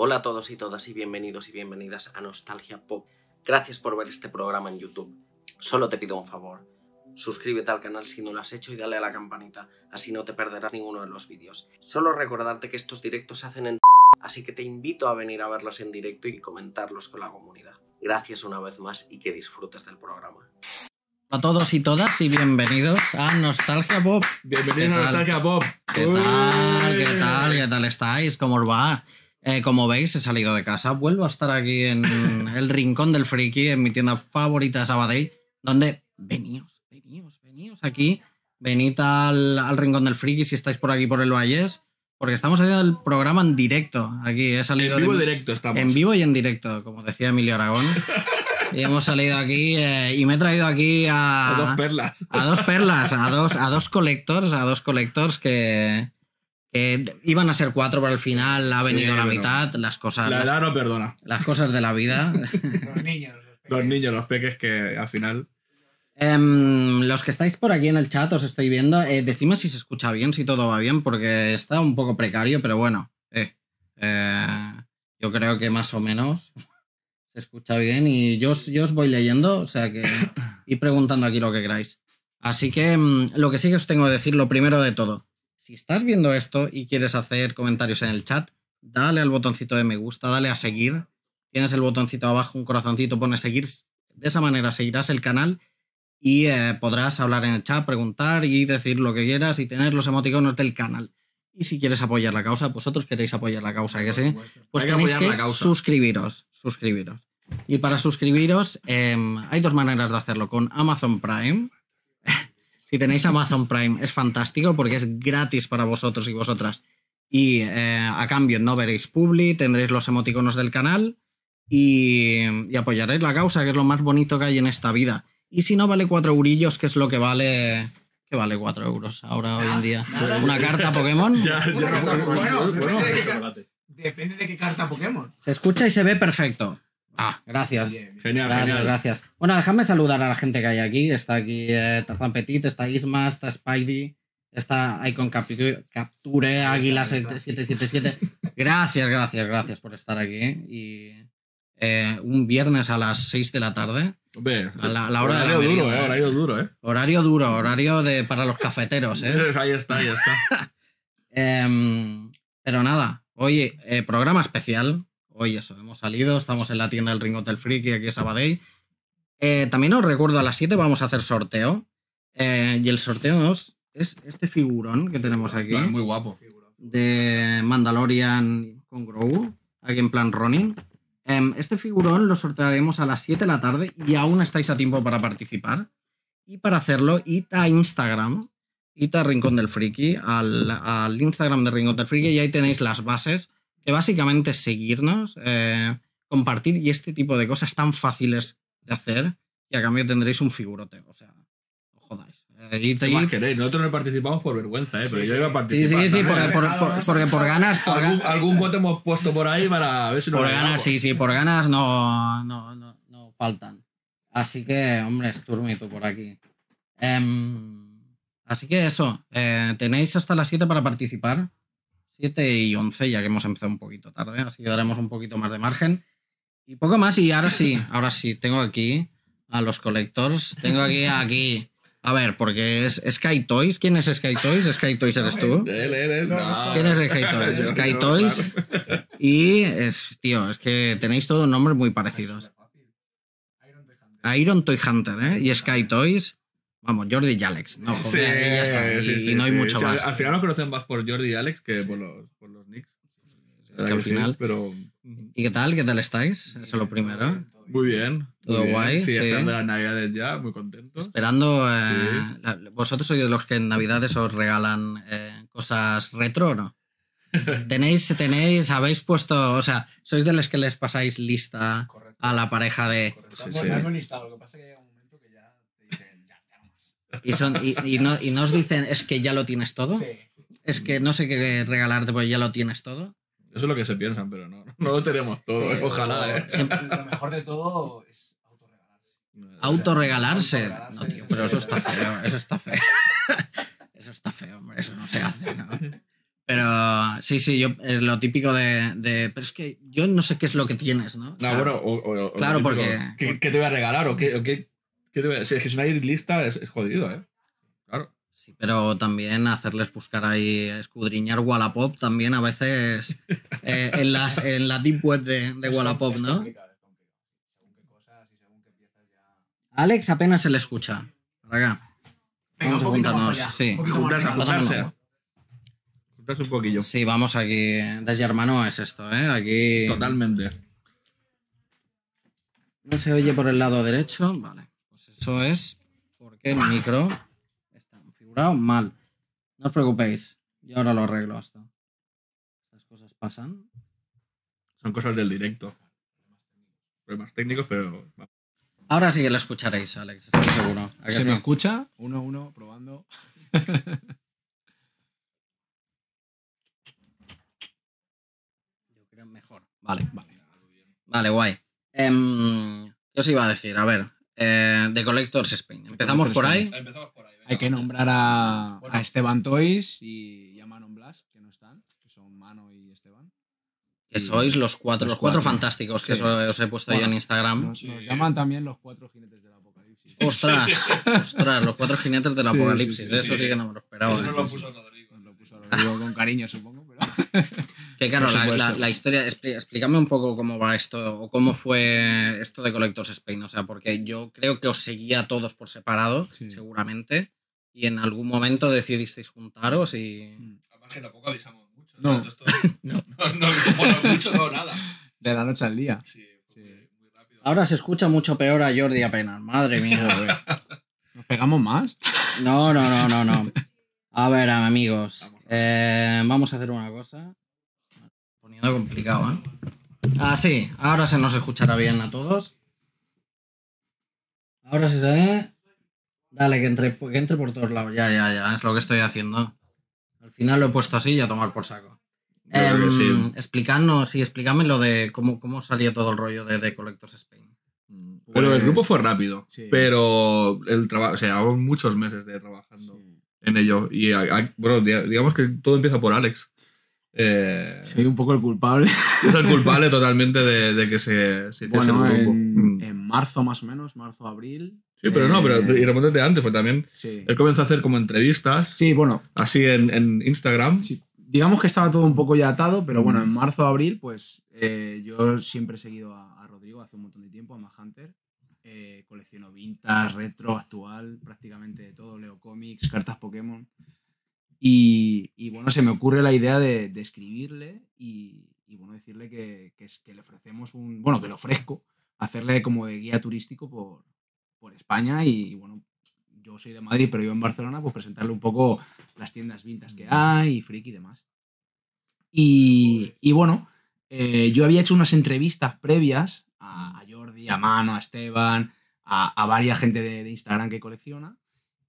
Hola a todos y todas y bienvenidos y bienvenidas a Nostalgia Pop. Gracias por ver este programa en YouTube. Solo te pido un favor. Suscríbete al canal si no lo has hecho y dale a la campanita, así no te perderás ninguno de los vídeos. Solo recordarte que estos directos se hacen en así que te invito a venir a verlos en directo y comentarlos con la comunidad. Gracias una vez más y que disfrutes del programa. Hola a todos y todas y bienvenidos a Nostalgia Pop. Bienvenidos ¿Qué a tal? Nostalgia Pop. ¿Qué tal? ¿Qué tal? ¿Qué tal estáis? ¿Cómo os va? Eh, como veis, he salido de casa. Vuelvo a estar aquí en el rincón del friki, en mi tienda favorita de Sabadell, donde veníos, veníos, veníos aquí. Venid al, al rincón del friki si estáis por aquí por el Valles, porque estamos haciendo el programa en directo. Aquí he salido En vivo de- y directo estamos. En vivo y en directo, como decía Emilio Aragón. y hemos salido aquí eh, y me he traído aquí a, A dos perlas. a dos perlas, a dos, a dos collectors, a dos collectors que, que iban a ser cuatro, pero al final ha Sí, venido la mitad, las cosas, La las, edad no perdona. las cosas de la vida. Los niños. los Los niños, los peques que al final. Em, los que estáis por aquí en el chat os estoy viendo, eh, decidme si se escucha bien, si todo va bien, porque está un poco precario, pero bueno, eh, eh, yo creo que más o menos se escucha bien y yo, os- yo os voy leyendo, o sea que y preguntando aquí lo que queráis. Así que mm, lo que sí que os tengo que decir, lo primero de todo, si estás viendo esto y quieres hacer comentarios en el chat, dale al botoncito de me gusta, dale a seguir. Tienes el botoncito abajo, un corazoncito, pone seguir. De esa manera seguirás el canal y eh, podrás hablar en el chat, preguntar y decir lo que quieras y tener los emoticonos del canal. Y si quieres apoyar la causa, vosotros queréis apoyar la causa, que sí, pues Hay que tenéis apoyar que la causa. suscribiros, suscribiros. Y para suscribiros em, hay dos maneras de hacerlo, con Amazon Prime. Si tenéis Amazon Prime es fantástico porque es gratis para vosotros y vosotras. Y eh, a cambio no veréis Publi, tendréis los emoticonos del canal y, y apoyaréis la causa, que es lo más bonito que hay en esta vida. Y si no, vale cuatro eurillos, que es lo que vale. que vale cuatro euros ahora hoy en día? nada. Una carta Pokémon. Ya, ya. Bueno, bueno, bueno, bueno. depende, de qué, car- depende de qué carta Pokémon. Se escucha y se ve perfecto. Ah, gracias. Bien, bien. Genial, Gracias, genial. gracias. Bueno, déjame saludar a la gente que hay aquí. Está aquí eh, Tarzan Petit, está Isma, está Spidey, está Icon Capture, Capture Águila está, está. 777. Gracias, gracias, gracias por estar aquí. Y eh, un viernes a las 6 de la tarde. A la- a la hora de la horario duro, eh, eh. horario duro, eh. Horario duro, horario de, para los cafeteros, ¿eh? Ahí está, ahí está. Em, pero nada, hoy eh, programa especial. Hoy eso, hemos salido, estamos en la tienda del Ringot del Friki aquí en Sabadell. Eh, también os recuerdo, a las 7 vamos a hacer sorteo. Eh, y el sorteo es, es este figurón que tenemos aquí Muy guapo. de Mandalorian con Grogu, aquí en plan Ronin. Em, este figurón lo sortearemos a las 7 de la tarde y aún estáis a tiempo para participar. Y para hacerlo, id a Instagram, id a Rincón del Friki, al, al Instagram de Rincón del Friki y ahí tenéis las bases, que básicamente es seguirnos, eh, compartir y este tipo de cosas tan fáciles de hacer y a cambio tendréis un figurote. O sea, no jodáis. Eh, id- ¿Qué más id- queréis? Nosotros no participamos por vergüenza, eh, pero Sí, yo sí. iba a Sí, participar. sí, sí, ¿sabes? porque por, por- porque por ganas, por Algún, ganas, algún voto hemos puesto por ahí para ver si nos Por ganas, ganamos. sí, sí, por ganas no, no, no, no faltan. Así que, hombre, Sturmy, tú por aquí. Em, así que eso, eh, tenéis hasta las 7 para participar. 7 y 11, ya que hemos empezado un poquito tarde, así que daremos un poquito más de margen. Y poco más, y ahora sí, ahora sí, tengo aquí a los collectors. Tengo aquí, aquí. A ver, porque es Sky Toys. ¿Quién es Sky Toys? Sky Toys eres tú. Él, él, él. No. ¿Quién es Sky Toys? Yo, Sky no, Toys. claro. Y es, tío, es que tenéis todos nombres muy parecidos. Iron Toy Hunter. Iron Toy Hunter, ¿eh? Y Sky Toys. Vamos, Jordi y Alex. No, Sí, joder, y ya está. Y, sí, y sí, no hay sí. mucho más. Al final nos conocen más por Jordi y Alex que por los, por los Knicks. Al final- pero ¿Y qué tal? ¿Qué tal estáis? Eso es lo primero. muy bien. Todo muy bien. guay, Sí, sí. esperando las navidades ya, muy contentos. Esperando. eh, Sí. la- ¿Vosotros sois de los que en Navidades os regalan eh, cosas retro o no? ¿Tenéis, tenéis, habéis puesto, o sea, sois de los que les pasáis lista Correcto. a la pareja de. Correcto. Sí, Bueno, sí. listado, lo que pasa es que ya te dicen, ya, ya no más. Y, son, y, y no, y no os dicen, es que ya lo tienes todo. Sí. Es que no sé qué regalarte, porque ya lo tienes todo. Eso es lo que se piensan, pero no, no lo tenemos todo. Pero Ojalá, ¿eh? Lo mejor de todo es autorregalarse. Autorregalarse. autorregalarse, No, tío, sí, pero eso está feo, eso está feo. Eso está feo, hombre, eso no se hace, ¿no? Pero sí, sí, yo, es lo típico de, de- Pero es que yo no sé qué es lo que tienes, ¿no? No, Claro. bueno, o, o- o Claro, lo típico, porque- ¿Qué, qué te voy a regalar? ¿O qué, o qué- qué te voy a- es que si no hay lista es, es jodido, ¿eh? Claro. Sí, pero también hacerles buscar ahí, escudriñar Wallapop también a veces eh, en, las, en la deep web de, de Wallapop, ¿no? complicado, es complicado. Según qué cosas y según qué piezas ya. Alex apenas se le escucha. Para acá. Venga, Vamos a un más juntarnos. Sí. un Juntarse, a juntarse. Juntarse poquillo. Sí, vamos aquí. De hermano es esto, ¿eh? Aquí. Totalmente. No se oye por el lado derecho. Vale. Eso es porque el micro está configurado mal. No os preocupéis. Yo ahora lo arreglo hasta. Estas cosas pasan. Son cosas del directo. Problemas técnicos, pero. Ahora sí que lo escucharéis, Alex, estoy seguro. ¿A que ¿Se sí? me escucha? Uno, uno, probando. Yo creo mejor. Vale, vale. Vale, guay. Em, ¿Qué os iba a decir? A ver, eh, The Collectors Spain. Empezamos Collectors por ahí. Spain. Empezamos por ahí. Hay que nombrar a, a Esteban Toys y a Manon Blas, que no están, que son Mano y Esteban. Que sois los cuatro, los, Los cuatro, cuatro. fantásticos que Sí. os, os he puesto yo en Bueno, Instagram. Nos, nos llaman también los cuatro jinetes del apocalipsis. Ostras, ostras, los cuatro jinetes del Sí, apocalipsis. sí, sí, Eso sí. sí que no me lo esperaba. Eso nos lo puso Rodrigo. Nos lo puso Rodrigo con cariño, supongo, Que claro, la, la- la historia, explícame un poco cómo va esto o cómo fue esto de Collectors Spain. O sea, porque yo creo que os seguía a todos por separado, Sí. seguramente, y en algún momento decidisteis juntaros y. Además que tampoco avisamos mucho. No. O sea, esto- no. no, bueno, mucho no, nada. De la noche al día. Sí, Sí. muy- muy rápido. Ahora se escucha mucho peor a Jordi apenas. Madre mía. ¿Nos pegamos más? No, no, no, no, no. A ver, amigos. Eh, vamos a hacer una cosa. Poniendo complicado, ¿eh? Ah, sí. Ahora se nos escuchará bien a todos. Ahora se ve. Dale, que entre, que entre por todos lados. Ya, ya, ya. Es lo que estoy haciendo. Al final lo he puesto así y a tomar por saco. Em, sí. Explicadnos, sí, explícame lo de cómo, cómo salió todo el rollo de, de Collectors Spain. Pero el Pues- grupo fue rápido. Sí. Pero el trabajo, o sea, muchos meses de trabajando Sí. En ello. Y bueno, di- digamos que todo empieza por Alex. Eh, Soy un poco el culpable. Es el culpable totalmente de, de que se, se hiciese Bueno, el grupo. en, Mm. en marzo más o menos, marzo, abril. Sí, pero no, pero eh, y remontate antes, fue también. Sí. Él comenzó a hacer como entrevistas, Sí, bueno, así en, en Instagram. sí, digamos que estaba todo un poco ya atado, pero bueno, en marzo, abril, pues eh, yo siempre he seguido a, a Rodrigo hace un montón de tiempo, a Mahunter. Eh, colecciono vintage, retro, actual, prácticamente de todo. Leo cómics, cartas Pokémon. Y, y, bueno, se me ocurre la idea de, de escribirle y, y, bueno, decirle que, que, es- que le ofrecemos un. Bueno, que le ofrezco hacerle como de guía turístico por, por España y, bueno, yo soy de Madrid, pero yo en Barcelona, pues presentarle un poco las tiendas vintas que hay, friki y demás. Y, y bueno, eh, yo había hecho unas entrevistas previas a, a Jordi, a Mano, a Esteban, a, a varias gente de, de Instagram que colecciona.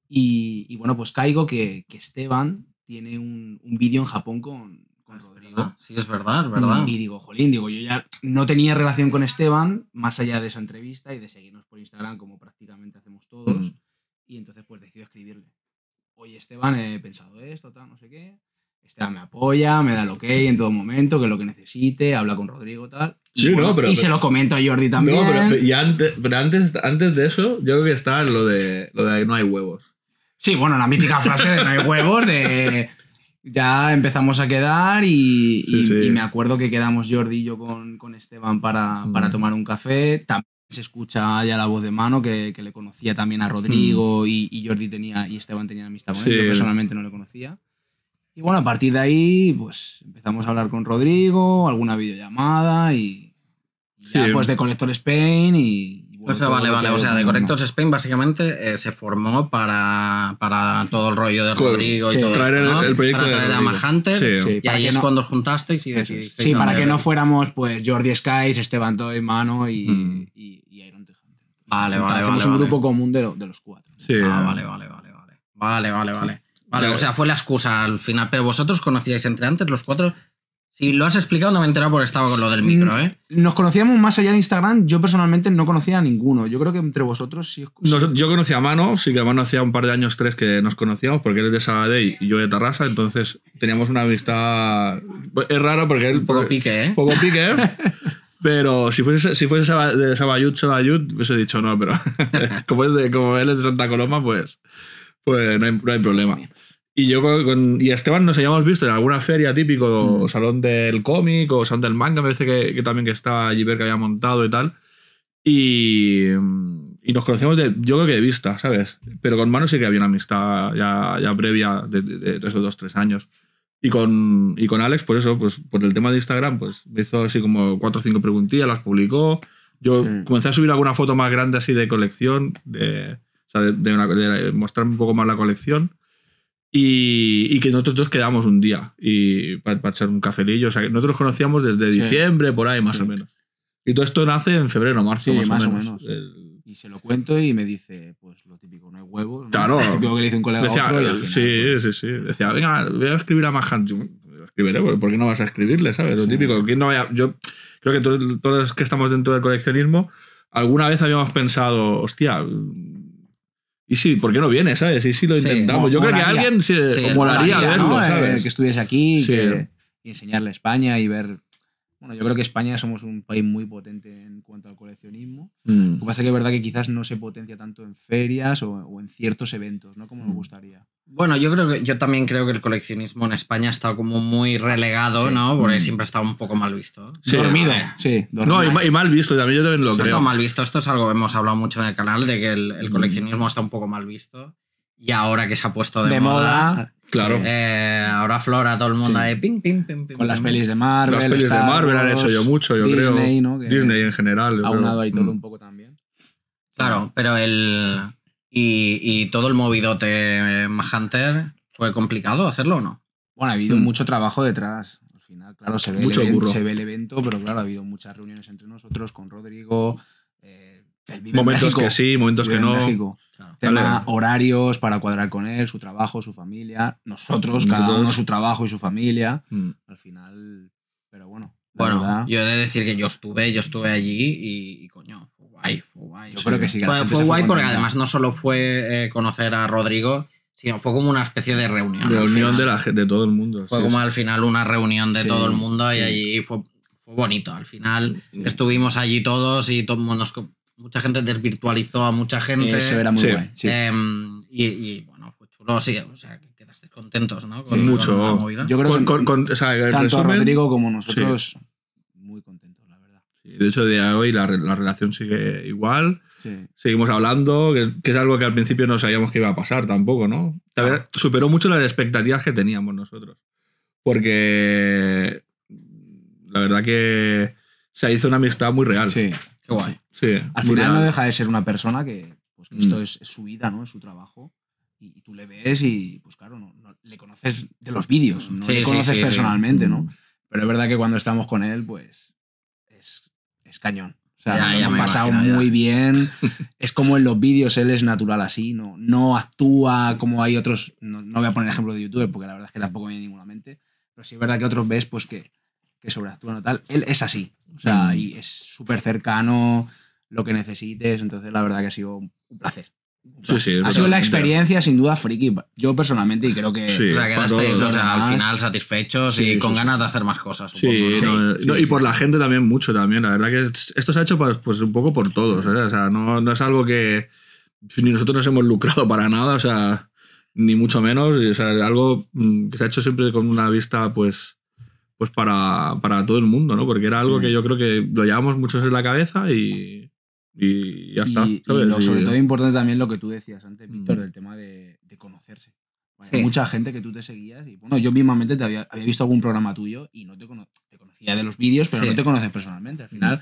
Y, y bueno, pues caigo que, que Esteban tiene un, un vídeo en Japón con, con Rodrigo. Ah, Sí, es verdad, es verdad. Y digo, jolín, digo, yo ya no tenía relación con Esteban, más allá de esa entrevista y de seguirnos por Instagram como prácticamente hacemos todos. Mm. Y entonces pues decido escribirle. Oye, Esteban, he pensado esto, tal, no sé qué. Esteban me apoya, me da el ok en todo momento, que lo que necesite, habla con Rodrigo, tal. Y, Sí, no, bueno, pero- y pero- se lo comento a Jordi también. No, pero, y antes, pero antes, antes de eso, yo creo que está lo de, lo de no hay huevos. Sí, bueno, la mítica frase de no hay huevos, de ya empezamos a quedar y, Sí, y- sí. y me acuerdo que quedamos Jordi y yo con, con Esteban para, Mm. para tomar un café. También se escucha ya la voz de mano, que, que le conocía también a Rodrigo y, y Jordi tenía y Esteban tenían amistad con él. Mm. Sí. Yo personalmente no le conocía. Y bueno, a partir de ahí, pues empezamos a hablar con Rodrigo, alguna videollamada y, y ya Sí. pues de Collector Spain y... y bueno, O sea, todo vale, vale. O sea, de hemos Collectors Spain básicamente eh, se formó para, para todo el rollo de Rodrigo y todo Traer esto, el- ¿no? el proyecto Para de traer a Rodrigo. Mahunter. Sí. Y ahí es no- cuando os juntasteis y decidisteis. Sí, para que no fuéramos pues Jordi Skies, Esteban Toy, Mano y, Mm. y, y Iron Tejante. Vale, Junta- vale, Hacemos vale, un vale. grupo común de, lo- de los cuatro. Sí. Ah, vale, vale, vale, vale. Vale, vale, vale. Vale, o sea, fue la excusa al final. Pero vosotros conocíais entre antes los cuatro. Si lo has explicado, no me he enterado porque estaba con lo del micro, ¿eh? Nos conocíamos más allá de Instagram. Yo personalmente no conocía a ninguno. Yo creo que entre vosotros sí. os- Nos- yo conocí a Mano, sí que a Mano hacía un par de años, tres, que nos conocíamos, porque él es de Sabadell y yo de Tarrasa, entonces teníamos una amistad... Es raro porque él... Un poco pique, ¿eh? poco pique, pero si fuese, si fuese de Sabayut, Sabayut, hubiese dicho no, pero como, es de, como él es de Santa Coloma, pues, pues no, hay, no hay problema. Y yo con, y Esteban nos habíamos visto en alguna feria típico, o salón del cómic, o salón del manga, me parece que, que también que estaba allí ver que había montado y tal. Y, y nos conocíamos de, yo creo que de vista, ¿sabes? Pero con Manu sí que había una amistad ya, ya previa de, de- de esos dos, tres años. Y con, y con Alex, por eso, pues por el tema de Instagram, pues me hizo así como cuatro o cinco preguntillas, las publicó. Yo Sí. comencé a subir alguna foto más grande así de colección, de, o sea, de, de una- de mostrar un poco más la colección. Y, y que nosotros dos quedamos un día y para, echar un cafelillo. O sea, que nosotros nos conocíamos desde Sí. diciembre, por ahí más Sí. o menos. Y todo esto nace en febrero, marzo, Sí, más, más o o menos. menos. El- Y se lo cuento y me dice, pues lo típico, no hay huevos. ¿no? Claro. Lo típico que le dice un colega a Decía, otro y al sí, final, pues, sí, sí. Decía, venga, voy a escribir a. Yo, Escribiré, porque ¿por qué no vas a escribirle? ¿Sabes? Lo Sí. típico. ¿Quién no vaya? Yo creo que todos, todos los que estamos dentro del coleccionismo, alguna vez habíamos pensado, hostia, ¿y sí? ¿Por qué no viene? ¿Sabes? ¿Y si lo intentamos? mo- Yo creo que alguien se Sí, molaría molaría, verlo, ¿no? ¿sabes? que estuviese aquí y Sí. que- y enseñarle a España y ver. Bueno, yo creo que España somos un país muy potente en cuanto al coleccionismo. Mm. Lo que pasa es que es verdad que quizás no se potencia tanto en ferias o, o en ciertos eventos, ¿no? Como nos Mm. gustaría. Bueno, yo creo que yo también creo que el coleccionismo en España ha estado como muy relegado, Sí. ¿no? Porque Mm. siempre ha estado un poco mal visto. Sí. dormido. Sí, dormido. No, y, ma- y mal visto también, yo también lo ha creo. estado mal visto. Esto es algo que hemos hablado mucho en el canal, de que el, el Mm. coleccionismo está un poco mal visto. Y ahora que se ha puesto de, de moda, Claro. eh, ahora flora todo el mundo Sí. ahí, ping, ping, ping, ping, con las pelis de Marvel. Las pelis de Marvel han hecho yo mucho, yo creo. Disney, ¿no? Que Disney en general. Ha creo. unado ahí todo Mm. un poco también. Claro, pero el. Y, y todo el movidote Hunter fue complicado hacerlo o no? Bueno, ha habido Mm. mucho trabajo detrás. Al final, claro, se ve, Mucho el evento, curro. se ve el evento, pero claro, ha habido muchas reuniones entre nosotros, con Rodrigo. Eh, Momentos México, que sí, momentos que no. Claro. Tema Vale. horarios para cuadrar con él, su trabajo, su familia. Nosotros, cada uno su trabajo y su familia. Mm. Al final, pero bueno. Bueno, verdad, yo he de decir que yo estuve, yo estuve allí y, y, coño, guay, fue guay. Yo creo que sí que Fue, fue guay porque además no solo fue eh, conocer a Rodrigo, sino fue como una especie de reunión. Reunión de, la, de todo el mundo. Fue sí, como sí. al final una reunión de Sí, todo el mundo y allí fue, fue bonito. Al final estuvimos allí todos y todo, nos, mucha gente desvirtualizó a mucha gente. Eso era muy Sí. guay. sí. Em, y, y, bueno, fue chulo, sí, o sea, que quedaste contentos, ¿no? Sí, mucho. la movida. Yo creo Con- que con- con- o sea, en tanto resumen, Rodrigo como nosotros, de hecho, de hoy la, la relación sigue igual. Sí. Seguimos hablando, que, que es algo que al principio no sabíamos que iba a pasar tampoco, ¿no? La verdad, superó mucho las expectativas que teníamos nosotros. Porque la verdad que se hizo una amistad muy real. sí. Qué guay. Sí, Al final no deja de ser una persona que, pues, que Mm. esto es, es su vida, ¿no? Es su trabajo. Y, y tú le ves y, pues claro, no, no- le conoces de los vídeos, no Sí, le conoces sí, sí. personalmente, ¿no? Mm. Pero es verdad que cuando estamos con él, pues es, cañón. O sea, Ya, me pasado imagino, muy bien. es como en los vídeos, él es natural así, no, no actúa como hay otros. No, no voy a poner ejemplo de youtuber porque la verdad es que tampoco me viene ninguna mente. Pero sí es verdad que otros ves pues que, que sobreactúan o tal. Él es así. O sea, Mm. y es súper cercano, lo que necesites. Entonces, la verdad que ha sido un placer. Sí, sí, ha sido la experiencia sin duda friki. Yo personalmente, y creo que. Sí. O sea, quedasteis o sea, al final satisfechos Sí, y sí, con sí. ganas de hacer más cosas. ¿no? no, Sí, no, sí, y por sí, la gente también mucho también. La verdad que es- esto se ha hecho pues, un poco por todos. ¿eh? O sea, no, no es algo que ni nosotros nos hemos lucrado para nada, o sea, ni mucho menos. O sea, algo mm, que se ha hecho siempre con una vista pues pues para, para todo el mundo, ¿no? Porque era algo Sí. que yo creo que lo llevamos muchos en la cabeza y, y ya está. Y, y ¿sabes? lo, sobre Y- todo importante también lo que tú decías antes, Víctor, Mm. del tema de, de conocerse. Bueno, Sí. Hay mucha gente que tú te seguías y bueno, yo mismamente te había, había visto algún programa tuyo y no te, cono- te conocía de los vídeos, pero Sí. no te conoces personalmente. Al final,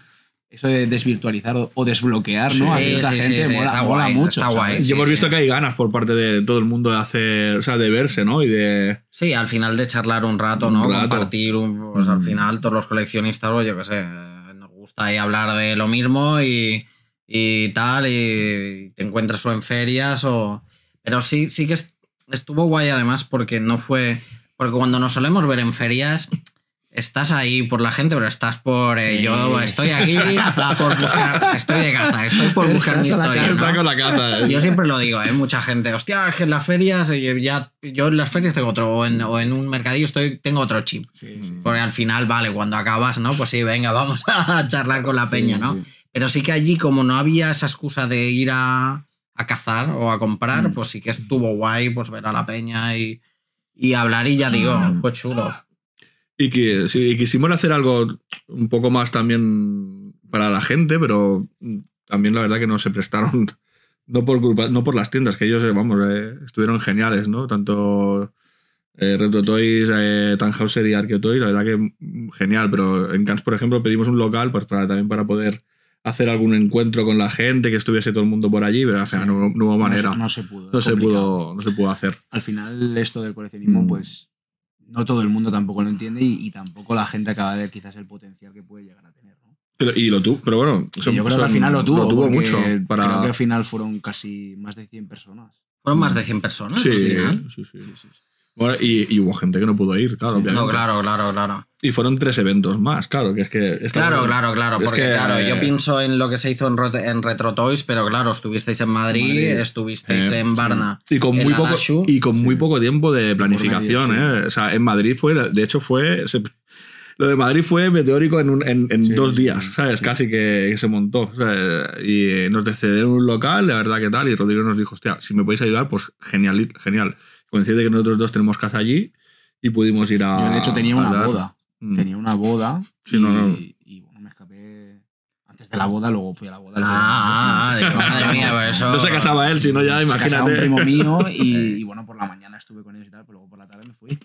eso de desvirtualizar o, o desbloquear ¿no? a Sí, sí, sí, gente sí, mola, está mola guay, mucho. está guay. y hemos sí. visto que hay ganas por parte de todo el mundo de hacer, o sea, de verse, ¿no? Y de... Sí, al final de charlar un rato, Un ¿no? rato. Compartir, un- pues al Mm. final todos los coleccionistas, pues, yo qué sé, eh, nos gusta ahí hablar de lo mismo y, y tal, y te encuentras o en ferias o... Pero sí, sí que est- estuvo guay además porque no fue... Porque cuando nos solemos ver en ferias, estás ahí por la gente, pero estás por. eh, Sí. Yo estoy aquí por buscar. Estoy de caza, estoy por buscar mi historia. Está ¿no? con la caza. ¿eh? Yo siempre lo digo, ¿eh? mucha gente, hostia, es que en las ferias, eh, ya, yo en las ferias tengo otro, o en, o en un mercadillo estoy, tengo otro chip. Sí, sí. Porque al final, vale, cuando acabas, ¿no? Pues sí, venga, vamos a charlar con la peña, Sí, ¿no? Pero sí que allí, como no había esa excusa de ir a, a cazar o a comprar, Mm. pues sí que estuvo guay, pues ver a la peña y, y hablar y ya digo, fue chulo. Y que sí, y quisimos hacer algo un poco más también para la gente, pero también la verdad que no se prestaron, no por culpa, no por las tiendas, que ellos, eh, vamos, eh, estuvieron geniales, ¿no? Tanto eh, Retro Toys, eh, Tannhauser y Arqueotoy, la verdad que mm, genial, pero en Cans, por ejemplo, pedimos un local pues para, también para poder hacer algún encuentro con la gente, que estuviese todo el mundo por allí, pero al final no, no hubo manera. No, se- no se pudo. No se, pudo, no se pudo hacer. Al final, esto del coleccionismo, Mm. pues no todo el mundo tampoco lo entiende y, y tampoco la gente acaba de ver quizás el potencial que puede llegar a tener. ¿no? Pero- y lo tuvo, pero bueno, son- yo creo que al final lo tuvo. Lo tuvo mucho. Para... Creo que al final fueron casi más de 100 personas. Fueron más de 100 personas Sí, al final. sí, sí. Bueno, y, y hubo gente que no pudo ir, claro, Sí. obviamente. No, claro, claro, claro. Y fueron tres eventos más, claro, que es que... Claro, claro, claro. es Porque, que, claro, eh, yo pienso en lo que se hizo en, en Retro Toys, pero claro, estuvisteis en Madrid, Madrid. estuvisteis Eh, en Barna. Y con, muy poco, Adashu, y con muy sí. poco tiempo de planificación, medio, ¿eh? O sea, en Madrid fue, de hecho fue... se- lo de Madrid fue meteórico en, un- en, en Sí, dos sí, días, sí. ¿sabes? Sí. Casi que, que se montó. sea, y eh, nos decidieron un local, la verdad que tal, y Rodrigo nos dijo, hostia, si me podéis ayudar, pues genial, genial. Coincide que nosotros dos tenemos casa allí y pudimos ir a... Yo, de hecho, tenía una dar. boda. Mm. Tenía una boda Sí, y, no, no. y, bueno, me escapé antes de la boda, luego fui a la boda. Ah, ah, digo, madre mía, pero eso. No se casaba él, sino ya, Se casaba un imagínate. primo mío y, y bueno, por la mañana estuve con ellos y tal, pero luego por la tarde me fui.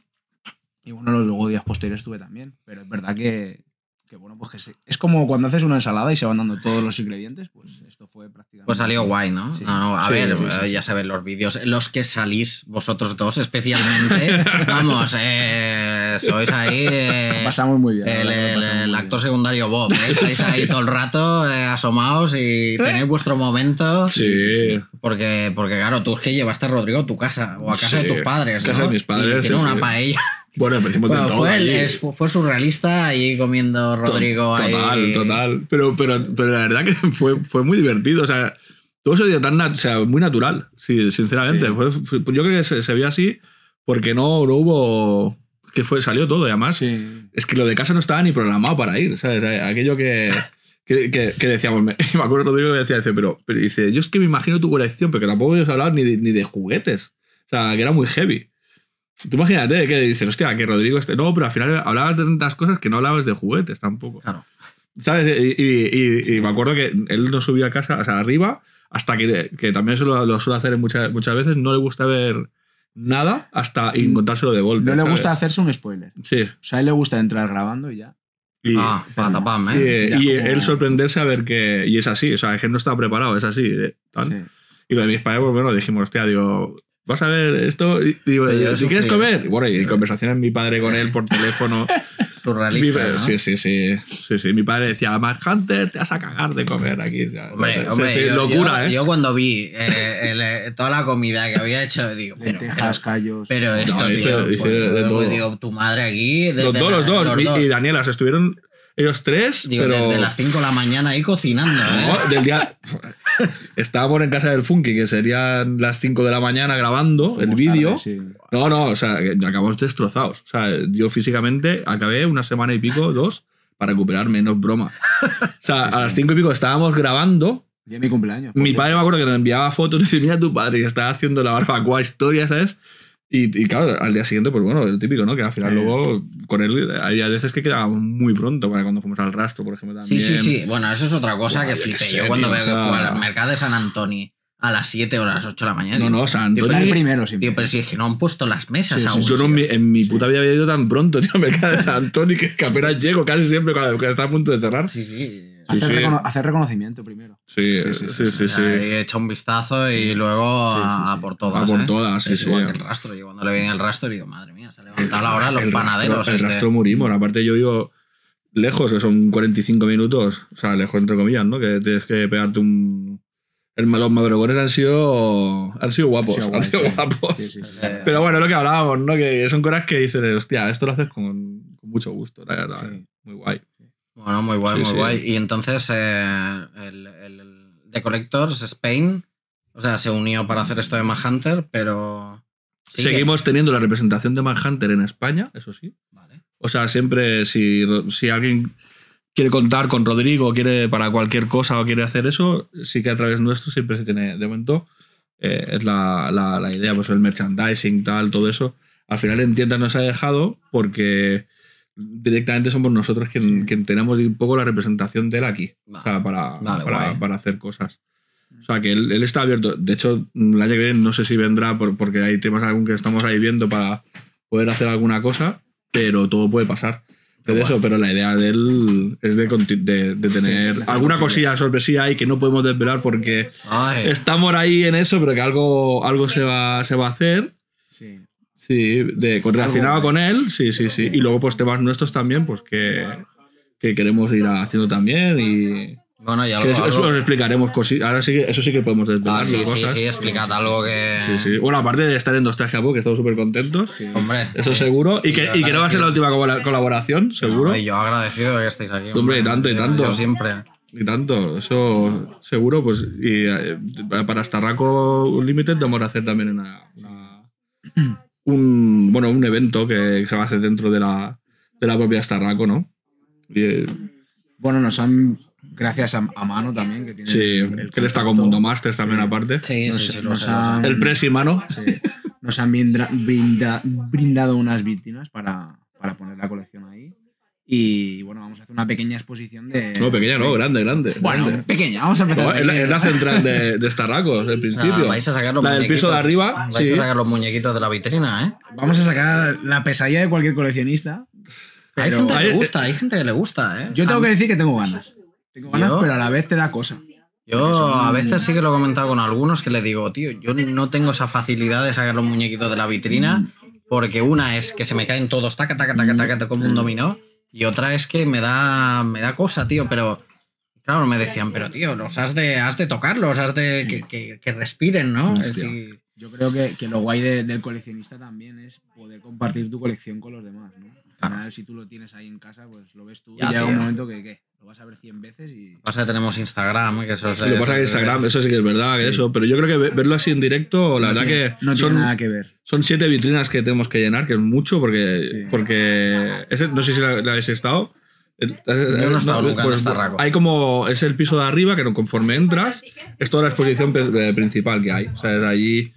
Y bueno, los luego días posteriores estuve también. Pero es verdad que, que bueno, pues que se- es como cuando haces una ensalada y se van dando todos los ingredientes, pues esto fue prácticamente. Pues salió guay, ¿no? Sí. No, no, a Sí, ver, sí, eh, sí, ya ven los vídeos. Los que salís, vosotros dos especialmente, vamos, eh, sois ahí. eh, Pasamos muy bien. el, actor bien. secundario Bob, ¿eh? estáis ahí todo el rato eh, asomados y tenéis vuestro momento. Sí, Porque, porque, claro, tú es que llevaste a Rodrigo a tu casa o a casa Sí, de tus padres. casa ¿no? de mis padres, Y sí, una paella. Bueno, pero hicimos de Bueno, todo fue, allí. es- fue surrealista ahí comiendo Rodrigo ahí. Total, total. Pero, pero, pero la verdad que fue, fue muy divertido. O sea, todo se dio tan o sea, muy natural, sí, sinceramente. Sí. Fue- fue- yo creo que se, se vio así porque no, no hubo. que fue, salió todo. Y además, Sí. es que lo de casa no estaba ni programado para ir. ¿sabes? Aquello que. Que, que- que decíamos, me, me acuerdo Rodrigo que decía, dice, pero, pero dice, yo es que me imagino tu colección, porque tampoco hemos hablado ni de, ni de juguetes. O sea, que era muy heavy. Tú imagínate que dicen, hostia, que Rodrigo este. No, pero al final hablabas de tantas cosas que no hablabas de juguetes tampoco. Claro. ¿Sabes? Y, y- y- y me acuerdo que él no subía a casa, o sea, arriba, hasta que, que también eso lo, lo suele hacer muchas, muchas veces, no le gusta ver nada hasta encontrárselo de golpe. No le ¿sabes? gusta hacerse un spoiler. Sí. O sea, a él le gusta entrar grabando y ya. Y, Ah, patapam, sí, ¿eh? Y como- él sorprenderse a ver que. Y es así, o sea, es que no está preparado, es así. eh, tal. Sí. Y lo de mis padres, pues bueno, dijimos, hostia, digo, vas a ver esto. Y digo, yo si quieres comer. Y bueno, y conversaciones mi padre con él por teléfono. Surrealista. Mi- ¿no? Sí, sí, sí, sí, sí. Mi padre decía, Max Hunter, te vas a cagar de comer aquí. Hombre, sí, hombre, sí, yo, locura, yo- ¿eh? yo cuando vi eh, el, eh, toda la comida que había hecho, digo, pero, Lentejas, callos. pero, esto, No, hice- tío, hice pues, de pues, todo. digo, tu madre aquí. los dos, la- los dos. Y, y Daniela, o sea, estuvieron ellos tres, digo, pero... desde las 5 de la mañana ahí cocinando, ¿eh? No, del día... Estábamos en casa del Funky, que serían las 5 de la mañana grabando el Fuimos vídeo. tarde, sí. No, no, o sea, acabamos destrozados. O sea, yo físicamente acabé una semana y pico, dos, para recuperarme, no es broma. O sea, a las cinco y pico estábamos grabando. Mi cumpleaños. Mi padre me acuerdo que nos enviaba fotos y decía, mira tu padre que estaba haciendo la barbacoa historia, ¿sabes? Y, y claro, al día siguiente, pues bueno, el típico, ¿no? Que al final Sí. luego con él había veces que quedábamos muy pronto, para cuando fuimos al rastro, por ejemplo, Sí, también. sí, sí. Bueno, eso es otra cosa que flipé. sé, Yo cuando tío, veo que fue al mercado de San Antonio a las 7 o a las 8 de la mañana. No, digo, no, San Antonio. el primero siempre. Tío, pero si es que no han puesto las mesas Sí, sí, aún. Yo no en mi, en mi puta Sí. vida había ido tan pronto, tío, al mercado de San Antonio, que, que apenas llego casi siempre cuando, cuando está a punto de cerrar. Sí, sí. Sí, hacer, sí. recono- hacer reconocimiento primero. Sí, Sí, sí, sí, hecho un vistazo y luego Sí, sí, a, sí. a por todas. A por ¿eh? todas, sí, es sí. igual que el rastro. Yo cuando le viene el rastro digo, madre mía, se ha levantado la hora los el panaderos. Rastro, el este. rastro murimos. Aparte, yo vivo lejos, que son 45 minutos. O sea, lejos entre comillas, ¿no? Que tienes que pegarte un. El, los madrugones han sido. Han sido guapos. Sí, han sido sí. guapos. Sí, sí, sí. Eh, Pero bueno, lo que hablábamos, ¿no? Que son cosas que dices, hostia, esto lo haces con, con mucho gusto, la verdad. Sí. Muy guay. Bueno, muy guay, Sí, muy sí. guay. Y entonces eh, el, el, The Collectors Spain, o sea, se unió para hacer esto de Manhunter, pero... sigue. Seguimos teniendo la representación de Manhunter en España, eso sí. Vale. O sea, siempre si, si alguien quiere contar con Rodrigo, quiere para cualquier cosa o quiere hacer eso, sí que a través nuestro siempre se tiene, de momento, eh, es la, la- la idea, pues el merchandising, tal, todo eso. Al final en tiendas nos ha dejado porque directamente somos nosotros quien, quien tenemos un poco la representación de él aquí, o Vale. sea, para, Vale, para, para hacer cosas. O sea, que él, él está abierto. De hecho, el año que viene no sé si vendrá por- porque hay temas algún que estamos ahí viendo para poder hacer alguna cosa, pero todo puede pasar. De Qué eso, pero la idea de él es de, de, de tener Sí, alguna cosilla sorpresilla ahí que no podemos desvelar porque Ay, estamos ahí en eso, pero que algo, algo se, va, se va a hacer. Sí. De, con- relacionado Algo, con él, sí, sí, sí. Y luego, pues temas nuestros también, pues que, que queremos ir haciendo también y. bueno, y algo... eso, eso algo- os explicaremos cosillas. Ahora sí que, eso sí que podemos desvelar Ah, sí, sí, cosas. sí, explicad algo que... Sí, sí. Bueno, aparte de estar en Nostalgia Pop, que estamos súper contentos. Hombre. Eso seguro. Y y que, y que no va a ser la última colabora- colaboración, seguro. No, y yo agradecido de que estéis aquí. Hombre, y tanto, y tanto. Yo siempre. Y tanto, eso seguro. Pues y eh, para Starraco Unlimited vamos a hacer también una, una- un, bueno, un evento que se va a hacer dentro de la, de la propia Starraco, ¿no? Y, eh, Bueno, nos han. Gracias a, a Mano también, que tiene. sí, el que él está con. Mundo Masters también aparte. Sí, Nos- sí, nos han- El Presi Mano. Sí. Nos han brinda- brinda- brindado unas vitrinas para, para poner la colección ahí. Y bueno, vamos a hacer una pequeña exposición de. No, pequeña, no, grande, grande. Bueno, grande. pequeña, vamos a empezar. No, es, la, pequeña. es la central de, de Starraco, desde el O sea, principio. vais a sacar los la del piso de muñequitos- arriba. Vais sí. a sacar los muñequitos de la vitrina, ¿eh? Vamos a sacar la pesadilla de cualquier coleccionista. hay gente que le gusta, hay gente que le gusta, ¿eh? Yo tengo que decir que tengo ganas. Tengo ganas, Yo- pero a la vez te da cosa. Yo a veces sí que lo he comentado con algunos que le digo, tío, yo no tengo esa facilidad de sacar los muñequitos de la vitrina porque una es que se me caen todos taca, taca, taca, taca, taca, como un dominó y otra es que me da, me da cosa, tío, pero claro, me decían, pero tío, los has de, has de tocarlos, has de que, que- que respiren, ¿no? Sí. Yo creo que, que lo guay de- del coleccionista también es poder compartir tu colección con los demás, ¿no? Al final, si tú lo tienes ahí en casa, pues lo ves tú Ya, y llega un momento que, ¿qué? Lo vas a ver 100 veces y... Pasa que tenemos Instagram, que eso es... Lo pasa que Instagram, eso sí que es verdad, que Sí. eso. Pero yo creo que ve- verlo así en directo, la no verdad tiene, que no son, tiene nada que ver. son siete vitrinas que tenemos que llenar, que es mucho, porque. Sí. porque ese- no sé si la, la habéis estado. El- no he estado nunca en pues. Hay como. Es el piso de arriba, que no- conforme entras, es toda la exposición eh, principal que hay. O sea, es allí.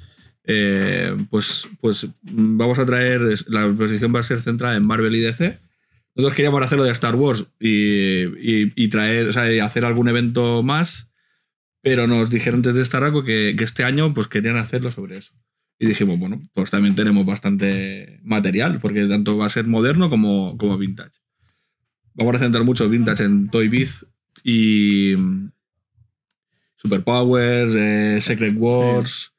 eh, pues, pues vamos a traer. La exposición va a ser centrada en Marvel y DC. Nosotros queríamos hacerlo de Star Wars y, y- y traer, o sea, y hacer algún evento más, pero nos dijeron desde Starraco que, que este año pues querían hacerlo sobre eso. Y dijimos, bueno, pues también tenemos bastante material, porque tanto va a ser moderno como, como vintage. Vamos a centrar mucho vintage en Toy Biz y mm, Superpowers, eh, Secret Wars.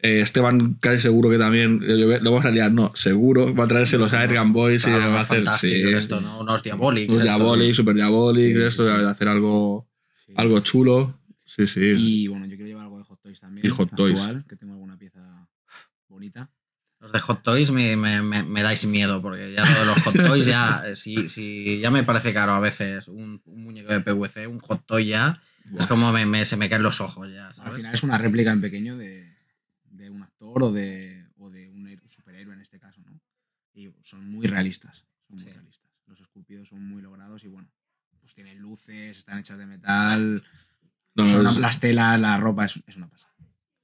Eh, Esteban, casi seguro que también lo vamos a liar, no, seguro va a traerse los Airgun Boys y va a hacer sí, esto, ¿no? Unos Diabolics. unos. Diabolics, Super Diabolics, Sí, esto sí, sí. de hacer algo, algo chulo. Sí, sí. Y bueno, yo quiero llevar algo de Hot Toys también. Y Hot Toys. actual, que tengo alguna pieza bonita. Los de Hot Toys me, me- me- me dais miedo, porque ya lo de los Hot Toys ya, eh, si, si ya me parece caro a veces un, un muñeco de PVC, un Hot Toy ya, es como se me caen los ojos ya, Al final es una réplica en pequeño de, actor o de, o de un héroe- superhéroe en este caso, ¿no? Y son muy realistas. Son muy Sí. realistas. Los esculpidos son muy logrados y bueno, pues tienen luces, están hechas de metal, No, son es- las telas, la ropa, es, es una pasada.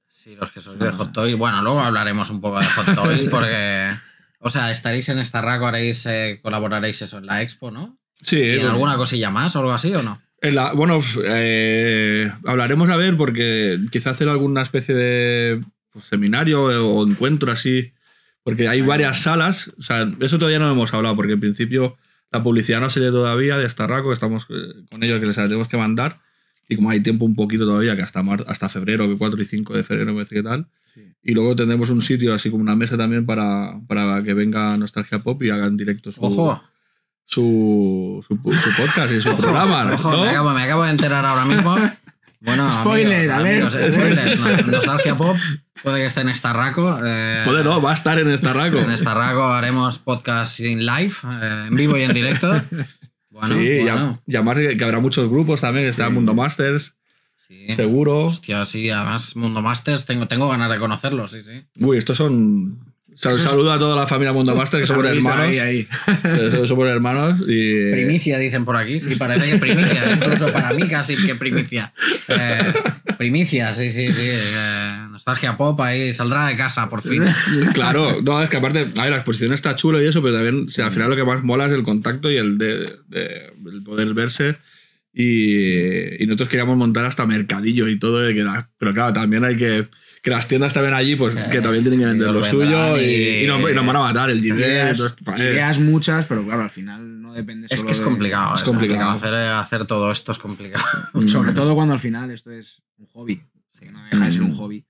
Sí, los que sois de Hot Toys. Bueno, luego hablaremos un poco de Hot Toys, porque, o sea, estaréis en esta raco, haréis, eh, colaboraréis eso en la expo, ¿no? sí, ¿Y en bueno. alguna cosilla más o algo así o no? En la- bueno, eh, hablaremos a ver porque quizá hacer alguna especie de pues, seminario o encuentro así, porque hay varias salas, o sea, eso todavía no hemos hablado porque en principio la publicidad no sale todavía de Starraco, estamos eh, con ellos que les tenemos que mandar y como hay tiempo un poquito todavía, que hasta, mar- hasta febrero, que 4 y 5 de febrero me parece que tal, y luego tendremos un sitio así como una mesa también para, para que venga Nostalgia Pop y hagan directo su, Ojo, su, su, su podcast y su programa. ojo, ¿no? me, acabo, me acabo de enterar ahora mismo. Bueno, Spoiler, amigos, a ver. amigos, spoiler. No- Nostalgia Pop puede que esté en Starraco. Eh, Puede no, va a estar en esta raco. En Starraco haremos podcast en live, eh, en vivo y en directo. Bueno, sí, y a- bueno. y además que, que habrá muchos grupos también, que está Sí. Mundo Masters, Sí. seguro. Hostia, sí, además Mundo Masters tengo, tengo ganas de conocerlos, sí, sí. Uy, estos son. Sal- Saludo a toda la familia Mundo Masters, que somos hermanos. ahí, ahí. Sí, Somos hermanos y. Primicia dicen por aquí, sí, parece que primicia, incluso para mí casi que primicia. Eh, primicia, sí, sí, sí. eh, nostalgia pop ahí, saldrá de casa por fin. Claro, no, es que aparte, a ver, la exposición está chulo y eso, pero también o sea, al final lo que más mola es el contacto y el de, de- el poder verse. Y, y nosotros queríamos montar hasta mercadillo y todo, pero claro, también hay que. Que las tiendas también allí, pues que Eh, también tienen que vender lo suyo y, y- y nos, y nos van a matar el dinero. Ideas, ideas muchas, pero claro, al final no depende Es que es complicado, es es complicado. complicado. Hacer, hacer todo esto es complicado. Sobre todo cuando al final esto es un hobby. que no deja de ser un hobby.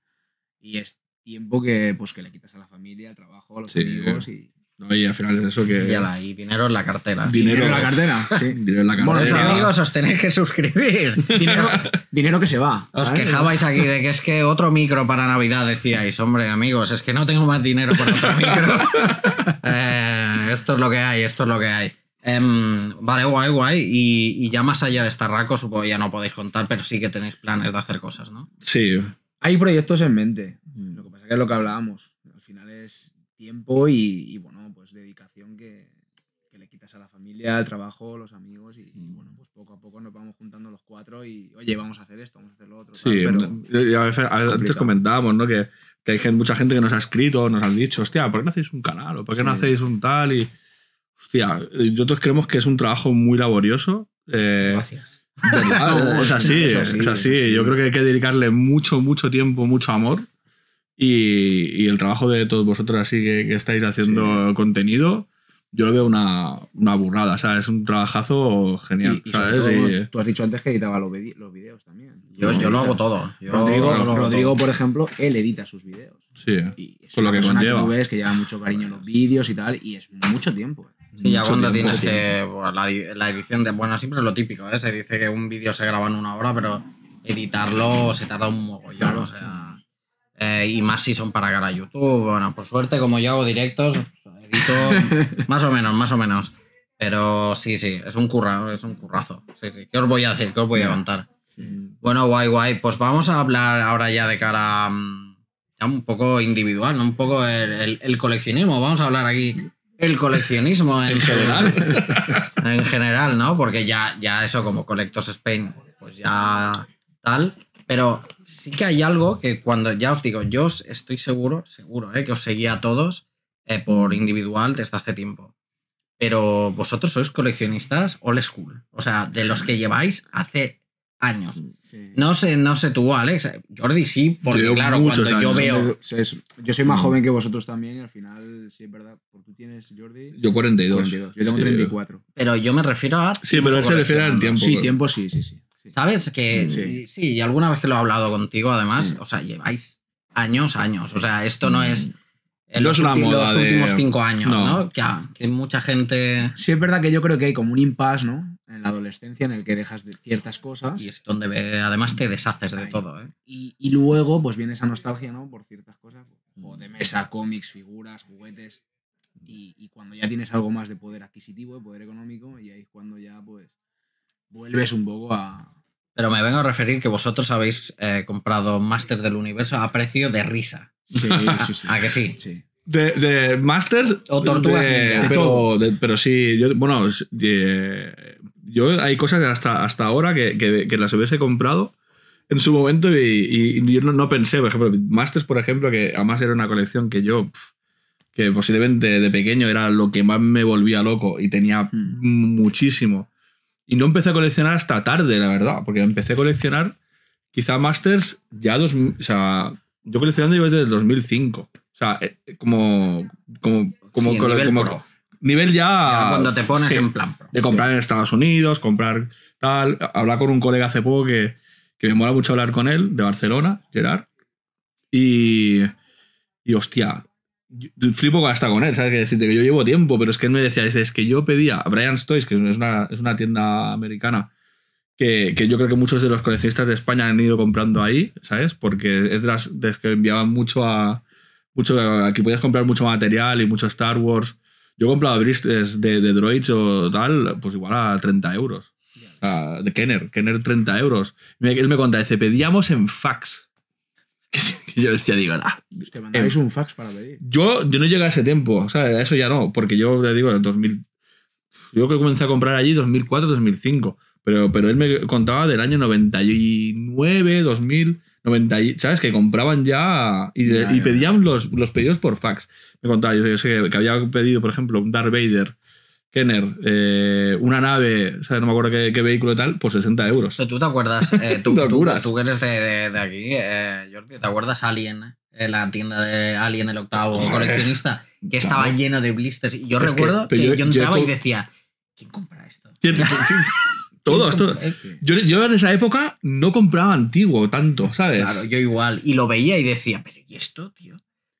Y es tiempo que, pues, que le quitas a la familia, al trabajo, a los Sí. amigos y. No, y al final es eso que. Y, dinero en la cartera. Dinero. en la cartera. Sí. Dinero en la Bueno, cartera. Pues, sí, amigos, os tenéis que suscribir. dinero, dinero que se va. Os quejabais aquí de que es que otro micro para Navidad decíais, hombre, amigos, es que no tengo más dinero para otro micro. Eh, esto es lo que hay, esto es lo que hay. Em, vale, guay, guay. Y, y ya más allá de Starraco, supongo que ya no podéis contar, pero sí que tenéis planes de hacer cosas, ¿no? Sí. Hay proyectos en mente. Lo que pasa es que es lo que hablábamos. Al final es tiempo y, y, bueno, pues dedicación que, que le quitas a la familia, al trabajo, los amigos y, y, bueno, pues poco a poco nos vamos juntando los cuatro y oye, vamos a hacer esto, vamos a hacer lo otro. tal, Sí, pero y a veces- antes comentábamos, ¿no? Que, que hay gente, mucha gente que nos ha escrito, nos han dicho, hostia, ¿por qué no hacéis un canal? ¿O por qué no Sí. hacéis un tal? Y, hostia, nosotros creemos que es un trabajo muy laborioso. eh, Gracias. No, es así, es así, es así. Yo creo que hay que dedicarle mucho, mucho tiempo, mucho amor. Y, y el trabajo de todos vosotros, así que, que estáis haciendo contenido, yo lo veo una, una burrada. O sea, es un trabajazo genial. y- ¿sabes? todo, Y- tú has dicho antes que editaba los, los vídeos también. Yo, yo lo hago todo. Yo Rodrigo, lo hago Rodrigo, todo. por ejemplo, él edita sus vídeos. sí. Y es Con lo una que conlleva. tú ves que lleva mucho cariño en los vídeos y tal, y es mucho tiempo. eh. Sí, ya cuando tiempo, tienes que. bueno, la, la edición de. Bueno, siempre es lo típico, ¿eh? Se dice que un vídeo se graba en una hora, pero editarlo se tarda un mogollón. Claro. O sea. Eh, y más si son para cara a YouTube. Bueno, por suerte, como yo hago directos, edito más o menos, más o menos. Pero sí, sí, es un curra, es un currazo. Sí, sí. ¿Qué os voy a decir? ¿Qué os voy a contar? Bueno, guay, guay. Pues vamos a hablar ahora ya de cara mm, ya un poco individual, ¿no? Un poco el, el- el coleccionismo. Vamos a hablar aquí el coleccionismo en, general. en general, ¿no? Porque ya, ya eso como Collectors Spain, pues ya tal. Pero sí que hay algo que cuando, ya os digo, yo os estoy seguro, seguro, ¿eh? que os seguía a todos eh, por individual desde hace tiempo. Pero vosotros sois coleccionistas old school. O sea, de los que lleváis hace años. Sí. No sé, no sé tú, Alex. Jordi sí, porque Yo claro, cuando yo años. veo. Yo, soy más Mm. joven que vosotros también y al final, sí, es verdad. Porque tú tienes, Jordi. Yo 42. 42. Yo tengo Sí. 34. Pero yo me refiero a. Sí, pero él se refiere al tiempo. Sí, tiempo sí, sí, sí. Sí. ¿Sabes? Que Sí. sí. y alguna vez que lo he hablado contigo, además, Mm. o sea, lleváis años, años. O sea, esto no es. en No los, es una ulti- moda los de- últimos cinco años, ¿no? No. Que, ah, que mucha gente. Sí, es verdad que yo creo que hay como un impasse, ¿no? En la adolescencia en el que dejas de ciertas cosas Y es donde ve- además te deshaces de Ahí. todo, ¿eh? y, y luego pues viene esa nostalgia, ¿no? Por ciertas cosas. Juegos de mesa, cómics, figuras, juguetes. Y, y cuando ya tienes algo más de poder adquisitivo, de poder económico, y ahí es cuando ya pues vuelves un poco a... Pero me vengo a referir que vosotros habéis eh, comprado Masters del Universo a precio de risa. Sí, sí, sí. ¿A que sí? Sí. De, de Masters. O Tortugas de- Ninja. Pero, Todo. de- pero sí, yo, bueno, yo hay cosas que hasta, hasta ahora que, que- que las hubiese comprado en su momento y, y yo no, no pensé, por ejemplo, Masters, por ejemplo, que además era una colección que yo, pf, que posiblemente de pequeño era lo que más me volvía loco y tenía Mm. muchísimo. Y no empecé a coleccionar hasta tarde, la verdad, porque empecé a coleccionar quizá Masters ya dos, o sea, yo coleccionando llevo desde el 2005. O sea, eh, como como como, Sí, nivel como- pro. nivel ya, Ya cuando te pones sí, en plan pro. de comprar en Estados Unidos, comprar tal, hablar con un colega hace poco que, que me mola mucho hablar con él de Barcelona, Gerard. Y y hostia, flipo hasta con él, ¿sabes? Que decirte que yo llevo tiempo, pero es que él me decía, es, que yo pedía a Brian's Toys, que es una, es una tienda americana, que, que yo creo que muchos de los coleccionistas de España han ido comprando ahí, ¿sabes? Porque es de las, que enviaban mucho a. Mucho, aquí podías comprar mucho material y mucho Star Wars. Yo he comprado bristes de, de droids o tal, pues igual a 30 euros. O sea, de Kenner, Kenner 30 euros. Él me contaba, dice, pedíamos en fax. Y yo decía, digo, nah. Te mandabais un fax para pedir. Yo, yo no llegué a ese tiempo, o sea, eso ya no, porque yo le digo, en 2000. Yo creo que comencé a comprar allí 2004, 2005. Pero, pero él me contaba del año 99, 2000, 90, y- ¿sabes? Que compraban ya y, Ya, y ya, pedían los, los pedidos por fax. Me contaba, yo, yo sé que, que había pedido, por ejemplo, un Darth Vader, Kenner, eh, una nave, ¿sabes? No me acuerdo qué, qué vehículo y tal, por 60 euros. ¿Tú te acuerdas? eh, tú, tú, tú que eres de, de- de aquí, eh, Jordi, ¿te acuerdas Alien? eh, la tienda de Alien, el octavo coleccionista, que estaba Claro. lleno de blisters. Y yo Es recuerdo que, yo, entraba y decía, ¿quién compra esto? ¿Quién- quién- sí, Todos, ¿Quién todos. compra esto? Yo, yo en esa época no compraba antiguo tanto, ¿sabes? Claro, yo igual. Y lo veía y decía, ¿pero y esto, tío?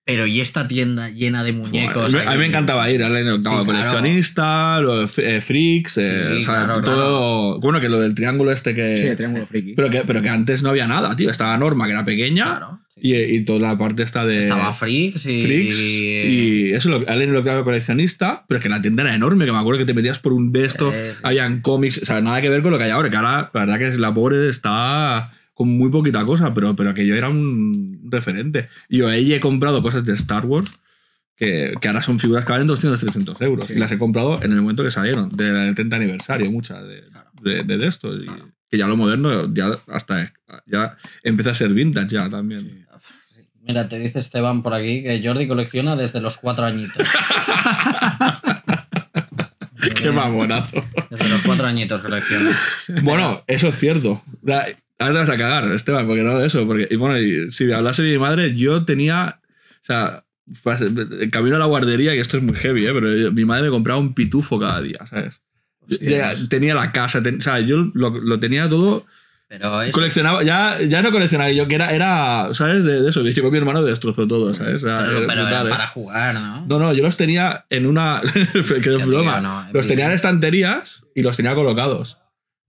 Pero y esta tienda llena de muñecos. a, mí, a mí me encantaba ir octavo Sí, claro. coleccionista, lo de F- eh, Freaks, eh, Sí, o sea, claro, todo. Bueno, que lo del triángulo este que. Sí, triángulo friki. pero, que, pero que antes no había nada, tío. Estaba Norma, que era pequeña, Claro. sí. y, y toda la parte esta de. Estaba Freaks y. Freaks y eso, lo, alguien lo octavo coleccionista, pero que la tienda era enorme, que me acuerdo que te metías por un de esto, Eh, sí. habían cómics, o sea, nada que ver con lo que hay ahora, que ahora la verdad que la pobre está con muy poquita cosa, pero, pero que yo era un referente. Y yo ahí he comprado cosas de Star Wars que, que ahora son figuras que valen 200, 300 euros. Sí. Y las he comprado en el momento que salieron, del 30 aniversario, muchas de, de, de, de esto. Y que ya lo moderno ya hasta ya empieza a ser vintage ya también. Sí. Mira, te dice Esteban por aquí que Jordi colecciona desde los cuatro añitos. Qué mamonazo. Desde los cuatro añitos colecciona. Bueno, eso es cierto. Ahora te vas a cagar, Esteban, porque no de eso. Porque, y bueno, y si hablase de mi madre, yo tenía. O sea, camino a la guardería, que esto es muy heavy, ¿eh? pero mi madre me compraba un pitufo cada día, ¿sabes? Ya tenía la casa, ten- o sea, yo lo, lo tenía todo. Pero es. Coleccionaba, ya, ya no coleccionaba, yo que era, era ¿sabes? De, de eso. Y llegó mi hermano destrozó todo, ¿sabes? O sea, Pero, era pero era ¿eh? para jugar, ¿no? No, no, yo los tenía en una. que es broma. no, los tenía en estanterías y los tenía colocados.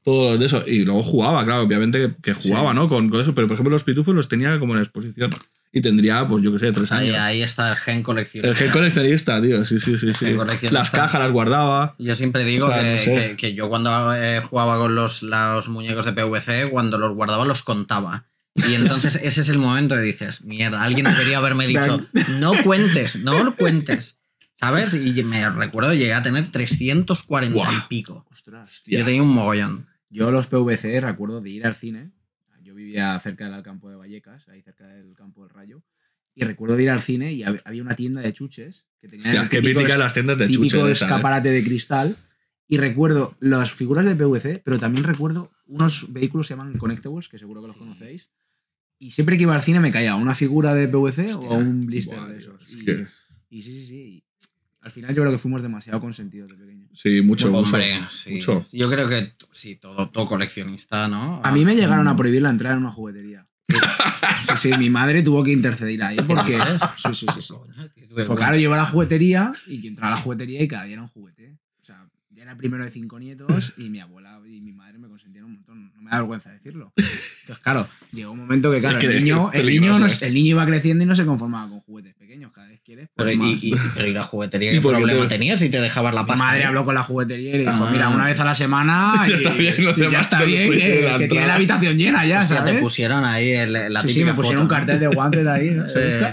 Todos de eso. Y luego jugaba, claro, obviamente que, jugaba, Sí. ¿no? Con, con eso. Pero por ejemplo, los pitufos los tenía como en exposición. Y tendría, pues yo qué sé, tres Ahí, años. ahí está el gen coleccionista. El gen coleccionista, tío. Sí, sí, sí. sí. Las cajas las guardaba. Yo siempre digo O sea, que, no sé. que- que yo cuando eh, jugaba con los, los muñecos de PVC, cuando los guardaba los contaba. Y entonces ese es el momento de dices, mierda, alguien debería haberme dicho, no cuentes, no lo cuentes. ¿Sabes? Y me recuerdo llegué a tener 340 y Buah. pico. Ostras. Hostia. Yo tenía un mogollón. Yo los PVC recuerdo de ir al cine. Yo vivía cerca del campo de Vallecas, ahí cerca del campo del Rayo. Y recuerdo de ir al cine y hab- había una tienda de chuches que tenía Hostia, típico las tiendas de típico chuche. de esas, ¿eh? escaparate de cristal. Y recuerdo las figuras de PVC, pero también recuerdo unos vehículos que se llaman Connectables, que seguro que los Sí. conocéis. Y siempre que iba al cine me caía una figura de PVC o Hostia. un blister de esos. es Y, que- y sí, sí, sí. Al final yo creo que fuimos demasiado consentidos de pequeños. Sí, mucho, mucho. Hombre, sí. mucho. Yo creo que sí, todo, todo coleccionista, ¿no? A mí me llegaron a prohibir la entrada en una juguetería. Sí, sí, mi madre tuvo que interceder ahí porque. Sí, sí, sí. sí. Eres claro, yo iba a la juguetería y que entraba a la juguetería y cada día era un juguete. O sea, era el primero de cinco nietos y mi abuela y mi madre me consentían un montón. No me da vergüenza decirlo. Entonces, claro, llegó un momento que, claro, Es que el, niño, el, niño no- ¿eh? el niño iba creciendo y no se conformaba con juguetes pequeños. Cada vez quieres. Pero, Pues, y, pero ¿y la juguetería ¿Y qué problema te- tenías si te dejabas la Mi pasta? madre ahí? habló con la juguetería y le dijo, Ah. mira, una vez a la semana Ya está bien, y ya está bien, que, que tiene la habitación llena ya, Hostia, ¿sabes? te pusieron ahí el- la sí, sí, me pusieron un foto, ¿no? cartel de guantes ahí. ¿no? Eh,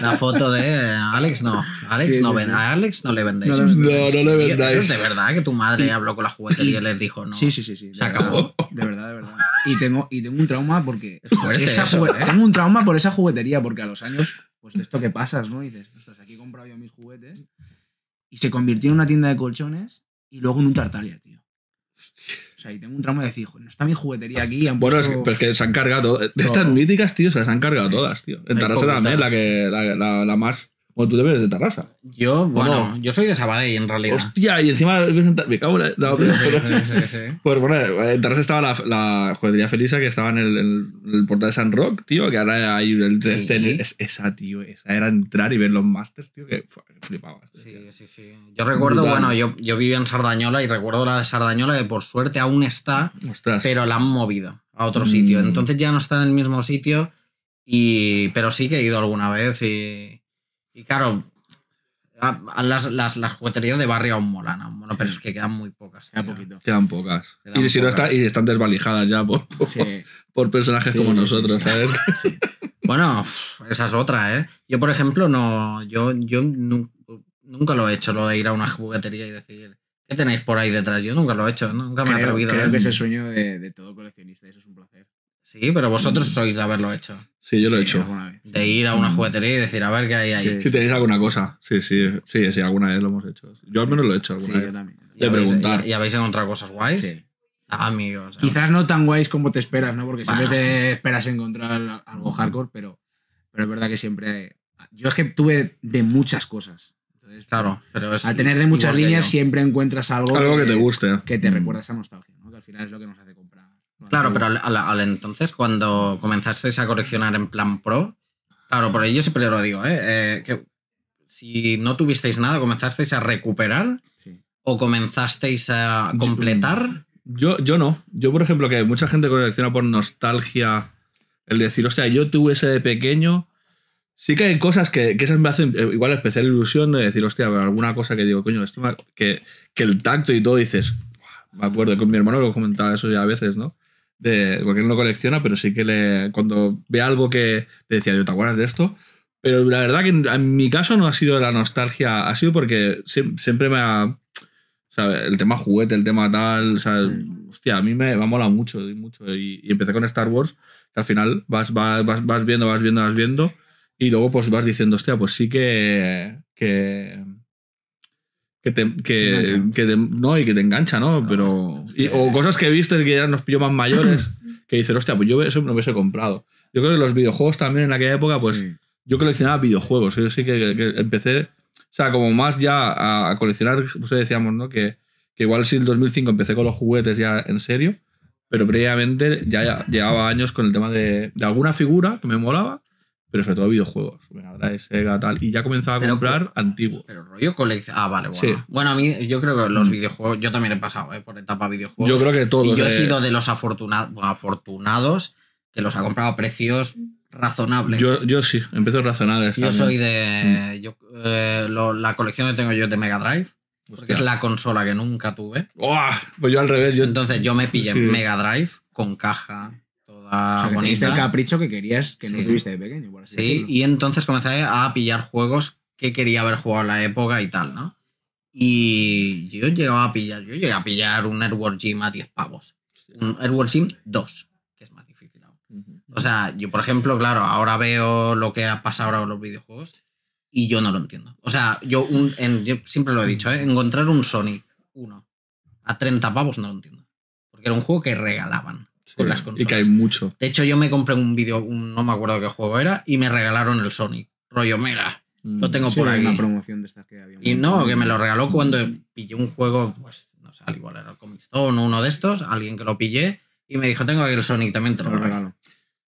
la foto de Alex no. Alex Sí, no ven, Alex no le vendéis. No Eso No, no le ¿Eso vendáis. es de verdad que tu madre Y- habló con la juguetería y y- les dijo no? Sí, sí, sí, sí. Se de acabó. verdad, De verdad, de verdad. Y tengo, y tengo un trauma porque. Es fuerte esa eso, jugue- ¿eh? Tengo un trauma por esa juguetería, porque a los años, pues de esto que pasas, ¿no? Y dices, ostras, aquí he comprado yo mis juguetes. Y se convirtió en una tienda de colchones y luego en un tartalia, tío. O sea, y tengo un trauma de decir, "Joder, no está mi juguetería aquí. han Bueno, es que, puesto- pero es que se han cargado. De estas míticas, tío, se las han cargado todas, tío. En Tarrasa también, la, que, la, la- la más Bueno, tú debes de Tarrasa. Yo, bueno, no? yo soy de Sabadell en realidad. Hostia, y encima me cago en la... Sí. Pues bueno, en Tarrasa estaba la, la juguetería Felisa que estaba en el, en el portal de San Rock, tío, que ahora hay el Sí. este- es- esa, tío, esa era entrar y ver los masters, tío, que flipabas. Sí, sí, sí. Yo recuerdo, Brutal. bueno, yo, yo vivía en Sardañola y recuerdo la de Sardañola que por suerte aún está, Ostras. pero la han movido a otro Mm. sitio. Entonces ya no está en el mismo sitio, y, pero sí que he ido alguna vez y, y claro, a- a las, las, las jugueterías de barrio aún molan, aún molan, pero es que quedan muy pocas. Queda poquito. Quedan pocas. Quedan y si no está, y están desvalijadas ya por, por, Sí. por personajes Sí, como sí, nosotros, sí. ¿sabes? Bueno, esa es otra, ¿eh? Yo, por ejemplo, no. Yo, yo nu- nunca lo he hecho, lo de ir a una juguetería y decir, ¿qué tenéis por ahí detrás? Yo nunca lo he hecho, nunca me he atrevido. creo ¿eh? que es el sueño de, de todo coleccionista, eso es un placer. Sí, pero vosotros sois de haberlo hecho. Sí, yo lo he Sí, hecho. De ir a una juguetería y decir, a ver qué hay ahí. Sí. Si tenéis alguna cosa. Sí, sí, sí, sí, alguna vez lo hemos hecho. Yo al menos lo he hecho Sí, alguna yo vez. también. ¿Y de habéis, preguntar. y- y habéis encontrado cosas guays? Sí. Ah, amigos. Quizás no tan guays como te esperas, ¿no? Porque siempre Bueno, te esperas encontrar algo hardcore, pero, pero es verdad que siempre. Yo es que tuve de muchas cosas. Entonces, Claro, pero es. Al tener de muchas líneas, yo. siempre encuentras algo, Algo que te guste. que te Mm. recuerda esa nostalgia, ¿no? Que al final es lo que nos hace comprar. Claro, pero al, al- al entonces, cuando comenzasteis a coleccionar en plan pro, claro, por ello siempre lo digo, ¿eh? Eh, que si no tuvisteis nada, comenzasteis a recuperar Sí. o comenzasteis a completar. Yo, yo no. Yo, por ejemplo, que mucha gente colecciona por nostalgia el decir, hostia, yo tuve ese de pequeño. Sí que hay cosas que, que esas me hacen eh, igual especial ilusión de decir, hostia, alguna cosa que digo, coño, esto me- que, que el tacto y todo dices, me acuerdo, con mi hermano lo comentaba eso ya a veces, ¿no? De, porque él no colecciona, pero sí que le, cuando ve algo que te decía, yo, ¿te acuerdas de esto? Pero la verdad que en, mi caso no ha sido la nostalgia, ha sido porque siem- siempre me ha, sea, el tema juguete, el tema tal, o sea, hostia, a mí me, me ha molado mucho, mucho. Y, y empecé con Star Wars, que al final vas, vas, vas, vas viendo, vas viendo, vas viendo, y luego pues vas diciendo, hostia, pues sí que. que que te, que, que te- no, y que te engancha, ¿no? Pero. y- o cosas que viste que ya nos pilló más mayores, que dices, hostia, pues yo eso me lo hubiese comprado. Yo creo que los videojuegos también en aquella época, pues Sí. yo coleccionaba videojuegos. Yo sí que, que empecé, o sea, como más ya a, a coleccionar, pues decíamos, ¿no? Que, que igual si el 2005 empecé con los juguetes ya en serio, pero previamente ya, ya llevaba años con el tema de, de alguna figura que me molaba, pero sobre todo videojuegos. Mega Drive, Sega, tal. Y ya comenzaba a Pero, comprar antiguos. Pero rollo colección. Ah, vale, bueno. Sí. Bueno, a mí, yo creo que los videojuegos. Yo también he pasado ¿eh? por etapa videojuegos. Yo creo que todos. y yo he eh, sido de los afortuna- afortunados que los ha comprado a precios razonables. yo, yo sí, empecé a razonar. Yo soy de. yo, eh, lo- la colección que tengo yo es de Mega Drive, porque es la consola que nunca tuve. Pues yo al revés. Yo, Entonces yo me pillé Sí. Mega Drive con caja, toda O sea, que tuviste bonita. el capricho que querías que no tuviste de pequeño. Por así Sí, decirlo. y entonces comencé a pillar juegos que quería haber jugado en la época y tal, ¿no? Y yo llegaba a pillar, yo llegué a pillar un Airworld Gym a 10 pavos. Un Airworld Gym 2, que es más difícil aún. O sea, yo, por ejemplo, claro, ahora veo lo que ha pasado ahora con los videojuegos y yo no lo entiendo. O sea, yo, un, en- yo siempre lo he dicho, ¿eh? encontrar un Sonic 1 a 30 pavos no lo entiendo. Porque era un juego que regalaban con las consolas. y que hay mucho. De hecho, yo me compré un vídeo, no me acuerdo qué juego era, y me regalaron el Sonic. Rollo, mira. Lo tengo Sí, por aquí. una promoción de estas que había. Y no, que me lo regaló cuando pillé un juego, pues, no sé, al igual era el Comic Stone o uno de estos, alguien que lo pillé, y me dijo, tengo aquí el Sonic, también te lo lo regalo.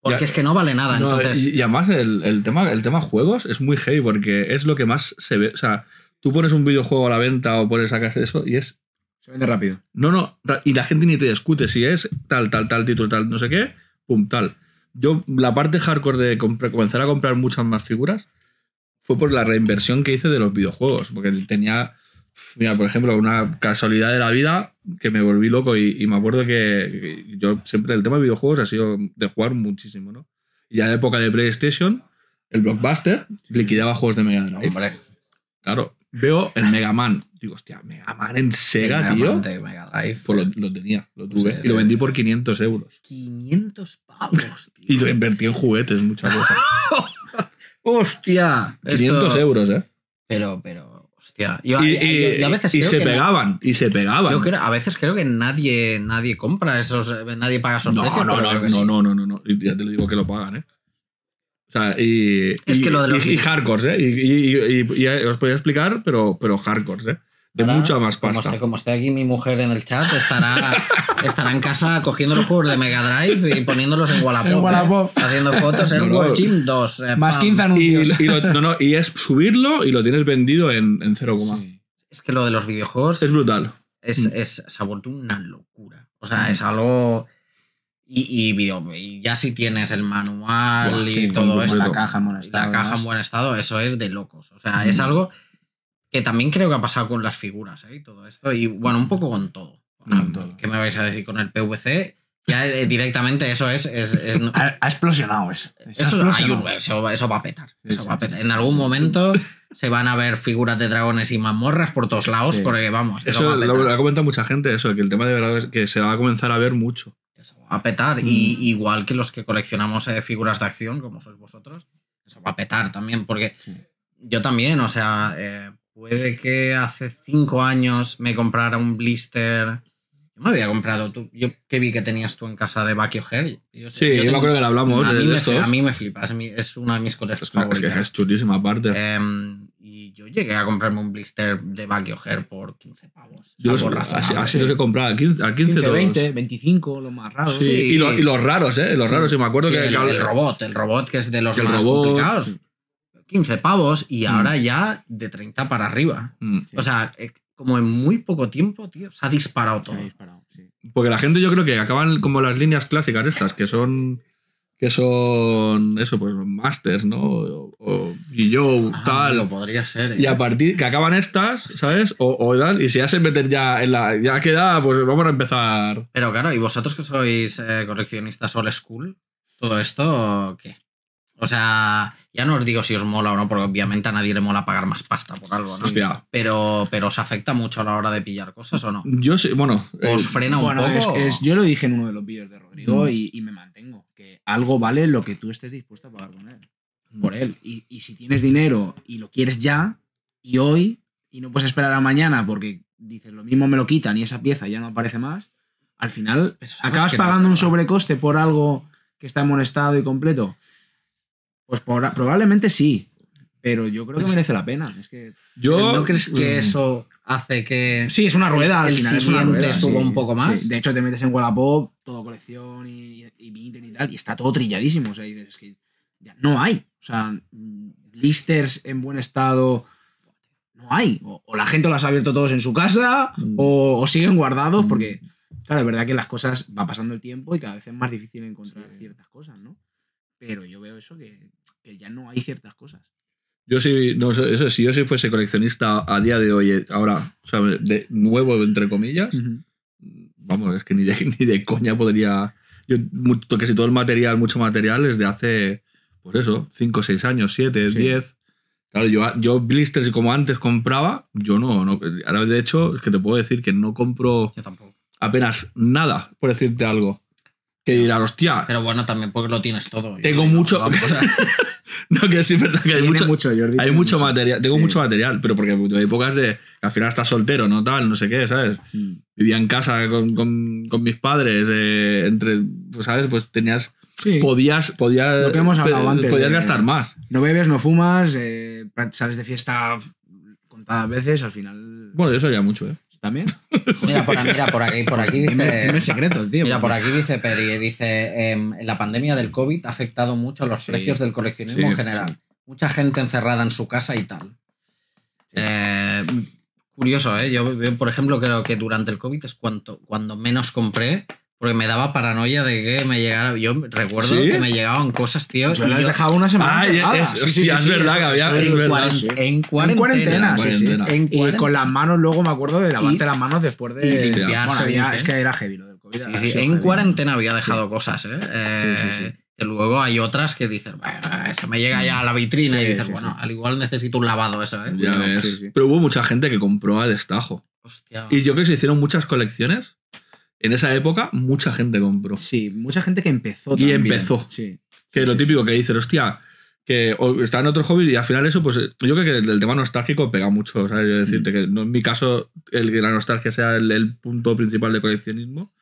Porque Ya- es que no vale nada, No, entonces... y, y además el, el tema, el tema juegos es muy heavy porque es lo que más se ve. O sea, tú pones un videojuego a la venta o pones a casa eso y es. Se vende rápido. No, no. Y la gente ni te discute si es tal, tal, tal título, tal, no sé qué, pum, tal. Yo, la parte hardcore de comenzar a comprar muchas más figuras fue por la reinversión que hice de los videojuegos. Porque tenía. Mira, por ejemplo, una casualidad de la vida que me volví loco y, y me acuerdo que yo siempre el tema de videojuegos ha sido de jugar muchísimo, ¿no? Y ya en época de PlayStation, el Blockbuster liquidaba juegos de Mega Drive. Hombre, Claro, veo el Mega Man. Digo, hostia, Mega Man en Sega, tío. Man Mega. Pues lo, lo tenía, lo tuve. Y lo vendí por 500 euros. 500 pavos, tío. Y lo invertí en juguetes, muchas cosas. ¡Hostia! 500 Esto- euros, ¿eh? Pero, pero, hostia. Yo, Y, yo- y- yo a veces y creo se que pegaban, y se pegaban. Yo creo, a veces creo que nadie, nadie compra esos, nadie paga esos no, precios. no, no, no, sí. no, no, no, no. Ya te lo digo que lo pagan, ¿eh? O sea, y, Es y, que lo de los y, y hardcore, ¿eh? Y, y- y- y- y os podía explicar, pero, pero hardcore, ¿eh? De Ahora, mucha más como pasta. esté, como esté aquí mi mujer en el chat, estará, estará en casa cogiendo los juegos de Mega Drive y poniéndolos en Wallapop. En ¿eh? Haciendo fotos en No, no. World Gym 2. eh, Más pam. 15 Y, anuncios. y lo- no, no, y es subirlo y lo tienes vendido en, en 0, Sí. Es que lo de los videojuegos es brutal. es, Mm. es- se ha vuelto una locura. O sea, es algo. Y, y, video- y ya si tienes el manual y sí, todo esto, La caja en buen estado, la caja además. en buen estado, eso es de locos. O sea, Mm. es algo que también creo que ha pasado con las figuras ¿eh? y todo esto. Y bueno, un poco con todo. Con todo. ¿Qué me vais a decir con el PVC? Ya eh, directamente eso es. es- es- Ha, ha explosionado eso. eso, hay un- eso, eso va a petar. Eso va a petar. En algún momento se van a ver figuras de dragones y mazmorras por todos lados, Sí. porque vamos, eso, Eso va a lo, petar. lo ha comentado mucha gente, eso, que el tema de verdad es que se va a comenzar a ver mucho. A petar. Y igual que los que coleccionamos eh, figuras de acción, como sois vosotros, eso va a petar también, porque Sí. yo también, o sea, eh, puede que hace cinco años me comprara un blister. Yo me había comprado, tú, yo que vi que tenías tú en casa de Bucky O'Hare. Yo, Sí, yo, me acuerdo que le hablamos a, de mí me, estos. a mí me flipa, es, mi- es una de mis colecciones Es que, es chulísima aparte. Em, y yo llegué a comprarme un blister de Bucky O'Hare por 15 pavos. yo los, así, así los he comprado, a 15, a 15, 15, todos. 20, 25, lo más raro. Sí, Sí. Y, lo- y los raros, ¿eh? Los Sí. raros, sí, me acuerdo Sí, que. el, que- el robot, el robot que es de los más robot, complicados. sí. 15 pavos y Mm. ahora ya de 30 para arriba. Mm. O sea, eh, como en muy poco tiempo, tío, se ha disparado Se todo. ha disparado, sí. Porque la gente, yo creo que acaban como las líneas clásicas estas, que son. Que son. Eso, pues, Masters, ¿no? O, o Guillou, Ah, tal. amigo, podría ser. Y eh. a partir que acaban estas, ¿sabes? O, o tal, y si ya se meten ya en la. Ya queda, pues vamos a empezar. Pero claro, y vosotros que sois eh, coleccionistas old school, todo esto, ¿qué? O sea, ya no os digo si os mola o no, porque obviamente a nadie le mola pagar más pasta por algo, ¿no? Hostia. Pero, pero os afecta mucho a la hora de pillar cosas o no. Yo sí, bueno. eh, ¿Os frena un Bueno, es, poco? es- yo lo dije en uno de los vídeos de Rodrigo Mm. y, y me mantengo. Algo vale lo que tú estés dispuesto a pagar con él. Por él. Y, y si tienes dinero y lo quieres ya, y hoy, y no puedes esperar a mañana porque dices lo mismo me lo quitan y esa pieza ya no aparece más, al final acabas no, pagando un sobrecoste por algo que está en buen estado y completo. Pues por- probablemente sí. Pero yo creo que Pues- merece la pena. Es que. yo. ¿No crees que mm, eso hace que Sí, es una rueda. El- al el final, es una siguiente rueda, sí, un poco más. sí. De hecho, te metes en Wallapop, todo colección y, y Vinted y tal, y está todo trilladísimo. O sea, dices, es que ya no hay. O sea, listers en buen estado no hay. O, o la gente los ha abierto todos en su casa, Mm. o, o siguen guardados, Mm. porque, claro, es verdad que las cosas va pasando el tiempo y cada vez es más difícil encontrar Sí. ciertas cosas, ¿no? Pero yo veo eso que, que ya no hay ciertas cosas. Yo sí, no, sé, eso, si yo sí fuese coleccionista a día de hoy, eh, ahora, o sea, de nuevo, entre comillas, vamos, es que ni de, ni de coña podría. Yo, mu- casi todo el material, mucho material es de hace, pues eso, 5, 6 años, 7, Sí. 10. Claro, yo, yo blisters como antes compraba, yo no, no. Ahora, de hecho, es que te puedo decir que no compro Yo tampoco. apenas nada, por decirte algo. Que dirás, hostia, Pero bueno, también porque lo tienes todo. Tengo mucho- vamos, o sea, no, que sí es verdad que hay mucho, mucho, Jordi, hay mucho material, tengo Sí. mucho material, pero porque hay épocas de que al final estás soltero, no tal, no sé qué, ¿sabes? Mm. Vivía en casa con, con- con mis padres, eh, entre, pues, ¿sabes? Pues tenías, Sí. podías, podías, Lo que hemos hablado antes podías gastar más. No bebes, no fumas, eh, sales de fiesta contadas veces, al final. Bueno, eso ya mucho, ¿eh? También. mira, por, mira, por aquí, por aquí Dime, dime dice. el secreto, tío. Mira, por aquí dice Peri, dice, em, la pandemia del COVID ha afectado mucho los Sí, precios del coleccionismo sí, en general. Mucha gente encerrada en su casa y tal. Eh, curioso, ¿eh? Yo, yo, por ejemplo, creo que durante el COVID es cuanto, cuando menos compré, porque me daba paranoia de que me llegara. Yo recuerdo ¿Sí? que me llegaban cosas, tío. Yo y las yo- dejaba una semana. Ah, es- hostia, es verdad que había- es en, verdad, cuaren- sí. en cuarentena. En cuarentena, sí, sí. Cuarentena. En Y con las manos, luego me acuerdo de lavarte Y- las manos después de. y limpiarse Bueno, había- bien, es que era heavy lo del COVID. Sí, sí, en heavy. cuarentena había dejado cosas, ¿eh? Eh, Sí, sí, sí. Que luego hay otras que dices, "Bueno, se me llega ya a la vitrina Sí, y dices, sí, bueno, sí. al igual necesito un lavado eso, ¿eh? Ya ves. sí, sí. Pero hubo mucha gente que compró a destajo. Hostia. Y yo creo que se hicieron muchas colecciones. En esa época, mucha gente compró. Sí, mucha gente que empezó. Y también. empezó. Sí. Que Sí, lo sí, típico que dices, hostia, que está en otro hobby y al final eso, pues yo creo que el, tema nostálgico pega mucho. ¿sabes? Yo Mm. decirte que no en mi caso el, que la nostalgia sea el, el punto principal de coleccionismo,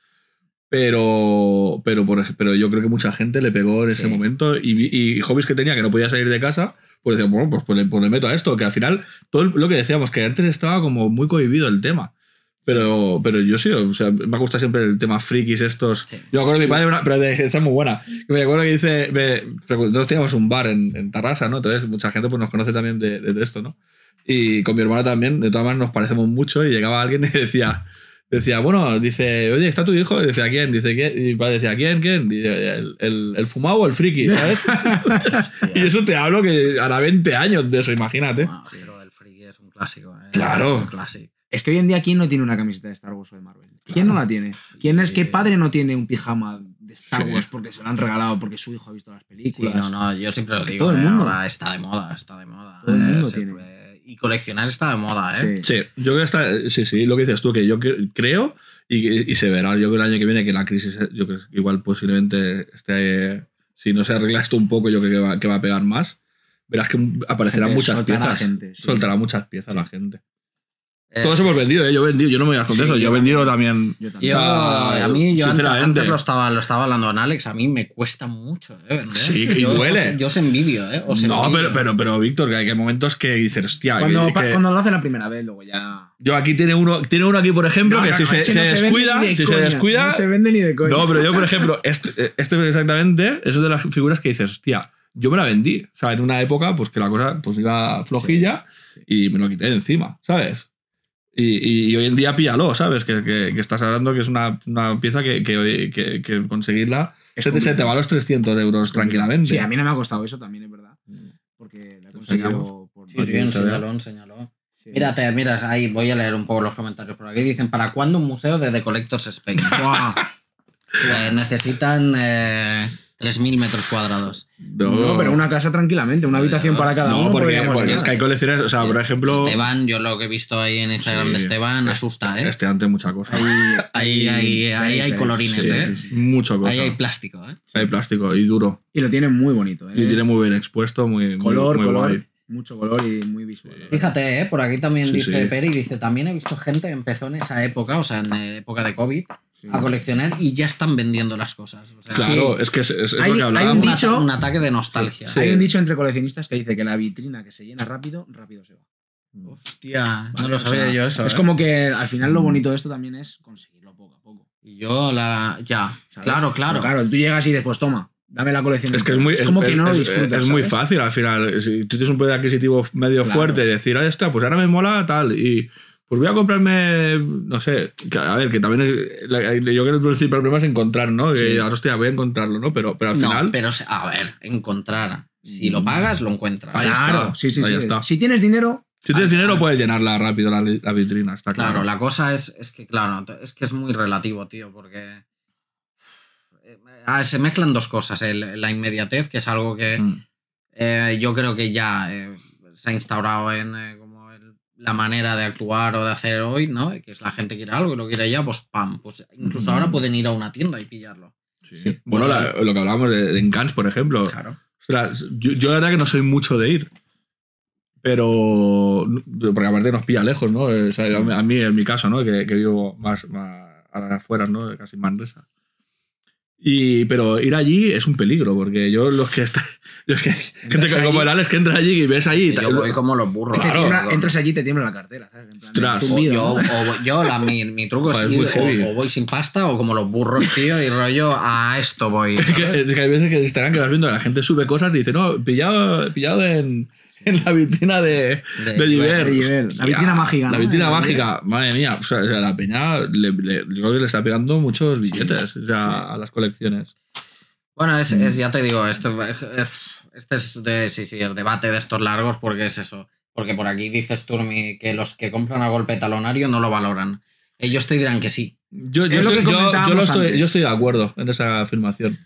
Pero, pero, por pero yo creo que mucha gente le pegó en ese Sí. momento y, y hobbies que tenía que no podía salir de casa, pues decía, bueno, pues, pues le, pues le meto a esto, que al final, todo lo que decíamos, que antes estaba como muy cohibido el tema. Pero, pero yo sí, o sea, me gusta siempre el tema frikis estos. Sí. Yo me acuerdo de mi padre, una, pero esta es muy buena. que Me acuerdo que dice, me, nosotros teníamos un bar en, en Tarrasa, ¿no? Entonces mucha gente pues, nos conoce también de, de esto, ¿no? Y con mi hermana también, de todas maneras nos parecemos mucho y llegaba alguien y decía, decía, bueno, dice, oye, ¿está tu hijo? Y decía, ¿quién? Dice, ¿quién? Y mi padre decía, ¿quién? ¿Quién? Dice, el, el, el fumado o el friki, ¿sabes? y eso te hablo que hará 20 años de eso, imagínate. Bueno, sí, lo del friki es un clásico. ¿eh? Claro. Un clásico. Es que hoy en día, ¿quién no tiene una camiseta de Star Wars o de Marvel? ¿Quién no la tiene? ¿Quién es qué padre no tiene un pijama de Star Sí. Wars porque se lo han regalado, porque su hijo ha visto las Sí, películas? no, no, yo siempre lo digo. Todo el eh, mundo. ahora está de moda, está de moda. Todo el mundo se tiene. fue- Y coleccionar está de moda, ¿eh? Sí. Sí, yo creo que está, sí, sí, lo que dices tú, que yo cre- creo y, y se verá, yo creo el año que viene que la crisis, yo creo que igual posiblemente esté, si no se arregla esto un poco, yo creo que va, que va a pegar más. Verás que aparecerán muchas soltará piezas. gente, sí. Soltará muchas piezas la gente. Eh, Todos hemos vendido, ¿eh? yo he vendido, yo no me voy a esconder Sí, eso, yo he vendido también. Yo también. Yo, O sea, a mí, yo antes, lo, estaba, lo estaba hablando con Alex, a mí me cuesta mucho ¿eh? vender. Sí, y yo, duele. Yo os envidio, ¿eh? Os No, envidio. pero, pero, pero Víctor, que hay que momentos que dices, hostia, que- Cuando, que- cuando lo hace la primera vez, luego ya. yo aquí tiene uno, tiene uno aquí, por ejemplo, No, que no, si no, se, se descuida, de si se descuida, No se vende ni de coña. No, pero yo, por ejemplo, este, este exactamente es de las figuras que dices, hostia, yo me la vendí. O sea, en una época, pues que la cosa pues iba flojilla Sí, y me lo quité de encima, ¿sabes? Y, y- y hoy en día píllalo, ¿sabes? Que, que- que estás hablando que es una, una pieza que, que, que- que conseguirla Es se te, se te va a los 300 euros tranquilamente. Sí, a mí no me ha costado eso también, es verdad. Porque la he conseguido por. Sí, sí, enséñalo, enséñalo. Mírate, mira, ahí voy a leer un poco los comentarios por aquí. Dicen, ¿para cuándo un museo de The Collector's? Buah. Eh, necesitan eh, 3.000 metros cuadrados. No, pero una casa tranquilamente, una habitación para cada No, uno. porque, podríamos porque es que hay colecciones, o sea, por ejemplo, Esteban, yo lo que he visto ahí en Instagram Sí. de Esteban, asusta, ¿eh? este antes mucha cosa. Ahí- ahí- ahí hay colorines, Sí, ¿eh? Mucho cosa. Ahí hay plástico, ¿eh? Hay plástico y duro. Y lo tiene muy bonito, ¿eh? Y tiene muy bien expuesto, muy, color, muy color. guay. Mucho color y muy visual. Fíjate, ¿eh? por aquí también Sí, dice sí. Peri, dice, también he visto gente que empezó en esa época, o sea, en eh, época de COVID. A coleccionar y ya están vendiendo las cosas. O sea, Claro, es que es, Hay- lo que hay hablábamos. un, dicho- un ataque de nostalgia. Sí. Hay un dicho entre coleccionistas que dice que la vitrina que se llena rápido, rápido se va. Hostia, no lo o sabía sea, yo eso. Es ¿eh? como que al final lo bonito de esto también es conseguirlo poco a poco. Y yo la... Ya, ¿sabes? claro, claro. Pero claro, tú llegas y después toma, dame la colección. Es que es entera. muy, es como es- que no lo disfrutas. es muy ¿sabes? fácil al final. Si tú tienes un poder adquisitivo medio Claro. fuerte, decir, ah, está, pues ahora me mola tal. Y pues voy a comprarme, no sé, a ver, que también la- yo creo que el principal problema es encontrar, ¿no? Que Sí. ahora, hostia, voy a encontrarlo, ¿no? Pero, pero al no, final. pero a ver, encontrar. Si lo pagas, lo encuentras. Ahí está, Claro, sí, sí, ahí sí. está. Si tienes dinero, Si tienes Ah, dinero, puedes llenarla rápido la, la vitrina, está claro. Claro, la cosa es, es que, claro, es que es muy relativo, tío, porque ah, se mezclan dos cosas. el- la inmediatez, que es algo que Mm. eh, yo creo que ya eh, se ha instaurado en eh, la manera de actuar o de hacer hoy, ¿no? Que es la gente quiere algo y lo quiere ya, pues pam. Pues incluso ahora pueden ir a una tienda y pillarlo. Sí. Bueno, la- lo que hablábamos de, de en Cannes, por ejemplo. Claro. Ostras, yo, yo la verdad que no soy mucho de ir. Pero. Porque aparte nos pilla lejos, ¿no? O sea, a mí- en mi caso, ¿no? Que, que vivo más, más a las afueras, ¿no? Casi Manresa. Y, pero ir allí es un peligro, porque yo los que están. Los que, gente que, como el Alex que entra allí y ves allí. yo voy como los burros. Claro, tiembla- entras allí y te tiembla la cartera. yo, ¿no? o yo la, mi, mi truco Joder, es ir o, o voy sin pasta o como los burros, tío, y rollo a esto voy. Es que, ¿sabes? es que hay veces que en Instagram que vas viendo, la gente sube cosas y dice, no, pillado, pillado en, en la vitrina de, De de Giver. De Giver, La vitrina mágica. La ¿no? vitrina De- mágica, madre mía. O sea, la peña, le, le- yo creo que le está pegando muchos billetes o sea, sí. a las colecciones. Bueno, es, Mm. es- ya te digo, este, es- este es de, sí, sí, el debate de estos largos porque es eso. Porque por aquí dices Turmi que los que compran a golpe talonario no lo valoran. Ellos te dirán que sí. Yo, Es yo, lo estoy, que yo- yo comentábamos lo estoy, yo estoy de acuerdo en esa afirmación.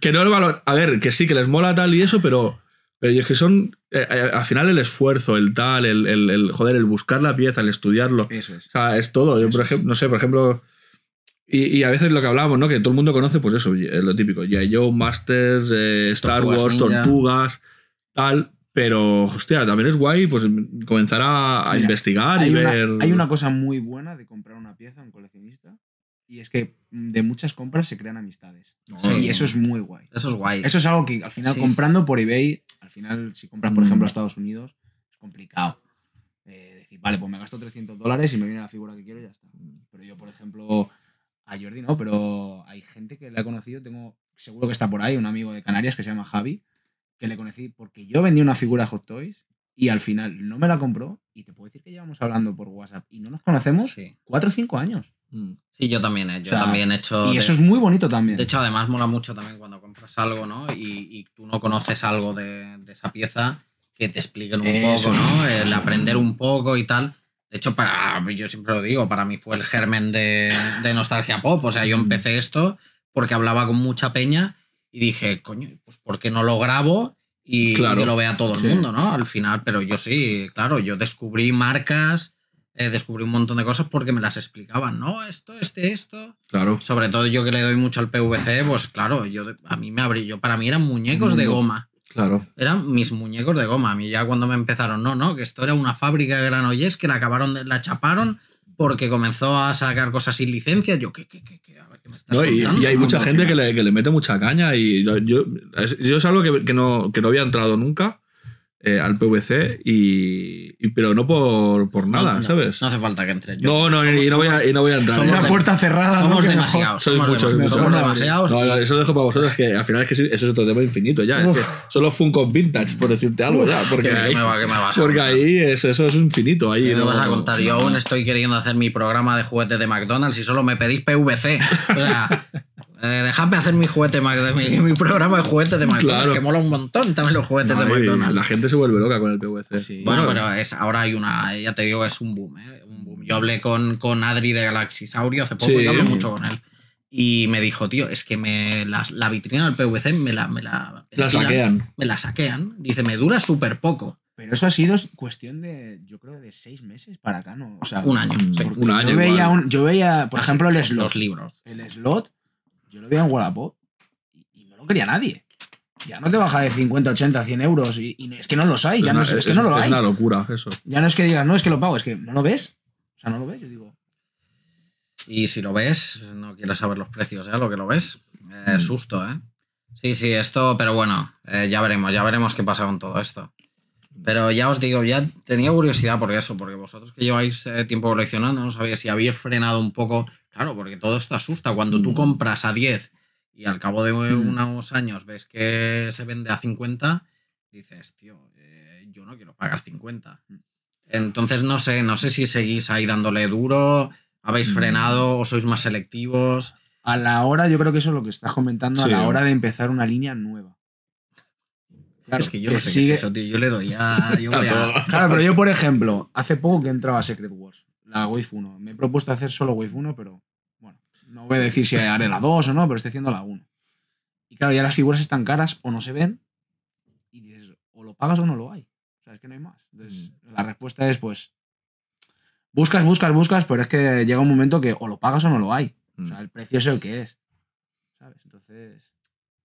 Que no el valor. A ver, que sí, que les mola tal y eso, pero. Pero es que son. eh, eh, al final el esfuerzo, el tal, el, el, el- Joder, el buscar la pieza, el estudiarlo. Eso es. O sea, es todo. Yo, por Eso es. ejemplo, no sé, por ejemplo. Y, y a veces lo que hablábamos, ¿no? Que todo el mundo conoce, pues eso, eh, lo típico. G.I. Joe, Masters, eh, Star Tortugas Wars, Ninja. Tortugas, tal. Pero, hostia, también es guay pues comenzar a, a Mira, investigar Hay y una, ver. hay una cosa muy buena de comprar una pieza a un coleccionista y es que de muchas compras se crean amistades. Sí. Y eso es muy guay. Eso es guay. Eso es algo que al final Sí. comprando por eBay, al final si compras por Mm. ejemplo a Estados Unidos, es complicado. Eh, decir, vale, pues me gasto 300 dólares y me viene la figura que quiero y ya está. Pero yo, por ejemplo, a Jordi no, pero hay gente que le ha conocido, tengo, seguro que está por ahí, un amigo de Canarias que se llama Javi, que le conocí porque yo vendí una figura Hot Toys y al final no me la compró y te puedo decir que llevamos hablando por WhatsApp y no nos conocemos Sí. cuatro o cinco años. Mm. Sí, yo también, ¿eh? Yo O sea, también he hecho. Y de- eso es muy bonito también. De hecho, además mola mucho también cuando compras algo, ¿no? Y, y tú no conoces algo de, de esa pieza, que te expliquen un Eso, poco, ¿no? El aprender un poco y tal. De hecho, para, yo siempre lo digo, para mí fue el germen de, de Nostalgia Pop. O sea, yo empecé esto porque hablaba con mucha peña y dije, coño, pues ¿por qué no lo grabo? Y, Claro. que lo vea todo el Sí. mundo, ¿no? Al final, pero yo sí, claro, yo descubrí marcas, eh, descubrí un montón de cosas porque me las explicaban, ¿no? Esto, este, esto. Claro. Sobre todo yo que le doy mucho al PVC, pues claro, yo a mí me abrí, yo para mí eran muñecos de goma. Claro. Eran mis muñecos de goma. A mí ya cuando me empezaron, no, no, que esto era una fábrica de Granollers que la acabaron, de, la chaparon porque comenzó a sacar cosas sin licencia. Yo, ¿qué, qué, qué, qué? A ver, ¿qué me estás No, y, contando? y hay No, mucha gente que le, que le mete mucha caña y yo, yo, es, yo es algo que, que no, que no había entrado nunca eh, al PVC y, y- pero no por, por nada, No, no, ¿sabes? No hace falta que entre yo. No, no, y, no voy a, y no voy a entrar. somos Una de- puerta cerrada. Somos demasiados. Sois Somos, muchos, somos demasiados. No, no, y- eso lo dejo para vosotros, que al final es que sí, eso es otro tema infinito ya. es que son los Funko Vintage, por decirte algo ya. Porque ¿Qué ahí, me va- qué me vas a porque contar? ahí es- eso es infinito. Ahí ¿Qué me vas a contar? Yo aún estoy queriendo hacer mi programa de juguetes de McDonald's y solo me pedís PVC. O sea, eh, dejadme hacer mi juguete Mac- de mi, mi programa de juguetes de McDonald's, Claro. que mola un montón también los juguetes de McDonald's. la gente se vuelve loca con el PVC. Sí. Bueno, pero es, ahora hay una, ya te digo, es un boom, ¿eh? Un boom. Yo hablé con, con Adri de Galaxy Saurio hace poco Sí. y hablo mucho con él. Y me dijo, tío, es que me las- la vitrina del PVC me la, me la, La saquean. Me la saquean. Dice, me dura súper poco. Pero eso ha sido cuestión de, yo creo, de seis meses para acá, ¿no? O sea, Un año. Sí. porque un año Yo veía, un- yo veía, por ejemplo, el slot. Los libros. El slot, yo lo veía en Wallapop y, no lo quería nadie. Ya no te baja de 50, 80, 100 euros y, y es que no los hay, ya no, es, es que no lo es hay. una locura eso. Ya no es que digas, no, es que lo pago, es que no lo ves. O sea, no lo ves, yo digo. Y si lo ves, no quieres saber los precios, ¿eh? Lo que lo ves. Eh, Mm. Susto, ¿eh? Sí, sí, esto, pero bueno, eh, ya veremos, ya veremos qué pasa con todo esto. Pero ya os digo, ya tenía curiosidad por eso, porque vosotros que lleváis eh, tiempo coleccionando, no sabía si habéis frenado un poco. Claro, porque todo esto asusta. Cuando tú Mm. compras a 10 y al cabo de Mm. unos años ves que se vende a 50, dices, tío, eh, yo no quiero pagar 50. Entonces no sé, no sé si seguís ahí dándole duro, habéis Mm. frenado o sois más selectivos. A la hora, yo creo que eso es lo que estás comentando, Sí. a la hora de empezar una línea nueva. Claro, es que yo no sé sigue- qué es eso, tío. Yo le doy a. Yo voy a-. Claro, pero yo, por ejemplo, hace poco que entraba a Secret Wars, la Wave 1. Me he propuesto hacer solo Wave 1, pero bueno, no voy a decir si haré la 2 o no, pero estoy haciendo la 1. Y claro, ya las figuras están caras o no se ven. Y dices, o lo pagas o no lo hay. O sea, es que no hay más. Entonces, la respuesta es, pues, buscas, buscas, buscas, pero es que llega un momento que o lo pagas o no lo hay. O sea, el precio es el que es. ¿Sabes? Entonces...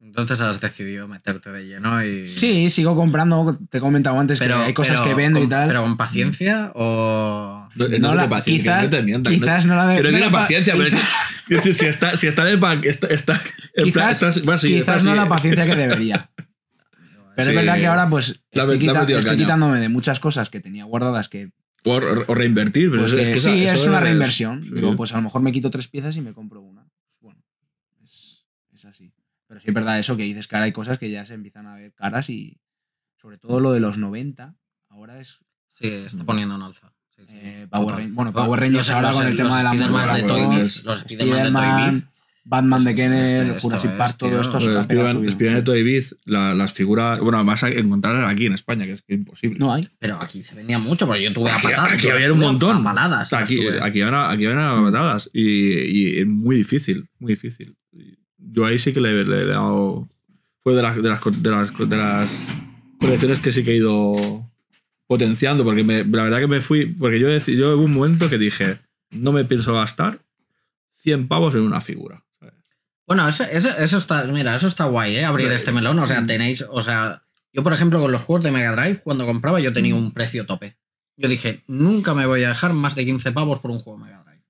Entonces has decidido meterte de lleno y. Sí, sigo comprando, te he comentado antes que hay cosas pero que vendo y con- tal. Pero con paciencia o. No, no No la- paciencia, quizás- no te mientas. no- Quizás no la que no tiene paciencia, pero es que- quiero decir, si está, si está en el pack, está, está, en plan, Quizás, estás- va, sí, quizás está no la paciencia que debería. Pero Sí. es verdad que ahora pues La- estoy, quita- quitándome de muchas cosas que tenía guardadas que, O, o reinvertir, pero pues, eso- que es que sí, una reinversión. sí. Digo, pues a lo mejor me quito tres piezas y me compro una. Bueno, es, es así. Pero sí es verdad eso que dices que ahora hay cosas que ya se empiezan a ver caras y sobre todo lo de los 90 ahora es Sí, está poniendo un alza. Sí, sí. eh, Power. Bueno, Los- Power Rangers los- ahora los- con el los tema de la Spiderman moda, de Toy Biz, Los Spiderman de Toy Batman de Pues, Kenner, este- Jurassic Park, todo esto Spiderman de. Toy Biz, la- las figuras. Bueno, además hay que encontrarlas aquí en España, que es imposible. No hay. Pero aquí se vendía mucho, porque yo tuve a Aquí, patadas. aquí había un a montón. paladas, aquí, aquí aquí habían a patadas. Y, y es muy difícil, muy difícil. Yo ahí sí que le, le he dado. Fue de las, de, las, de, las, de las colecciones que sí que he ido potenciando. Porque me- la verdad que me fui. Porque yo, deci- yo hubo un momento que dije: No me pienso gastar 100 pavos en una figura. Bueno, eso, eso, eso está, mira, eso está guay, ¿eh? Abrir Sí. este melón. O sea, tenéis, o sea, yo por ejemplo con los juegos de Mega Drive, cuando compraba yo tenía un precio tope. Yo dije, nunca me voy a dejar más de 15 pavos por un juego Mega Drive.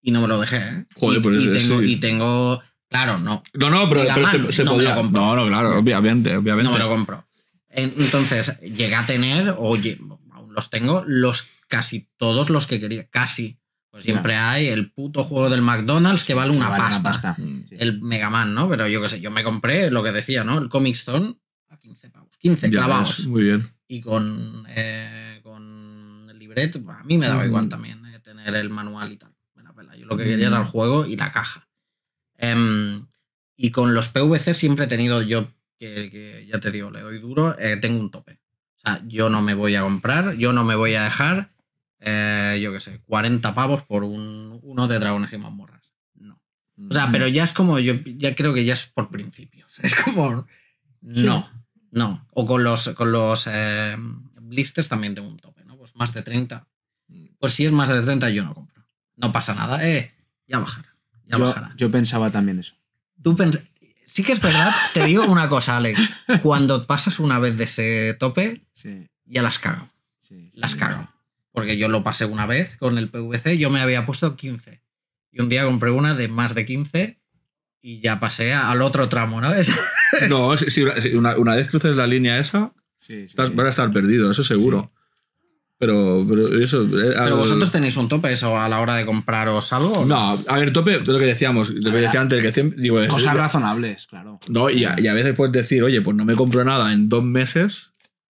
y no me lo dejé, ¿eh? Joder, y, pues y es- tengo, sí. y tengo. Claro, no. No, no, pero, Mega pero Man, se, se no me podía. lo compro. no, no, claro, obviamente, obviamente. No me lo compro. En- Entonces, llegué a tener, oye, aún los tengo, los casi todos los que quería. Casi. Pues siempre hay el puto juego del McDonald's que vale una Vale, pasta. Mm. Sí. El Mega Man, ¿no? Pero yo qué sé, yo me compré lo que decía, ¿no? El Comic Zone a 15 pavos. 15 Ya clavados. muy bien. Y con, eh, con el libreto, a mí me daba Ujú. igual también eh, tener el manual y tal. Me. Yo lo que quería era el juego y la caja. Em, y con los PVC siempre he tenido yo, que, que ya te digo, le doy duro, eh, tengo un tope. O sea, yo no me voy a comprar, yo no me voy a dejar, eh, yo qué sé, 40 pavos por un, uno de dragones y mazmorras. No. O sea, pero ya es como, yo ya creo que ya es por principios. Es como, no, no. O con los, con los eh, blisters también tengo un tope, ¿no? Pues más de 30. Pues si es más de 30 yo no compro. No pasa nada, eh, ya bajará. Ya Yo, bajará. yo pensaba también eso. Tú pens- sí que es verdad, te digo una cosa, Alex. Cuando pasas una vez de ese tope, Sí, ya las cago. sí. Las sí. cago. Porque yo lo pasé una vez con el PVC, yo me había puesto 15. Y un día compré una de más de 15 y ya pasé al otro tramo, ¿no? Es- No, si, una, una vez cruces la línea esa, Sí, sí, estás- sí. vas a estar perdido, eso seguro. Pero, pero eso. eh, Pero al- vosotros tenéis un tope eso a la hora de compraros algo. ¿o No, a ver, tope, lo que decíamos, lo que decía antes, que siempre- digo, es- Cosas razonables, claro. No, y a, y a veces puedes decir, oye, pues no me compro nada en dos meses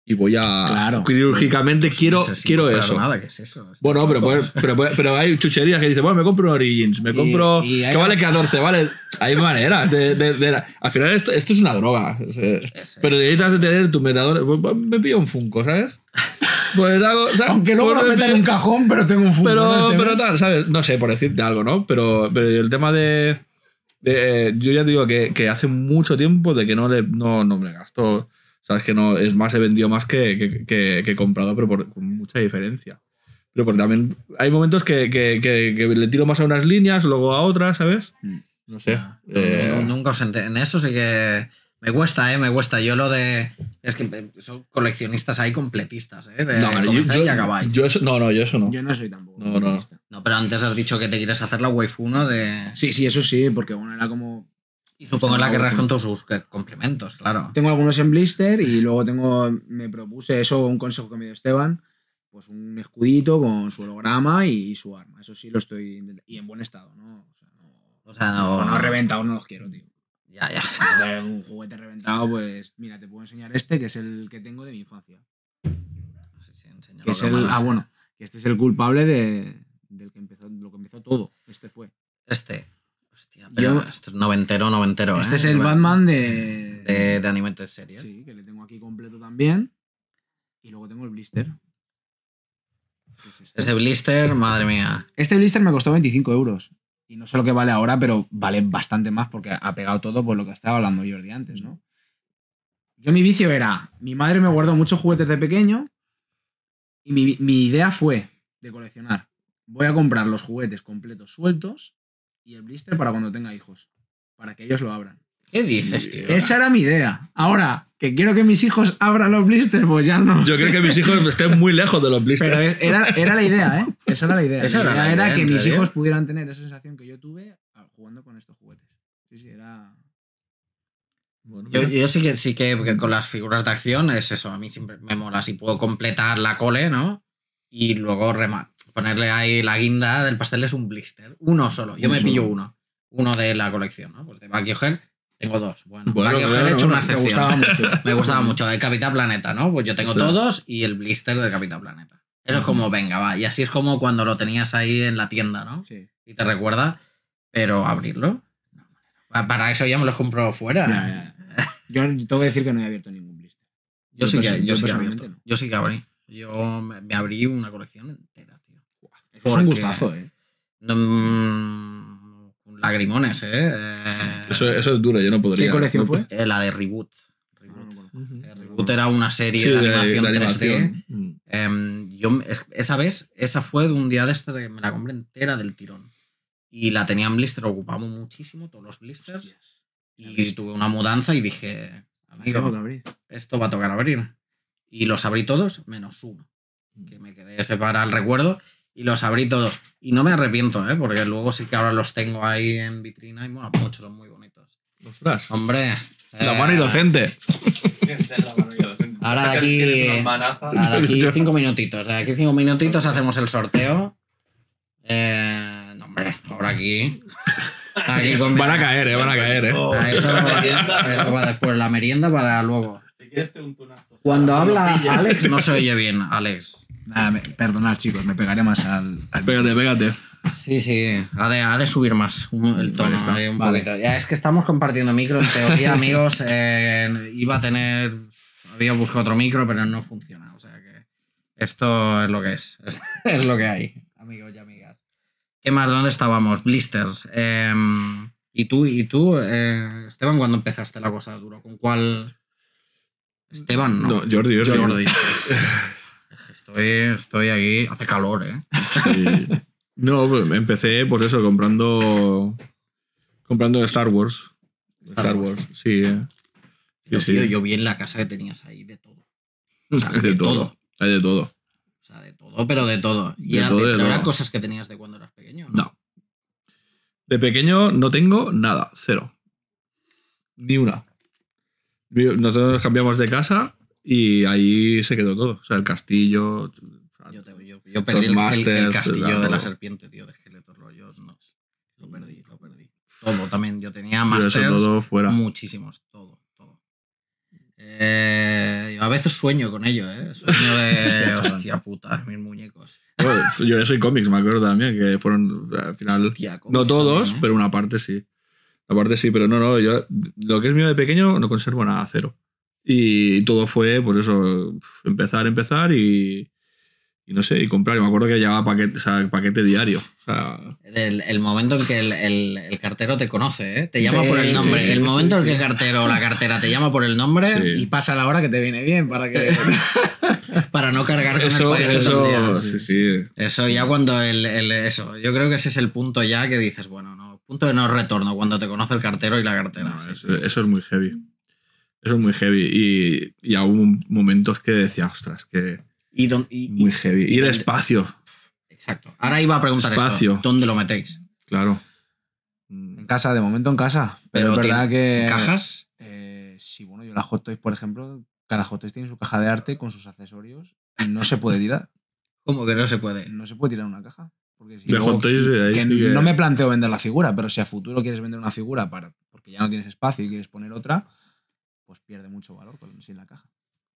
y voy a. Claro. Quirúrgicamente quiero, No sé si quiero eso. Nada, ¿qué es eso? Bueno, pero, pero, pero hay chucherías que dicen, bueno, me compro un Origins, me Y- compro. y hay- que vale 14, vale. Hay maneras de. de- de- al final, esto, esto es una droga. sea, Ese. pero necesitas de tener tu metador. pues, pues, me pillo un Funko, ¿sabes? Pues hago. ¿sabes? Aunque luego lo me meto en un cajón, pero tengo un fútbol. pero, pero tal, ¿sabes? No sé, por decirte algo, ¿no? Pero, pero el tema de. de- yo ya te digo que, que hace mucho tiempo de que no le no, no me gasto. Sabes que no, es más, he vendido más que, que, que- que he comprado, pero por, con mucha diferencia. Pero porque también hay momentos que, que- que- que le tiro más a unas líneas, luego a otras, ¿sabes? Mm. No sé. No, Eh, no, nunca os En eso sí que me cuesta, ¿eh? Me cuesta. Yo lo de. Es que son coleccionistas ahí completistas, ¿eh? De no, yo, comenzáis yo- y acabáis. yo eso, no, no, yo eso no. Yo no soy tampoco. No, no. No, pero antes has dicho que te quieres hacer la waifu, ¿no? De... Sí, sí, eso sí, porque bueno, era como. Y supongo que la querrás con todos sus complementos, claro. Tengo algunos en blister y luego tengo. Me propuse eso, un consejo que me dio Esteban. Pues un escudito con su holograma y su arma. Eso sí lo estoy. Y en buen estado, ¿no? O sea, no. O sea, no. no reventados no los quiero, tío. Ya, ya. Un juguete reventado, pues. Mira, te puedo enseñar este, que es el que tengo de mi infancia. Sí, sí, enseña Que es el. Ah, bueno. Que este es el culpable de. Del que empezó, lo que empezó todo. Este fue. Este. Hostia, pero Yo- esto es noventero, noventero. Este ¿eh? es el Batman de. De, de Animated Series. Sí, que le tengo aquí completo también. Y luego tengo el blister. es este. Ese blister, madre mía. Este blister me costó 25 euros. Y no sé lo que vale ahora, pero vale bastante más porque ha pegado todo por lo que estaba hablando Jordi antes, ¿no? Yo mi vicio era, mi madre me guardó muchos juguetes de pequeño y mi, mi idea fue de coleccionar. Voy a comprar los juguetes completos sueltos y el blister para cuando tenga hijos, para que ellos lo abran. ¿Qué dices, tío? Esa era mi idea. Ahora, que quiero que mis hijos abran los blisters, pues ya no. Yo sé. creo que mis hijos estén muy lejos de los blisters. Pero era, era la idea, ¿eh? Esa era la idea. Esa la era la idea era que ¿en mis hijos pudieran tener esa sensación que yo tuve jugando con estos juguetes. Sí, sí, era. Bueno, Yo, sí que sí que, con las figuras de acción es eso. A mí siempre me mola si puedo completar la cole, ¿no? Y luego ponerle ahí la guinda del pastel es un blister. Uno solo. Yo Uno me pillo uno. Uno de la colección, ¿no? Pues de Bucky O'Hare tengo dos. Bueno, he hecho una Me excepción. gustaba mucho. Me gustaba mucho. De Capitán Planeta, ¿no? Pues yo tengo Sí. todos y el blister de Capitán Planeta. Eso es como, venga, va. Y así es como cuando lo tenías ahí en la tienda, ¿no? Sí. Y te recuerda, pero abrirlo. Para eso ya me los compro fuera. Ya, ya. Yo tengo que decir que no he abierto ningún blister. Yo, sí que, yo sí que he personalmente abierto. no. Yo sí que abrí. Yo me, me abrí una colección entera, tío. Es un gustazo, ¿eh? No, mm, lagrimones, ¿eh? Eh, Eso, eso es duro, yo no podría. ¿Qué colección no fue? eh, la de Reboot. Reboot. Eh, Reboot era una serie Sí, de, de- animación de 3D. animación. Mm. Em, yo, es- esa vez, esa fue de un día de estos de que me la compré entera del tirón. Y la tenía en blister, ocupamos muchísimo, todos los blisters. Y tuve una mudanza y dije, amigo, esto va a tocar abrir. Y los abrí todos, menos uno. Que me quedé ese para el recuerdo. Y los abrí todos. Y no me arrepiento, ¿eh? porque luego sí que ahora los tengo ahí en vitrina y mola mucho, son muy bonitos. Ostras. Hombre. La eh, mano inocente. Ahora de aquí, ahora de aquí cinco minutitos. De aquí cinco minutitos hacemos el sorteo. Eh, no, hombre, ahora aquí. aquí con- Van a caer, eh, van a caer, eh. Ah, eso, eso va después, la merienda para luego. Si quieres te un tunazo. Cuando habla Alex no se oye bien, Alex. Nada, me- perdonad, chicos, me pegaré más al. al- Pégate, pégate. Sí, sí, ha de, ha de subir más el tono. Vale, está, un vale. poquito. Ya es que estamos compartiendo micro. En teoría, amigos, eh, iba a tener. Había buscado otro micro, pero no funciona. O sea que esto es lo que es. es lo que hay, amigos y amigas. ¿Qué más? ¿Dónde estábamos? Blisters. Em, ¿Y tú, y tú eh, Esteban, cuándo empezaste la cosa duro? ¿Con cuál? Esteban, ¿no? No, Jordi, Jordi. Jordi. Estoy, estoy aquí. Hace calor, ¿eh? Sí. No, pues empecé, pues eso, comprando. Comprando Star Wars. Star Star, Wars. Wars. sí. eh. Yo, sí. tío, yo vi en la casa que tenías ahí de todo. O sea, Hay de todo. Hay de todo. O sea, de todo, pero de todo. Y De todo, eran cosas que tenías de cuando eras pequeño. ¿no? No. De pequeño no tengo nada, cero. Ni una. Nosotros cambiamos de casa y ahí se quedó todo. O sea, el castillo. Yo, te- yo- yo perdí el, el- el Masters, castillo claro. de la serpiente, tío, de esqueletos rollos. No, lo perdí, lo perdí. Todo también. Yo tenía Yo masters. todo fuera. Muchísimos, todo, todo. Eh, yo a veces sueño con ello, ¿eh? Sueño de. hostia puta, mis muñecos. Yo, yo soy cómics, me acuerdo también, que fueron al final. Hostia, No todos, también, ¿eh? pero una parte sí. Una parte sí, pero no, no. Yo lo que es mío de pequeño no conservo nada, cero. Y todo fue, pues eso, empezar, empezar y. Y no sé, y comprar. Y me acuerdo que llevaba paquete, o sea, paquete diario. O sea, El, el momento en que el, el- el cartero te conoce, ¿eh? te llama Sí, por el nombre. sí, el sí, momento en sí. que el cartero o la cartera te llama por el nombre Sí. Y pasa la hora que te viene bien para que. para no cargar con eso, el paquete todo el día. eso, sí, sí. Eso ya cuando el, el- eso, yo creo que ese es el punto ya que dices, bueno, no, punto de no retorno cuando te conoce el cartero y la cartera. No, eso, eso es muy heavy. Eso es muy heavy. Y, y hubo momentos que decía, ostras, que Y don- y- muy heavy. y Y el dónde- espacio, exacto. Ahora iba a preguntar Espacio. esto, ¿dónde lo metéis? claro. En casa, de momento en casa. Pero, Pero es verdad que. ¿Cajas? Eh, sí, bueno, yo las Hot Toys, por ejemplo, cada Hot Toys tiene su caja de arte con sus accesorios y no se puede tirar. ¿Cómo que no se puede? No se puede tirar una caja. Porque si De luego- Hot Toys, ahí que sí que- No me planteo vender la figura, pero si a futuro quieres vender una figura para, porque ya no tienes espacio y quieres poner otra, pues pierde mucho valor con- sin la caja.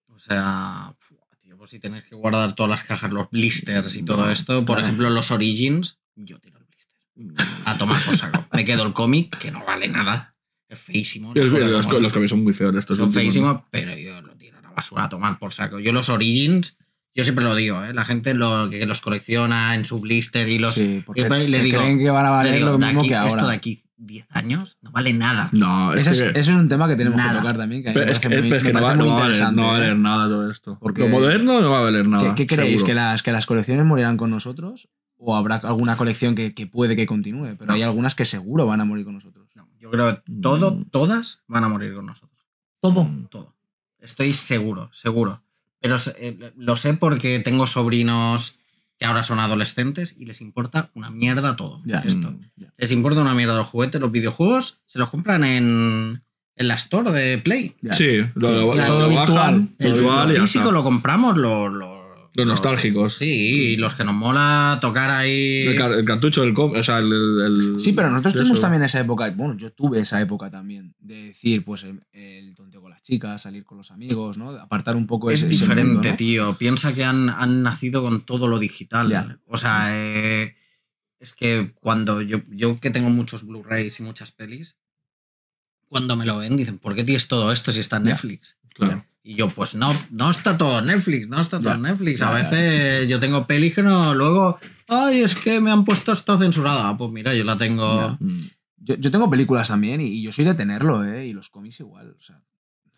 O sea, tío, pues si tenés que guardar todas las cajas, los blisters y todo esto, por claro. ejemplo, los Origins, yo tiro el blister. A tomar por saco. Me quedo el cómic, que no vale nada. Es feísimo. no Los, los, cómics son muy feos estos son feísimos, pero yo lo tiro a la basura a tomar por saco. Yo los Origins, yo siempre lo digo, ¿eh? la gente lo, que los colecciona en su blister y los... sí, porque le se digo- creen que van a le valer digo, lo mismo aquí- que ahora. Esto de aquí 10 años no vale nada. No, es Ese es, que, eso es un tema que tenemos Nada. que tocar también. Que pero es que, parece muy- es que me no, va, no a valer, interesante, no va a valer nada todo esto. Porque- Lo moderno no va a valer nada. ¿Qué, qué creéis? ¿Que las, ¿Que las colecciones morirán con nosotros? ¿O habrá alguna colección que, que puede que continúe? Pero hay algunas que seguro van a morir con nosotros. No, yo creo que todo, Mm. todas van a morir con nosotros. Todo, Mm. todo. Estoy seguro, seguro. Pero eh, lo sé porque tengo sobrinos que ahora son adolescentes y les importa una mierda todo. Ya. esto. Mm. Ya. Les importa una mierda los juguetes, los videojuegos, se los compran en, en la store de Play. Ya. Sí, lo, Sí, lo- o sea, lo virtual. lo El, virtual lo físico lo compramos los, los, nostálgicos. Sí, y los que nos mola tocar ahí. El, car- el cartucho del com- o sea, el, el- el- Sí, pero nosotros de tuvimos eso. también esa época, bueno, yo tuve esa época también, de decir, pues, el, el tonteo con las chicas, salir con los amigos, ¿no? Apartar un poco Es ese, ese diferente, mundo, ¿no? tío. Piensa que han, han nacido con todo lo digital. Ya. O sea, eh, es que cuando yo, yo que tengo muchos Blu-rays y muchas pelis, cuando me lo ven dicen, ¿por qué tienes todo esto si está en Ya. Netflix? Claro. Y yo, pues no, no está todo Netflix, no está todo Ya. Netflix. A ya. veces yo tengo pelis que no, luego, ay, es que me han puesto esto censurado. Ah, pues mira, yo la tengo. Mm. Yo, yo tengo películas también y, y yo soy de tenerlo, ¿eh? Y los cómics igual, o sea,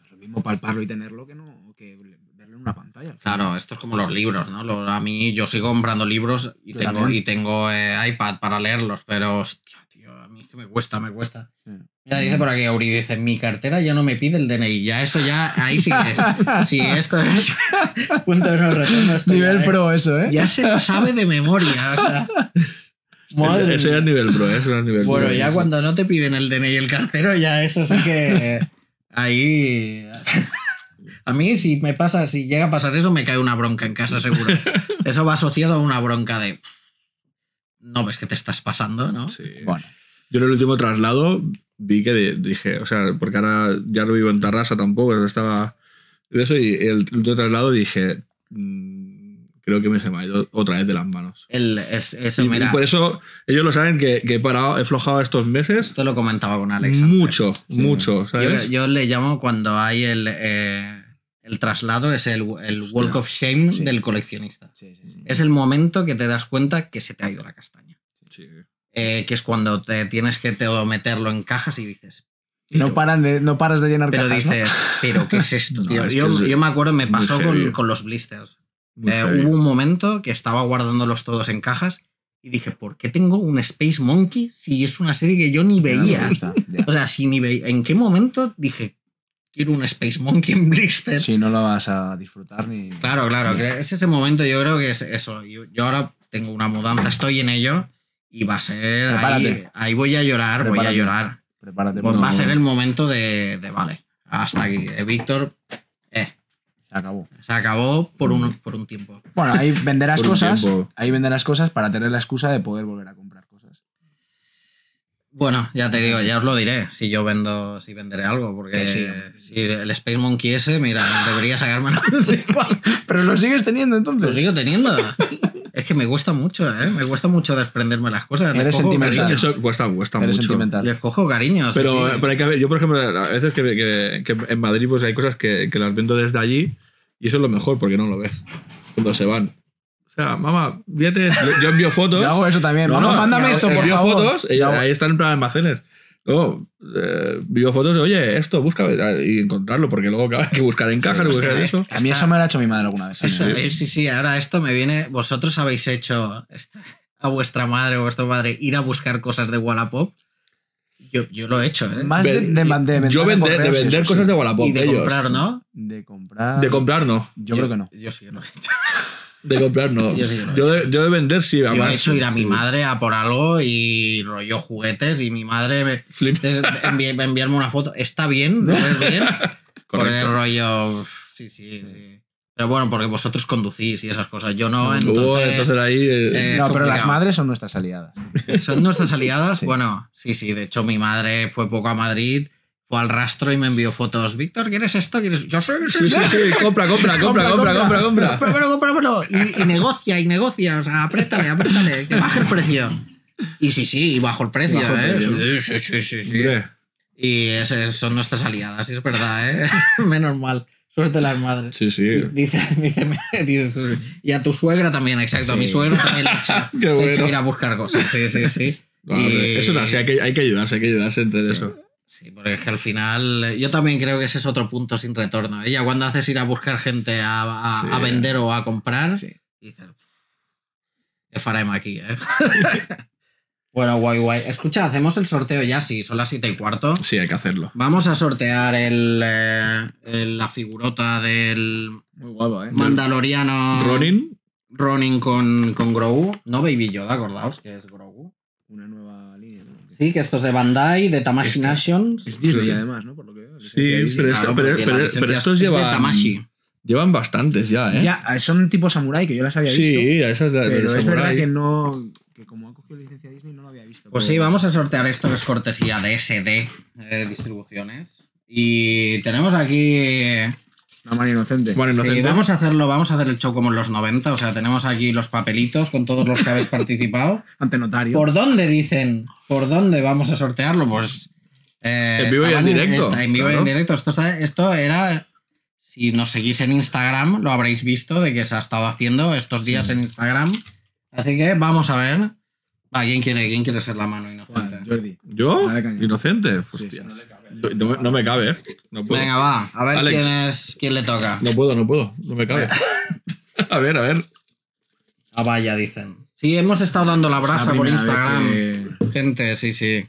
es lo mismo palparlo y tenerlo que no que verlo en una pantalla. Claro, esto es como los libros, ¿no? A mí yo sigo comprando libros y Yo tengo, también. y tengo eh, iPad para leerlos, pero hostia, que me cuesta, me cuesta. Mira, dice por aquí Auri, dice, mi cartera ya no me pide el DNI. Ya eso ya, ahí sí que es. Sí, esto es punto de no retorno. Nivel ya, pro eso, ¿eh? Ya se lo sabe de memoria. o sea. Madre Ese, ese ya es nivel pro. Eso ya es nivel Bueno, pro. ya cuando no te piden el DNI y el cartero, ya eso sí que... Ahí... A mí si me pasa, si llega a pasar eso, me cae una bronca en casa seguro. Eso va asociado a una bronca de... No ves que te estás pasando, ¿no? Sí. Bueno, Yo en el último traslado vi que di- dije, o sea, porque ahora ya no vivo en Tarrasa tampoco, estaba de eso y el último traslado dije, mm, creo que me se me ha ido otra vez de las manos. El, es, eso, Y- y mira, por eso ellos lo saben que, que he parado, he flojado estos meses esto lo comentaba con Alex. antes. mucho, mucho, ¿sabes? Yo, yo le llamo cuando hay el, eh, el traslado, es el, el walk of shame Sí. del coleccionista. sí, sí, sí. Es el momento que te das cuenta que se te ha ido la castaña. Eh, que es cuando te tienes que te- meterlo en cajas y dices, No, paran de, no paras de llenar pero cajas, ¿no? dices, pero ¿qué es esto, No, tío? es yo, es- yo me acuerdo, me pasó con, con los blisters. Eh, hubo un momento que estaba guardándolos todos en cajas y dije, ¿por qué tengo un Space Monkey si es una serie que yo ni veía? gusta. O sea, si ni veía. ¿En qué momento dije, quiero un Space Monkey en blister? Si no lo vas a disfrutar ni. Claro, claro, que es ese momento, yo creo que es eso. Yo, yo ahora tengo una mudanza, estoy en ello y va a ser. Ahí, Prepárate. ahí voy a llorar, voy a Prepárate. llorar. Prepárate. Pues va a ser el momento de, de vale, hasta aquí. Eh, Víctor, eh, Se acabó. se acabó por un, por un tiempo. Bueno, ahí venderás cosas. Ahí venderás cosas para tener la excusa de poder volver a comprar cosas. Bueno, ya te digo, ya os lo diré si yo vendo, si venderé algo, porque sí, si el Space Monkey ese, mira, debería sacármelo. Pero lo sigues teniendo entonces. Lo sigo teniendo. Es que me cuesta mucho, ¿eh? Me cuesta mucho desprenderme las cosas. Eres cojo sentimental. cariño. Eso cuesta, cuesta Eres mucho. sentimental. Les cojo cariño. Pero, sí. pero hay que ver, yo por ejemplo, a veces que, que- que en Madrid pues hay cosas que, que las vendo desde allí y eso es lo mejor porque no lo ves cuando se van. O sea, mamá, fíjate, yo envío fotos. Yo hago eso también. No, Mamá, no, mándame yo esto, por envío favor. fotos, y ahí están en plan almacenes. Luego, eh, envío fotos de, oye, esto, busca y encontrarlo, porque luego claro, hay que buscar en cajas, Hostia, buscar es- esto. A mí eso me lo ha hecho mi madre alguna vez. Esto- también. eh, sí, sí, ahora esto me viene. Vosotros habéis hecho esto- a vuestra madre o vuestra madre ir a buscar cosas de Wallapop. Yo, yo lo he hecho, ¿eh? Más de, Ven- de, de Yo vender vender, de vender eso, cosas sí. de Wallapop. y de ellos. comprar, ¿no? De comprar. De comprar no. Yo, creo que no. Yo sí que lo he hecho. De comprar no. Yo sí que lo he yo, de, yo de vender sí. Yo además. he hecho ir a mi madre a por algo y rollo juguetes y mi madre me, envi- enviarme una foto. ¿Está bien? ¿Lo ves bien? Porque Correcto. rollo. Sí, sí, sí. Pero bueno, porque vosotros conducís y esas cosas. Yo no, Uh, entonces. entonces ahí. eh, eh, no, pero las madres son nuestras aliadas. ¿Son nuestras aliadas? Sí. Bueno, sí, sí. De hecho, mi madre fue poco a Madrid, al rastro y me envió fotos. Víctor, ¿quieres esto? ¿Quieres? Yo soy, sí, sí, sí. Compra, compra, compra, compra, compra, compra. Cómpramelo, cómpramelo. Y, y negocia, y negocia. O sea, apriétale, apriétale, que baje el precio. Y sí, sí, y bajo el precio, Bajo el ¿eh? precio. Sí, sí, sí, sí, sí. Y ese son nuestras aliadas, sí, es verdad, ¿eh? Menos mal. Suerte las madres. Sí, sí. Dice, dice, dice- y a tu suegra también, exacto. A mi Sí. suegra también le hecho, Qué le bueno. ir a buscar cosas. Sí, sí, sí. Hombre, Y- Eso no, sí, hay que, hay que ayudarse, hay que ayudarse entre Sí. eso. Sí, porque es que al final eh, yo también creo que ese es otro punto sin retorno. Ella cuando haces ir a buscar gente a, a- Sí. a vender o a comprar, Sí. dices, ¿qué farem aquí, eh? bueno, guay, guay. Escucha, hacemos el sorteo ya, sí, son las siete y cuarto. Sí, hay que hacerlo. Vamos a sortear el, eh, el- la figurota del Muy guapo, ¿eh? Mandaloriano Ronin, Ronin con, con Grogu. No Baby Yoda, acordaos que es Grogu. Una nueva. Sí, que esto es de Bandai, de Tamashii Esta- Nations. Es Disney además, ¿no? Por lo que veo. Sí, pero esto- Claro, pero- porque la pero- licencia pero es- estos es de llevan- llevan bastantes ya, ¿eh? Ya, son tipo samurai que yo las había visto. sí, esas de, de pero es Samurai. verdad que no. Que como ha cogido licencia Disney no lo había visto. Pues pero- sí, vamos a sortear esto que es cortesía de SD eh, Distribuciones. Y tenemos aquí. Una mano inocente. Bueno, Sí, inocente. vamos a hacerlo, vamos a hacer el show como en los 90. O sea, tenemos aquí los papelitos con todos los que habéis participado. Ante notario. ¿Por dónde dicen? ¿Por dónde vamos a sortearlo? Pues. eh, En vivo y en directo, está- en vivo y en directo. Esto, está- esto era. Si nos seguís en Instagram, lo habréis visto de que se ha estado haciendo estos días en Instagram. Así que vamos a ver. Va, ¿quién quiere, quién quiere ser la mano inocente? Juan, Jordi. ¿Yo? Inocente. Sí, Hostias. sí. No, me- no me cabe, ¿eh? No puedo. Venga, va. A ver Alex. quién es quién le toca. No puedo, no puedo. No me cabe. a ver, a ver. Ah, vaya, dicen. Sí, hemos estado dando la brasa por Instagram. que- Gente, sí, sí.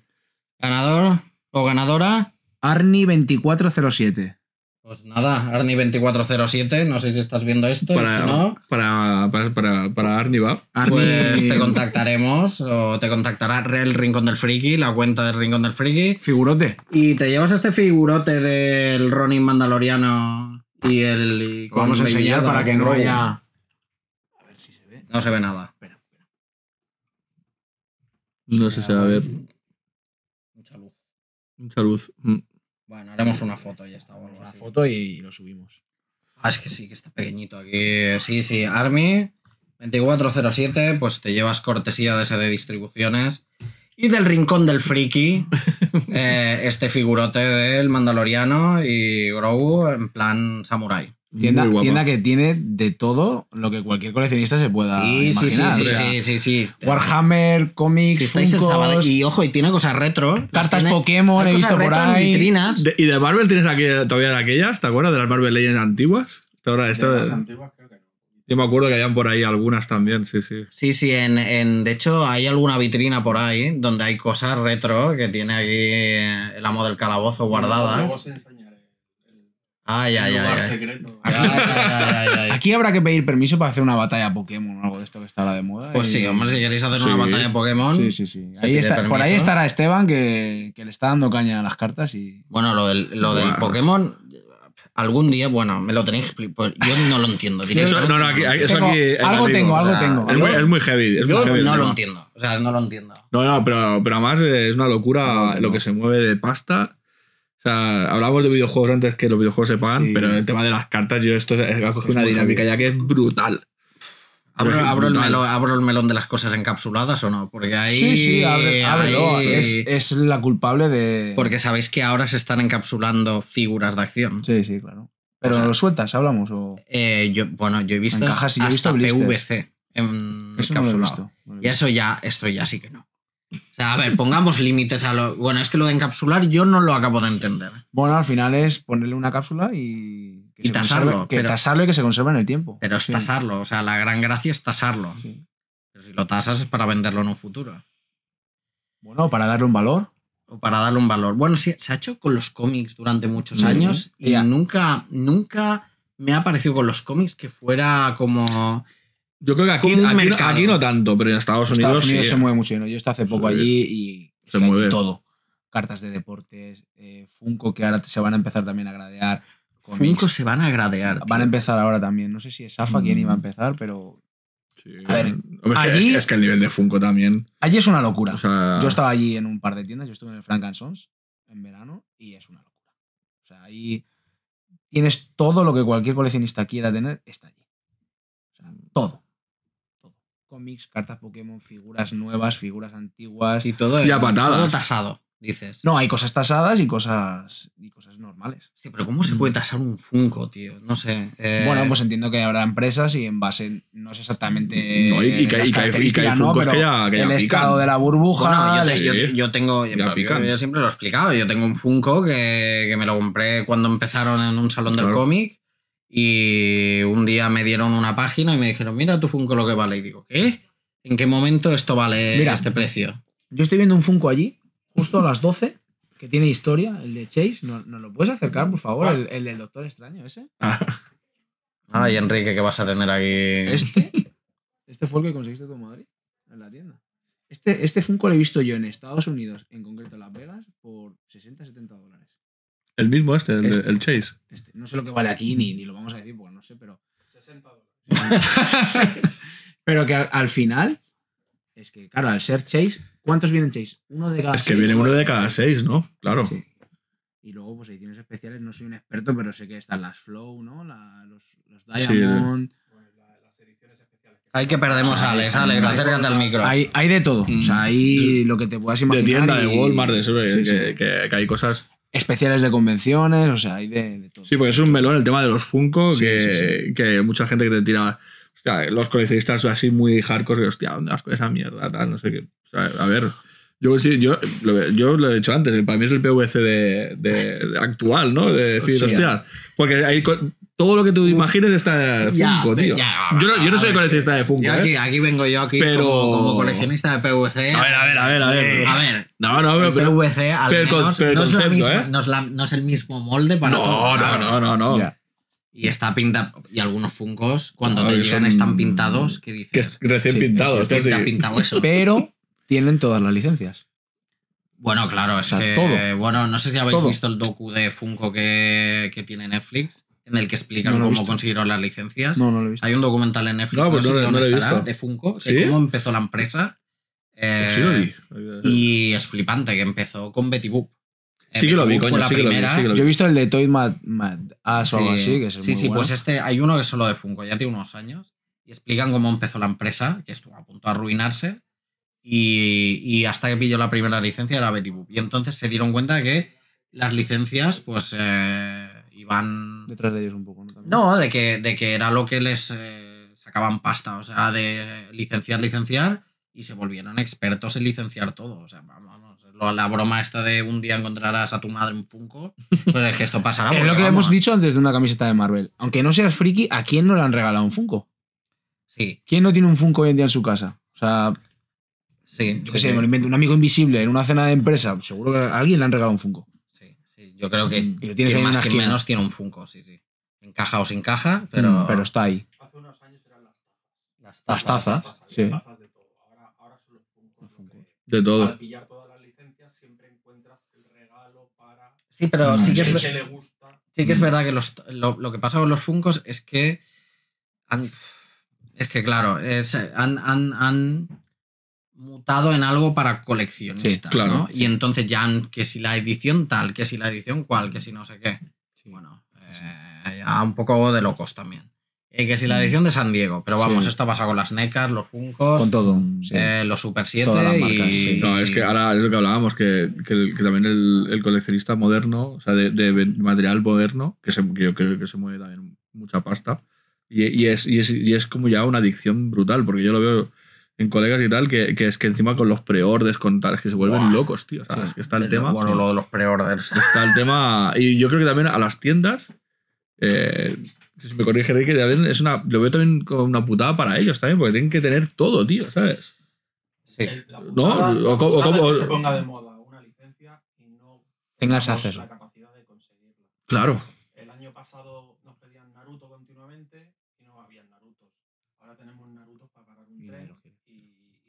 Ganador o ganadora. Arni2407. Pues nada, Arni2407, no sé si estás viendo esto, Para, si no, para, para, para, para Arnie va. Arni- pues te contactaremos o te contactará el Rincón del Friki, la cuenta del Rincón del Friki. Figurote. Y te llevas este figurote del Ronin Mandaloriano y el... y vamos a enseñar Yoda, para que no haya. A ver si se ve. No se ve nada. Espera, espera. No sé si va a ver. Mucha luz. Mucha luz. Mm. Bueno, haremos una foto y ya está. Una así. foto y lo subimos. Ah, es que sí, que está pequeñito aquí. Sí, sí, Army 2407, pues te llevas cortesía de ese de distribuciones. Y del Rincón del Friki, eh, este figurote del Mandaloriano y Grogu en plan samurai. Tienda, tienda que tiene de todo lo que cualquier coleccionista se pueda Sí, sí, sí, imaginar. sí, O sea, sí, sí, sí. Warhammer, cómics, Si estáis Y ojo, y tiene cosas retro. Cartas tiene- Pokémon, he visto por ahí. vitrinas. De- ¿Y de Marvel tienes aquí todavía de aquellas? ¿Te acuerdas de las Marvel Legends antiguas? Esta hora- esta- yo me acuerdo que hayan por ahí algunas también, sí, sí. Sí, sí, en, en- de hecho hay alguna vitrina por ahí donde hay cosas retro que tiene aquí eh, el amo del calabozo ay, ay. ay. Ay. Aquí habrá que pedir permiso para hacer una batalla Pokémon o algo de esto que está ahora de moda. Pues sí, hombre, si queréis hacer Sí. una batalla Pokémon. Sí, sí, sí. Ahí está- por ahí estará Esteban que, que le está dando caña a las cartas y. Bueno, lo del, lo del. Pokémon, algún día, bueno, me lo tenéis que explicar. Pues yo no lo entiendo. Eso, no, no, aquí, aquí- eso Tengo- aquí es algo tengo, o algo sea, tengo. Es muy, es muy heavy. Es Yo muy heavy no lo entiendo. O sea, no lo entiendo. No, no, pero, pero además es una locura No, no. lo que se mueve de pasta. O sea, hablábamos de videojuegos antes que los videojuegos se pagan, Sí. pero el tema de las cartas, yo esto es, ha cogido Es una dinámica heavy. ya que es brutal. ¿Abro, el melón, ¿Abro el melón de las cosas encapsuladas o no? Porque ahí. sí, sí, abre- ábrelo. ahí- Es, es la culpable de. Porque sabéis que ahora se están encapsulando figuras de acción. Sí, sí, claro. Pero O sea- lo sueltas, hablamos. O... Eh, yo, bueno, yo he visto En cajas, yo he visto. PVC en Eso no lo he encapsulado. visto. no lo he Y eso ya, esto ya sí que no. O sea, a ver, pongamos límites a lo. Bueno, es que lo de encapsular yo no lo acabo de entender. Bueno, al final es ponerle una cápsula y. Que Y tasarlo, conserve- que pero- tasarlo y que se conserve en el tiempo. Pero es Sí, tasarlo. O sea, la gran gracia es tasarlo. sí. Pero si lo tasas es para venderlo en un futuro. Bueno, para darle un valor. O para darle un valor. Bueno, sí, se ha hecho con los cómics durante muchos Sí, años. Y ya. nunca, nunca me ha parecido con los cómics que fuera como. Yo creo que aquí, no, aquí no tanto, pero en Estados Unidos, Estados Unidos sí. se mueve mucho dinero. Yo estuve hace poco Sí. allí y Se mueve. todo. Cartas de deportes, eh, Funko, que ahora se van a empezar también a gradear. cómics. Funko se van a gradear. Van a empezar ahora también. No sé si es AFA quien Mm. iba a empezar, pero Sí. A ver, Hombre, es que- allí- Es que el nivel de Funko también. allí es una locura. O sea, Yo estaba allí en un par de tiendas, yo estuve en el Frank Sons en verano y es una locura. O sea, ahí tienes todo lo que cualquier coleccionista quiera tener, está allí. O sea, todo. Cómics, cartas Pokémon, figuras nuevas, figuras antiguas. Y todo, Y a patadas. todo tasado, dices. No, hay cosas tasadas y cosas, y cosas normales. Hostia, pero ¿cómo se puede tasar un Funko, tío? No sé. eh, Bueno, pues entiendo que habrá empresas y en base, no sé exactamente. No, y- y que- las y que hay- y que hay características, ¿no? Funkos Pero que ya- que ya el pican. estado de la burbuja. Bueno, yo, te- sí. yo- yo tengo. Ya yo- siempre lo he explicado. Yo tengo un Funko que, que me lo compré cuando empezaron en un salón del Claro. cómic. Y un día me dieron una página y me dijeron: Mira tu Funko lo que vale. Y digo: ¿Qué? ¿En qué momento esto vale Mira. este precio? Yo estoy viendo un Funko allí, justo a las 12, que tiene historia, el de Chase. ¿Nos, nos lo puedes acercar, por favor? El, el del Doctor Extraño, ese. Ay, Enrique, que vas a tener aquí. Este. Este fue el que conseguiste tú en Madrid, en la tienda. Este, este Funko lo he visto yo en Estados Unidos, en concreto en Las Vegas, por 60, 70 dólares. El mismo este, el, de- Este. el Chase. Este, no sé lo que vale aquí, ni, ni lo vamos a decir, porque no sé, pero. 60 dólares. pero que al, al final. Es que, claro, al ser Chase, ¿cuántos vienen Chase? Uno de cada Es que seis. viene uno de cada seis, ¿no? Claro. Sí. Y luego, pues ediciones especiales, no soy un experto, pero sé que están las Flow, ¿no? La- los, los Diamond. Pues la- las ediciones especiales. que Ay, que perdemos a Alex. Alex, acércate al micro. Hay, hay de todo. O sea, hay lo que te puedas De imaginar. tienda, de y- Walmart, de eso, Sí, que, sí. que- que hay cosas. Especiales de convenciones, o sea, hay de, de todo. Sí, porque es un melón el tema de los Funko, Sí, que, sí, que mucha gente que te tira. Hostia, los coleccionistas así muy hardcore, que hostia, ¿dónde vas con esa mierda? Tal, no sé qué. O sea, a ver. Yo, sí, yo, lo, yo lo he dicho antes, para mí es el PVC de, de- de actual, ¿no? De decir, hostia. Porque hay, todo lo que tú imagines está Ya, Funko, tío. ya, yo, no, yo no a soy ver, coleccionista de Funko, Yo aquí, ¿eh? aquí vengo yo aquí Pero- como, como coleccionista de PVC. A ver, a ver, a ver, a ver. A ver, No, no, el pero. PVC al pero menos pero el no, es misma- ¿eh? no es la- no es el mismo molde para No, todo, no, claro. no, no, no. Ya. Y está pintado. Y algunos Funkos, cuando te llegan, son- están pintados. ¿Qué dices? Que es recién Sí, pintado. ¿Quién casi. te ha pintado eso? Pero tienen todas las licencias. Bueno, claro, es O sea, que. todo. Bueno, no sé si habéis Todo. visto el docu de Funko que, que tiene Netflix, en el que explican No cómo consiguieron las licencias. No, no lo he visto. Hay un documental en Netflix, No, no, pues sé no si lo- dónde estará, de Funko, ¿Sí? de cómo empezó la empresa. Eh, Sí lo vi. Y es flipante, que empezó con Betty Boop. Eh, Sí que lo vi, coño, la sí que lo vi, primera. sí que lo vi. Yo he visto el de Toy Mad, Mad Ass o algo Sí, así, que es sí, muy sí, bueno. pues este, hay uno que es solo de Funko, ya tiene unos años, y explican cómo empezó la empresa, que estuvo a punto de arruinarse, y, y hasta que pilló la primera licencia era Betty Boop. Y entonces se dieron cuenta que las licencias, pues, eh, iban... Detrás de ellos un poco, ¿no? También. No, de que, de que era lo que les eh, sacaban pasta, o sea, de licenciar, licenciar, y se volvieron expertos en licenciar todo. O sea, vamos, lo- la broma esta de un día encontrarás a tu madre en Funko, pues es que esto pasará. es lo que vamos, hemos dicho antes de una camiseta de Marvel. Aunque no seas friki, ¿a quién no le han regalado un Funko? Sí, ¿Quién no tiene un Funko hoy en día en su casa? O sea, sí. yo sí, qué sé, sí. me lo invento, un amigo invisible en una cena de empresa, seguro que a alguien le han regalado un Funko. Yo creo que, Y lo tienes que más que esquina. menos tiene un Funko, sí, sí. Encaja o sin caja, pero. Mm, pero está ahí. Hace unos años eran las tazas. las Las tazas. Sí. tazas de todo. Ahora, ahora son los Funkos. De todo. Al pillar todas las licencias siempre encuentras el regalo para Sí, pero sí que es, que le gusta. sí que es verdad que los- lo, lo que pasa con los Funkos es que. han- es que, claro, es- han, han- han mutado en algo para coleccionistas, Sí, claro, ¿no? sí. Y entonces ya, que si la edición tal, que si la edición cual, que si no sé qué. Bueno, eh, ya un poco de locos también. Eh, que si la edición de San Diego, pero vamos, Sí. esto pasa con las NECAs, los Funkos, Con todo. sí. eh, los Super 7 Todas las y... marcas, sí. No, es que ahora es lo que hablábamos, que, que, que también el, el coleccionista moderno, o sea, de, de material moderno, que, se, que yo creo que se mueve también mucha pasta, y, y es, y, es, y es como ya una adicción brutal, porque yo lo veo en colegas y tal, que, que es que encima con los preorders, con tal, es que se vuelven locos, tío. O sea, Sí. es que está el tema. Bueno, lo de los preorders. Está el tema. Y yo creo que también a las tiendas. eh, si me corrige Ricky, también es una. Lo veo también como una putada para ellos también, porque tienen que tener todo, tío, ¿sabes? Sí. La No, putada- o la o es que se ponga de moda una licencia y no Tengas acceso. la capacidad de conseguirla. Claro. El año pasado nos pedían Naruto continuamente y no había Naruto. Ahora tenemos Naruto para pagar un Y tren nadie lo quiere. y,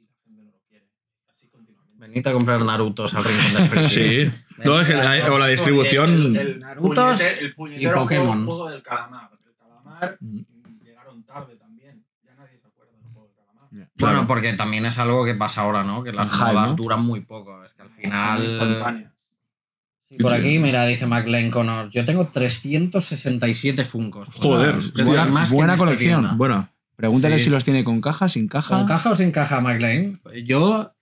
y la gente no lo quiere. Así continuamente. Venid a comprar Narutos al rincón del friki. Sí. No, es que la- o la distribución. El, el, el Narutos puñete- el puñetero y Pokémon. Juego, juego del calamar. El calamar Mm. llegaron tarde también. Ya nadie se acuerda del juego del calamar. Ya. Bueno, Claro. porque también es algo que pasa ahora, ¿no? Que las El hype, modas ¿no? duran muy poco. Es que al Son final. instantáneas. Sí, por aquí, mira, dice McLean Connor. Yo tengo 367 Funcos. Joder, buena- buena colección. Bueno, Pregúntale Sí. si los tiene con caja, sin caja. ¿Con caja o sin caja, McLean? Yo.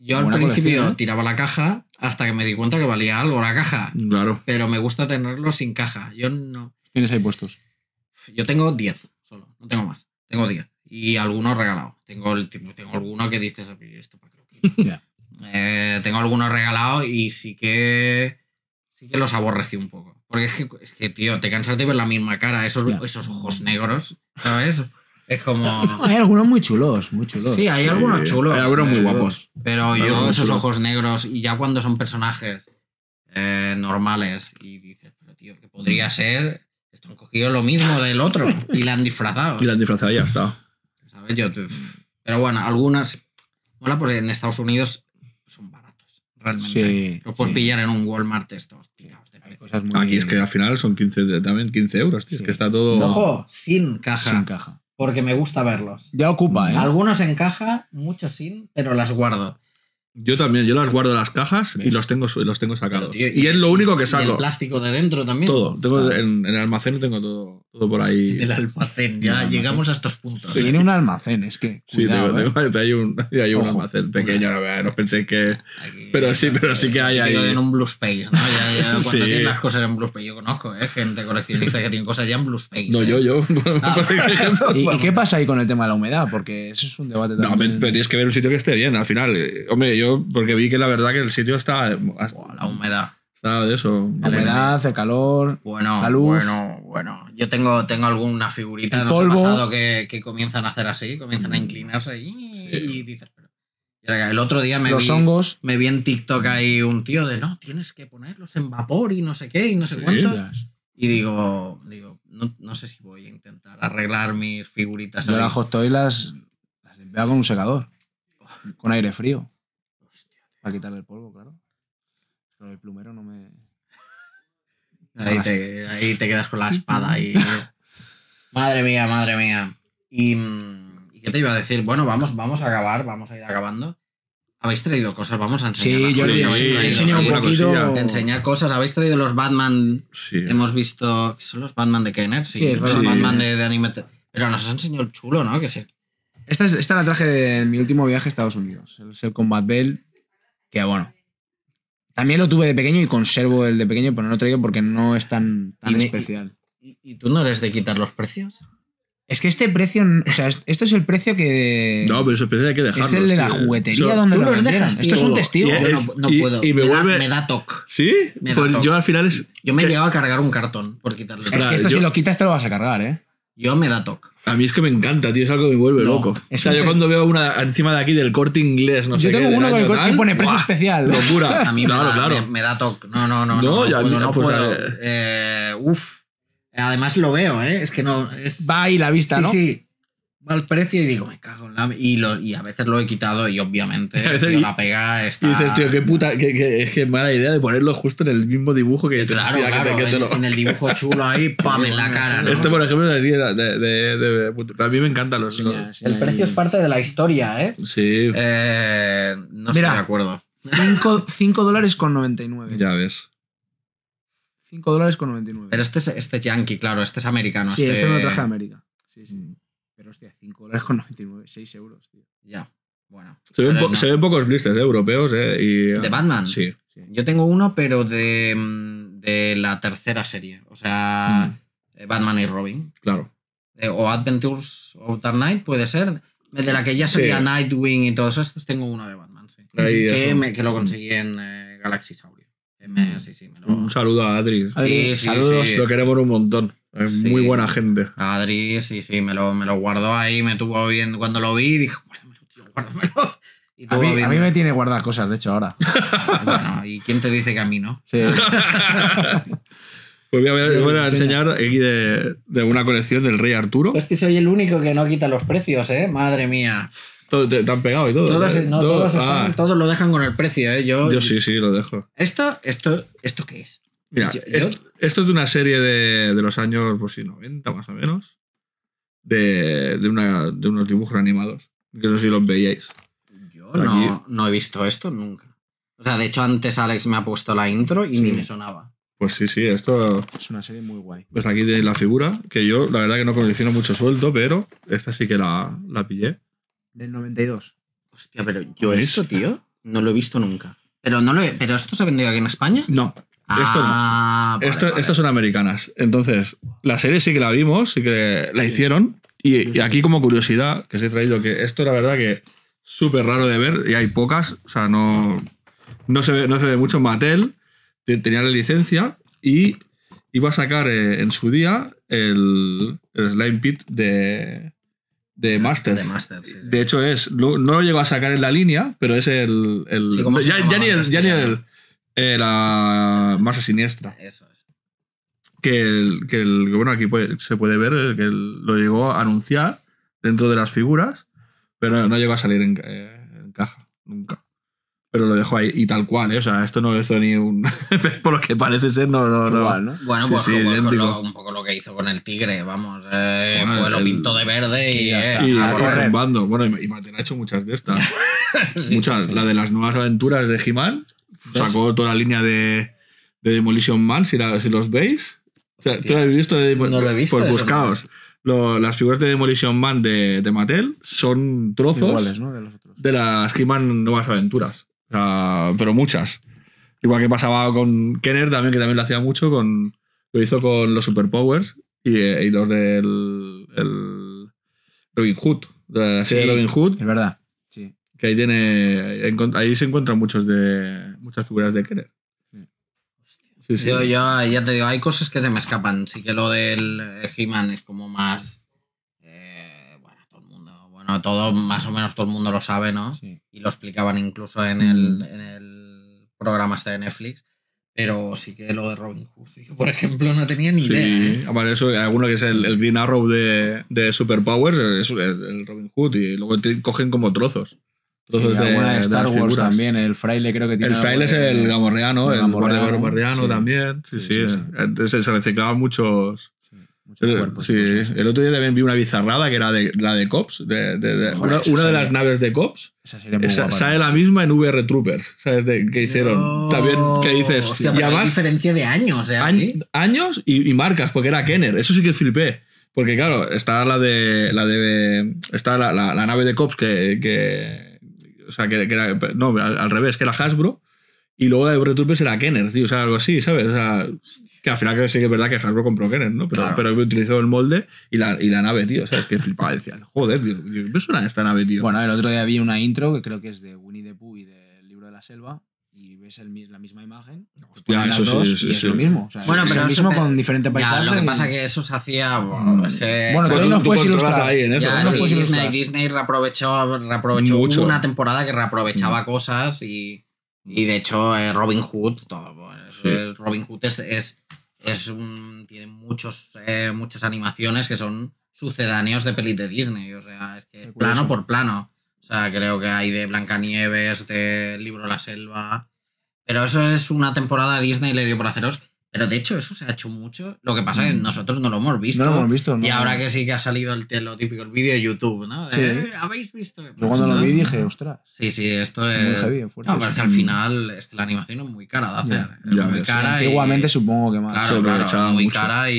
Yo al principio colección, ¿eh? tiraba la caja hasta que me di cuenta que valía algo la caja. claro. Pero me gusta tenerlo sin caja. Yo no. Tienes ahí puestos. Yo tengo 10 solo, no tengo más. Tengo 10. Y algunos regalados. Tengo, el, tengo alguno que dices, "Oye, ¿esto para qué lo quiero?". Ya. Eh, tengo algunos regalados y sí que. Sí que los aborrecí un poco. Porque es que, es que, tío, te cansas de ver la misma cara, esos, esos ojos negros, ¿sabes? Es como. Hay algunos muy chulos, muy chulos. Sí, hay algunos chulos. Hay algunos muy guapos. Pero Hay yo, esos chulos. ojos negros, y ya cuando son personajes eh, normales, y dices, pero tío, que podría ser. Esto han cogido lo mismo del otro y la han disfrazado. Y la han disfrazado y ya está. ¿Sabes? Yo te- Pero bueno, algunas. Mola porque en Estados Unidos son baratos, realmente. Sí, Lo puedes sí. pillar en un Walmart estos tirados de cosas muy. Aquí es que al final son 15, de- también 15 euros, tío. Es que está todo. Ojo, sin caja. Sin caja. Porque me gusta verlos. Ya ocupa, ¿eh? Algunos en caja, muchos sin, pero las guardo. Yo también, yo las guardo en las cajas y los tengo, su- los tengo sacados. Tío, y es lo único que y saco. el plástico de dentro también. Todo. Tengo Claro. en, en el almacén tengo todo, todo por ahí. Del almacén. Ya almacén. llegamos a estos puntos. Sí. ¿eh? Tiene un almacén, es que. Sí, cuidado, tengo, ¿eh? tengo- hay un, hay un Ojo. almacén pequeño, no, no pensé que. Aquí- Pero sí, pero sí que hay ahí. En un Blue Space, ¿no? Ya, ya, cuando Sí. tienes las cosas en Blue Space, yo conozco, ¿eh? Gente coleccionista que tiene cosas ya en Blue Space. No, ¿eh? yo, yo. Ah. ¿Y, y qué pasa ahí con el tema de la humedad? Porque eso es un debate No, también. pero, pero tienes que ver un sitio que esté bien al final. Eh, Hombre, yo, porque vi que la verdad que el sitio está. Buah, la humedad. Está de eso. La humedad, el calor. Bueno, La luz. bueno, Bueno, yo tengo, tengo alguna figurita, ha polvo. pasado que, que comienzan a hacer así, comienzan a inclinarse y, y dices, El otro día me Los vi, hongos. me vi en TikTok ahí un tío de, no, tienes que ponerlos en vapor y no sé qué y no sé Sí, cuánto. Y digo, digo no, no sé si voy a intentar arreglar mis figuritas Yo así. las hot las, las limpiaba con un secador. Con aire frío. Para quitarle el polvo, claro. Pero el plumero no me. Ahí te, ahí te quedas con la espada y... madre mía, madre mía. Y, mm, ¿y qué te iba a decir? Bueno, vamos, vamos a acabar, vamos a ir acabando. ¿Habéis traído cosas? Vamos a enseñar. Sí, yo Sí, le sí, he sí, enseñado un poquito. Enseñar cosas. ¿Habéis traído los Batman? Sí. Hemos visto... ¿Son los Batman de Kenner? Sí, Sí, los. Batman de, de anime. Pero nos ha enseñado el chulo, ¿no? Que se... Esta, es, esta la traje de mi último viaje a Estados Unidos. Es el Combat Bell. Que bueno. También lo tuve de pequeño y conservo el de pequeño, pero no lo he traído porque no es tan, tan Y especial. ¿Y, y tú no eres de quitar los precios? Es que este precio. O sea, es- esto es el precio que. No, pero eso especial hay que dejarlo. es el de la juguetería donde Tú lo los vendieron. dejas, Esto es un testigo. Yo no, no y- puedo. y me me, da, vuelve- me da toque. ¿Sí? Me da Pues toque. yo al final es. Yo me que- llevo a cargar un cartón por quitarle los Es que esto yo- si lo quitas te lo vas a cargar, ¿eh? Yo me da toque. A mí es que me encanta, tío. Es algo que me vuelve No, loco. es o sea, yo cuando veo una encima de aquí del corte inglés, no sé Yo tengo qué, uno con el que tal, pone precio ¡buah! especial. Locura. A mí me, claro, da, claro. me, me da toque. No, no, no. No, No, ya, puedo, no pues, puedo. eh. Eh, uf. Además lo veo, ¿eh? Es que no. Es... Va ahí la vista, sí, ¿no? sí. Va al precio y digo, me cago en la. Y, lo, y a veces lo he quitado y obviamente A veces tío, y- la pega está. Y dices, tío, qué puta, qué, qué, qué mala idea de ponerlo justo en el mismo dibujo que dices, Claro, "Hostia, que te- claro. que te en, lo-". en el dibujo chulo ahí, pam, en la cara, ¿no? Este, por ejemplo, es así de, de, de- de- A mí me encantan los. El precio es parte de la historia, ¿eh? sí, Eh, no Mira. estoy de acuerdo. 5 dólares con 99. ya ves. 5 dólares con 99. Pero este es, este es yankee, claro, este es americano. sí, este, este me lo traje de América. Sí, sí. Pero hostia, 5 dólares con 99. 6 euros, tío. Ya, bueno. Se ven, Pero po- no. se ven pocos blisters eh, europeos, ¿eh? Y, ¿De Batman? Sí. Sí. Yo tengo uno, pero de, mm, de la tercera serie. O sea, eh, Batman y Robin. Claro. Eh, o Adventures of Dark Knight, puede ser. De la que ya Sí. sería Nightwing y todos estos, tengo uno de Batman, sí. Ahí que, eso. me- que lo conseguí en eh, Galaxy Saurio. Que me- sí, sí, me lo- Un saludo a Adri. Adri, Sí, sí, saludos. sí. Lo queremos un montón. Es Sí. muy buena gente. Adri, sí, sí, me lo, me lo guardó ahí, me tuvo bien. Cuando lo vi, dije, guárdamelo, tío, guárdamelo. Y A mí, a mí me tiene guardadas cosas, de hecho, ahora. Bueno, ¿y quién te dice que a mí no? Sí. Pues voy a, a- voy a Sí. enseñar aquí de, de una colección del Rey Arturo. Es que soy el único que no quita los precios, ¿eh? Madre mía. Todo, te, te han pegado y todo. Todos, ¿eh? no, Todo- todos, están- ah, todos lo dejan con el precio, ¿eh? Yo, yo sí, sí, lo dejo. Esto, esto, ¿esto qué es? Mira, Yo- yo- esto, esto es de una serie de, de los años, pues sí, 90 más o menos. De, de, una, de unos dibujos animados. Que no sé si los veíais. Yo no, no he visto esto nunca. O sea, de hecho, antes Alex me ha puesto la intro y ni me sonaba. Pues sí, sí, esto. Es una serie muy guay. Pues aquí tenéis la figura, que yo la verdad que no colecciono mucho suelto, pero esta sí que la, la pillé. Del 92. Hostia, pero yo esto, tío, no lo he visto nunca. Pero, no lo he- ¿pero esto se ha vendido aquí en España? No, esto. Ah, vale, Esto- vale. Estas son americanas. Entonces, la serie sí que la vimos, sí que la hicieron. Y, y aquí, como curiosidad, que os he traído que esto, la verdad, que súper raro de ver y hay pocas. O sea, no, no, se, ve, no se ve mucho. Mattel te- tenía la licencia y iba a sacar eh, en su día el, el Slime Pit de, de Masters. De Masters, sí, sí. De hecho, es. No lo llegó a sacar en la línea, pero es el. el- Sí, ¿cómo se ya, llamaba ya ni el. Ya ni el la masa siniestra. Eso es. Que, el, que el- que, bueno, aquí puede- se puede ver eh, que el- lo llegó a anunciar dentro de las figuras, pero no, no llegó a salir en, eh, en caja, nunca. Pero lo dejó ahí y tal cual, ¿eh? O sea, esto no hizo ni un. Por lo que parece ser, no, no, no. Igual, ¿no? Bueno, Sí, pues sí, idéntico. lo- un poco lo que hizo con el tigre, vamos. eh, Joder, fue lo pintó de verde y, y ya eh, está. Y, y. Bueno, y, y Mattel ha hecho muchas de estas. muchas. La de las nuevas aventuras de He-Man. Sacó toda la línea de, de Demolition Man, si, la- si los veis. O sea, Hostia. ¿Tú lo has visto? De, No lo he visto, Pues buscaos. Lo- las figuras de Demolition Man de, de Mattel son trozos Iguales, ¿no? De los otros. de las He-Man Nuevas Aventuras. O sea, pero muchas. Igual que pasaba con Kenner también, que también lo hacía mucho, con, lo hizo con los Superpowers y, eh, y los del el Robin Hood. De la serie Sí. de Robin Hood, Es verdad. Que ahí tiene. Ahí se encuentran muchos de. muchas figuras de Kenner. Sí, sí. Yo, yo ya te digo, hay cosas que se me escapan. Sí que lo del eh, He-Man es como más. eh, bueno, todo el mundo. Bueno, todo, más o menos todo el mundo lo sabe, ¿no? Sí. Y lo explicaban incluso en el, Mm. en el programa este de Netflix. Pero sí que lo de Robin Hood, yo, por ejemplo, no tenía ni Sí, idea. ¿eh? aparte eso, hay alguno que es el, el Green Arrow de, de Superpowers, es el, el Robin Hood, y luego te cogen como trozos. Trozos Sí, de, alguna de de Star Wars figuras. también, el fraile creo que tiene. El fraile es el gamorreano, el gamorreano, guardia gamorreano sí. también. Sí, Sí, sí. sí, sí. Entonces se reciclaban muchos. Sí, muchos Eh, cuerpos. sí, el otro día también vi una bizarrada que era de, la de Cops. De, de- de- Joder, una de las naves de Cops Esa serie muy esa- guapa. sale la misma en VR Troopers. ¿Sabes? De, que hicieron. No. También que dices. Hostia, y además, diferencia de años, ¿eh? aquí. años y, y marcas, porque era Kenner. Eso sí que flipé. Porque claro, está la de. La de. Está la, la- la nave de Cops que. que- o sea, que, que era. No, al, al revés, que era Hasbro. Y luego la de Troopers era Kenner, tío. O sea, algo así, ¿sabes? O sea, que al final que sí que es verdad que Hasbro compró Kenner, ¿no? Pero, Claro. pero utilizó el molde y la, y la nave, tío. ¿Sabes? Que flipaba. Decía, joder, tío. ¿Qué suena esta nave, tío? Bueno, el otro día vi una intro que creo que es de Winnie the Pooh y del libro de la selva. Y ves el, la misma imagen. Hostia, las eso sí, dos sí, y es sí. lo mismo. O sea, Bueno, es pero lo eso mismo con diferente Ya, paisaje. lo que y- pasa que eso se hacía. bueno, es que- Bueno, Pues todavía tú- no tú puedes ilustrar. ahí en eso. Ya, no sí, puedes Disney, ilustrar. Disney reaprovechó, reaprovechó Mucho. una temporada que reaprovechaba cosas y, y de hecho eh, Robin Hood, todo, bueno, eso Sí. es- Robin Hood es, es, es un, tiene muchos, eh, muchas animaciones que son sucedáneos de pelis de Disney, o sea, es que plano por plano. O sea, creo que hay de Blancanieves, de Libro de la Selva. Pero eso es una temporada Disney le dio por haceros. Pero de hecho, eso se ha hecho mucho. Lo que pasa es que nosotros no lo hemos visto. No lo hemos visto. Y no. ahora que sí que ha salido el, lo típico, el vídeo de YouTube, ¿no? De, Sí. "Eh, ¿Habéis visto? Yo cuando lo vi dije, ostras. Sí, sí, esto Muy es. heavy, fuerte. No, pero es que al final es que la animación es muy cara de hacer. Ya, es ya muy ves. cara. y- Antiguamente supongo que más. Claro, se claro, muy mucho. cara y,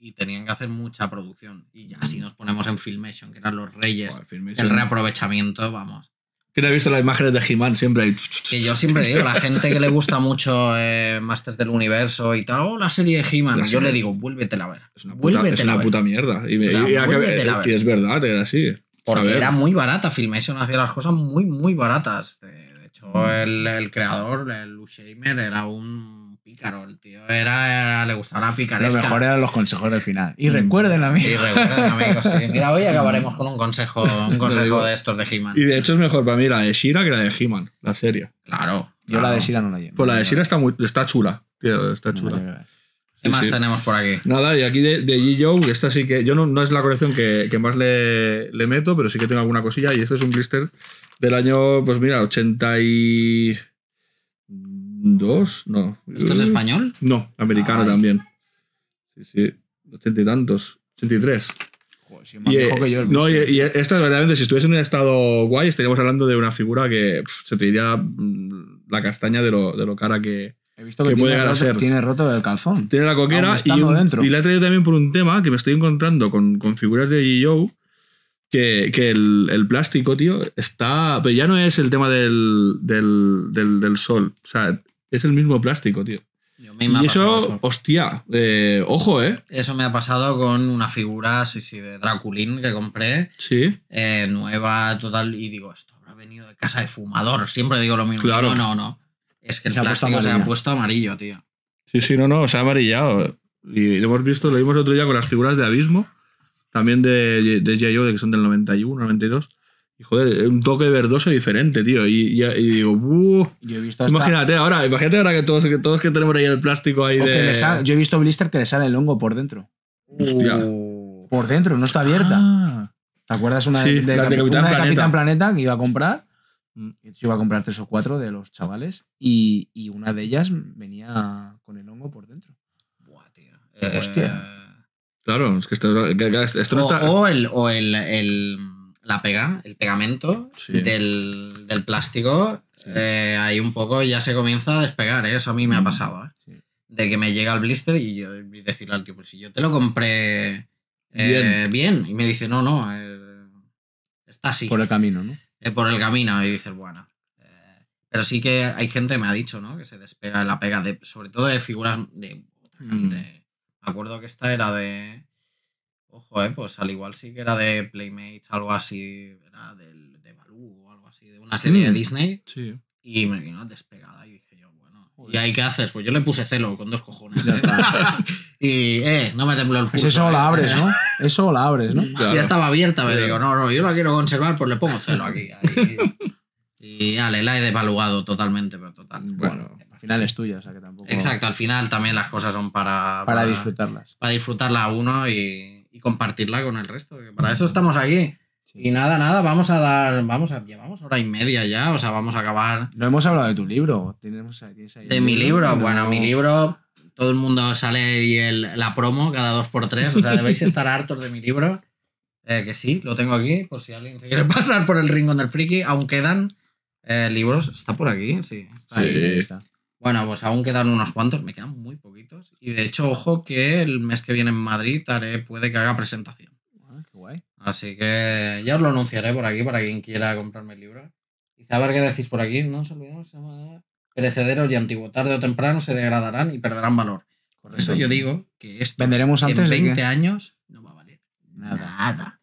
y tenían que hacer mucha producción. Y ya si nos ponemos en Filmation, que eran los reyes Joder, del reaprovechamiento, vamos. ¿Quién ha visto las imágenes de He-Man siempre? Que yo siempre digo, la gente que le gusta mucho eh, Masters del Universo y tal, oh, la serie de He-Man, yo le digo, vuélvetela a ver. Es una puta, es una mierda. Y, me- O sea, y- a y es verdad, era así. Porque era muy barata. Filmation hacía las cosas muy, muy baratas. De hecho, el, el creador, el Lou Shamer, era un pícaro. El tío era, le gustaba la Lo picaresca. mejor eran los consejos del final. Y Mm. recuerden a mí. Y recuerden, amigos, sí. Mira, hoy acabaremos con un consejo, un consejo de estos de He-Man. Y de hecho es mejor para mí la de Shira que la de He-Man, la serie. Claro. Yo la de Sira no la llevo. Pues la de Shira está, muy, está chula. Tío, está chula. ¿Qué Sí, más sí. tenemos por aquí? Nada, y aquí de, de G. Joe, esta sí que. Yo no, no es la colección que, que más le, le meto, pero sí que tengo alguna cosilla. Y este es un blister del año, pues mira, 82. No. ¿Esto es español? No, americano Ay. también. Sí, sí. Ochenta y tantos. 83. Joder, si es más Y, eh, que yo. no, y, y esta, verdaderamente, si estuviese en un estado guay, estaríamos hablando de una figura que se te iría mm, la castaña de lo, de lo cara que. He visto que, que puede llegar a ser. tiene roto el calzón. Tiene la coquera y, un- dentro. y la he traído también por un tema que me estoy encontrando con, con figuras de G.I.O. Que, que el, el plástico, tío, está. Pero ya no es el tema del, del, del, del sol. O sea, es el mismo plástico, tío. Yo me- me Y pasado eso, hostia, eh, ojo, ¿eh? Eso me ha pasado con una figura, sí, sí, de Draculín que compré, Sí. eh, nueva, total, y digo, esto habrá venido de casa de fumador. Siempre digo lo mismo. Claro. No, no, no. Es que el Se ha puesto plástico se ha puesto amarillo, tío. Sí, sí, no, no, se ha amarillado. Y lo hemos visto, lo vimos otro día con las figuras de Abismo, también de, de G.I.O., que son del 91, 92. Y joder, un toque verdoso diferente, tío. Y, y- y digo, "Buh". Yo he visto hasta- imagínate ahora, imagínate ahora que todos, que todos que tenemos ahí el plástico ahí o de. que le sale- yo he visto blister que le sale el hongo por dentro. Hostia. Uh, Por dentro, no está abierta. Ah. ¿Te acuerdas una Sí, de, de de Capi- Capitán una de Planeta. Capitán Planeta que iba a comprar? Mm. Yo iba a comprar tres o cuatro de los chavales y, y una de ellas venía con el hongo por dentro. buah, tío. Eh, Hostia. Claro, es que esto, esto no o, está. o el, o el, el- la pega, el pegamento Sí. del, del plástico, Sí. eh, ahí un poco ya se comienza a despegar, ¿eh? Eso a mí me ha Mm. pasado, ¿eh? Sí. De que me llega el blister y yo y decirle al tío, pues si yo te lo compré eh, bien. Y me dice, no, no, está así, Por el camino, ¿no? por el camino. Y dices, bueno. pero sí que hay gente, me ha dicho, ¿no? Que se despega la pega, de, sobre todo de figuras de... Mm. de- me acuerdo que esta era de... Ojo, eh, pues al igual sí que era de Playmates, algo así, era del, de Baloo o algo así, de una serie de Mm. Disney. Sí. Y me vino despegada y dije yo, bueno, ¿Y ahí qué haces? Pues yo le puse celo con dos cojones. Y, eh, no me tembló el Pues pulso. eso eh. la abres, ¿no? Eso la abres, ¿no? Claro. Ya estaba abierta, me Claro. digo, no, no, yo la quiero conservar, pues le pongo celo aquí. ahí. y ale, la he devaluado totalmente, pero total. Bueno, Al final es tuya, o sea que tampoco. Exacto, al final también las cosas son para, Para disfrutarlas. para disfrutarla uno y, y compartirla con el resto. que para eso estamos aquí. Y nada, nada, vamos a dar, vamos a, llevamos hora y media ya, o sea, vamos a acabar No hemos hablado de tu libro. ¿Tienes, tienes ahí de mi libro. No. Bueno, mi libro, todo el mundo sale y el, la promo cada dos por tres, o sea, debéis estar hartos de mi libro. Eh, que sí, lo tengo aquí, por si alguien se quiere pasar por el rincón del friki. Aún quedan eh, libros, está por aquí, sí, está Sí. ahí. Ahí está. Bueno, pues aún quedan unos cuantos, me quedan muy poquitos. Y de hecho, ojo que el mes que viene en Madrid haré, puede que haga presentación. Ah, qué guay. Así que ya os lo anunciaré por aquí para quien quiera comprarme el libro. Y a ver qué decís por aquí. No se olvidemos, perecederos y antiguo. Tarde o temprano se degradarán y perderán valor. Por eso yo digo que esto ¿Venderemos en antes de 20 qué? años no va a valer Nada. nada.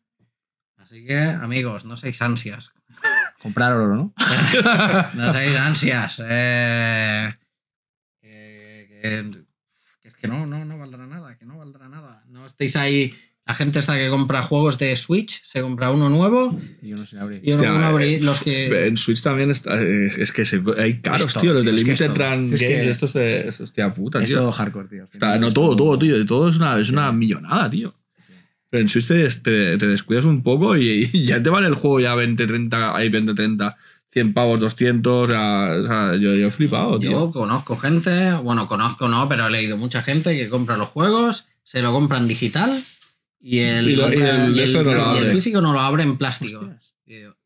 Así que, amigos, no seáis ansias. Comprar oro, ¿no? No seáis ansias. Eh, que, es que no, no, no valdrá nada, que no valdrá nada. No estéis ahí. La gente está que compra juegos de Switch, se compra uno nuevo Y yo no sé abrir. y uno, Hostia, uno abrir- eh, los que. En Switch también está, es, es que se- hay caros, Esto, tío. Los de es Limited esto- Run si es que- Games, estos de. Hostia puta, Es tío. todo hardcore, tío. Está- no, es todo, todo, tío. Todo es una, es una millonada, tío. Pero en Switch te, te- te descuidas un poco y, y ya te vale el juego ya 20, 30, hay 20, 30, 100 pavos, 200. O sea, o sea, yo, yo he flipado, tío. Yo conozco gente, bueno, conozco no, pero he leído mucha gente que compra los juegos, se lo compran digital y el, Y lo- y el- y el- eso no lo y el abre. físico no lo abre en plástico.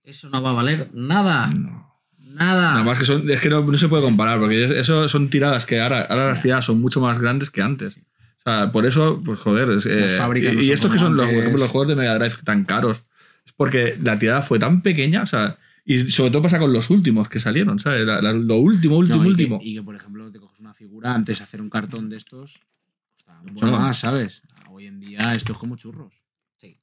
Eso no va a valer nada, No. nada. Nada más que son, es que no, no se puede comparar, porque eso son tiradas que ahora, ahora las tiradas son mucho más grandes que antes. O sea, por eso, pues joder. es, eh, y, estos que son los, por ejemplo, los juegos de Mega Drive tan caros, es porque la tirada fue tan pequeña, o sea, y sobre todo pasa con los últimos que salieron, ¿sabes? La- la- lo último, último, No, y, último. Que, y que, por ejemplo, te coges una figura antes de hacer un cartón de estos. Costaba mucho Bueno. más, ¿sabes? Hoy en día esto es como churros. Sí.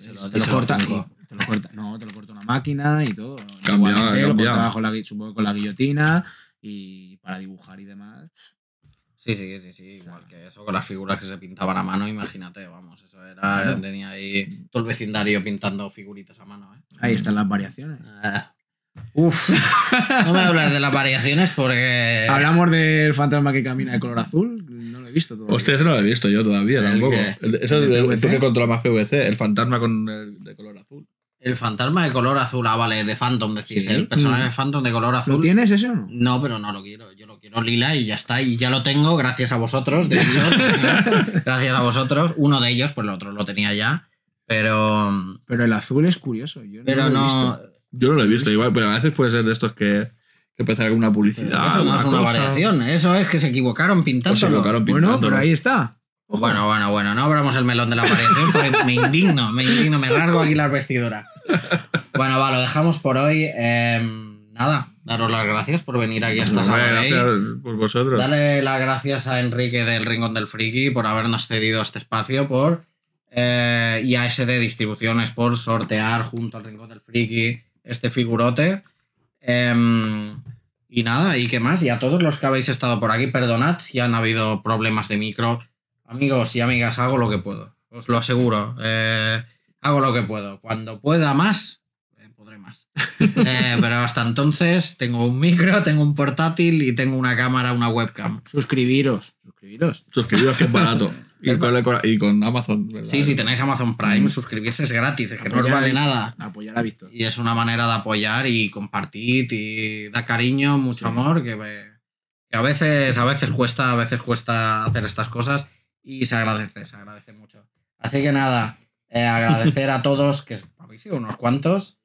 Te lo, corta, Funko. y te lo corta- no, te lo corta una máquina y todo. Cambia, Igualmente, lo cortaba con la, supongo con la guillotina y para dibujar y demás. Sí, sí, sí, sí, igual que eso, con las figuras que se pintaban a mano, imagínate, vamos, eso era, Claro. tenía ahí todo el vecindario pintando figuritas a mano, ¿eh? Ahí están las variaciones. Ah. Uf, no me hables de las variaciones porque... Hablamos del fantasma que camina de color azul. No lo he visto todavía. Hostia, eso no lo he visto yo todavía ¿El tampoco. El- eso ¿El es el, que controla más PVC, el fantasma con el de color azul. El fantasma de color azul, ah, vale, de Phantom decís, Sí. el personaje Mm. de Phantom de color azul. ¿Lo tienes ese o no? No, pero no lo quiero. Yo lo quiero lila y ya está. Y ya lo tengo gracias a vosotros. De hecho, gracias a vosotros. Uno de ellos, pues el otro lo tenía ya. Pero. Pero el azul es curioso. Yo no Pero lo he no. visto. Yo no lo he visto igual, pero a veces puede ser de estos que, que empezar con una publicidad. Eso no alguna es una cosa. variación. Eso es que se equivocaron O se equivocaron Bueno, pintándolo. pero ahí está. Ojo. Bueno, bueno, bueno. No abramos el melón de la variación porque me indigno, me indigno. Me largo aquí las vestiduras. Bueno, va, lo dejamos por hoy. Em, nada, daros las gracias por venir aquí hasta Sabadell. gracias por vosotros. Dale las gracias a Enrique del Rincón del Friki por habernos cedido este espacio por eh, y a SD Distribuciones por sortear junto al Rincón del Friki este figurote. Em, y nada, ¿y qué más? Y a todos los que habéis estado por aquí, perdonad si han habido problemas de micro. Amigos y amigas, hago lo que puedo. Os lo aseguro. Eh, hago lo que puedo. Cuando pueda más, eh, podré más. Eh, pero hasta entonces tengo un micro, tengo un portátil y tengo una cámara, una webcam. Suscribiros. Suscribiros. Suscribiros que es barato. y, con, y con Amazon. ¿verdad? Sí, si tenéis Amazon Prime, suscribirse es gratis, es que no os vale a- nada. Apoyar a Víctor. Y es una manera de apoyar y compartir y da cariño, mucho amor, que a veces, a veces cuesta, a veces cuesta hacer estas cosas y se agradece, se agradece mucho. Así que nada, eh, agradecer a todos, que habéis sido unos cuantos.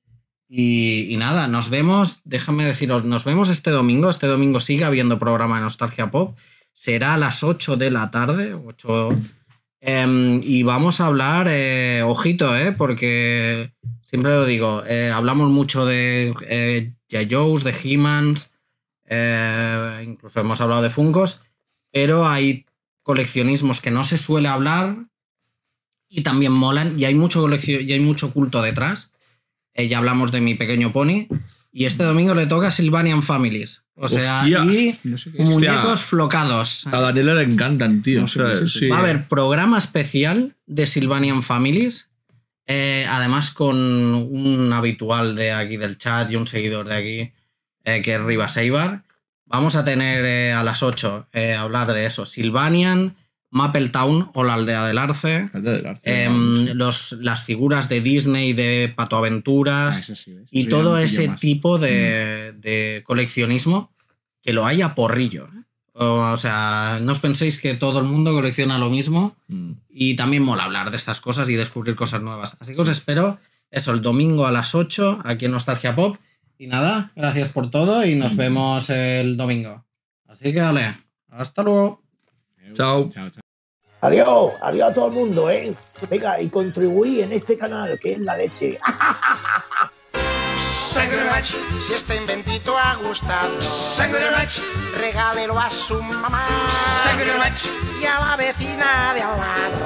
Y, y nada, nos vemos, déjame deciros, nos vemos este domingo. Este domingo sigue habiendo programa de Nostalgia Pop. Será a las 8 de la tarde, 8 Em, y vamos a hablar, eh, ojito, eh, porque siempre lo digo, eh, hablamos mucho de Yayos, de He-Mans, incluso hemos hablado de Funkos, pero hay coleccionismos que no se suele hablar y también molan, y hay mucho, coleccio- y hay mucho culto detrás. Eh, ya hablamos de mi pequeño pony. Y este domingo le toca a Sylvanian Families. O sea, Hostia. y No sé qué es. Hostia. muñecos flocados. A Daniela le encantan, tío. No sé O sea, qué es eso. sí. Va a haber programa especial de Sylvanian Families. eh, además, con un habitual de aquí del chat y un seguidor de aquí, eh, que es Rivas Eibar. Vamos a tener eh, a las 8 eh, hablar de eso. Sylvanian, Mapletown o la aldea del Arce. Alde del Arce, em, no los, las figuras de Disney, de Pato Ah, Aventuras sí, ¿ves? y todo ese más. tipo de, de coleccionismo que lo hay a porrillo. ¿eh? O, o sea, no os penséis que todo el mundo colecciona lo mismo Mm. y también mola hablar de estas cosas y descubrir cosas nuevas. Así que os espero eso el domingo a las 8 aquí en Nostalgia Pop. Y nada, gracias por todo y nos vemos el domingo. Así que dale, hasta luego. Chao. Chao, chao. Adiós, adiós a todo el mundo, ¿eh? Venga, y contribuí en este canal, que es la leche. Si este inventito ha gustado, regálelo a su mamá y a la vecina de al lado.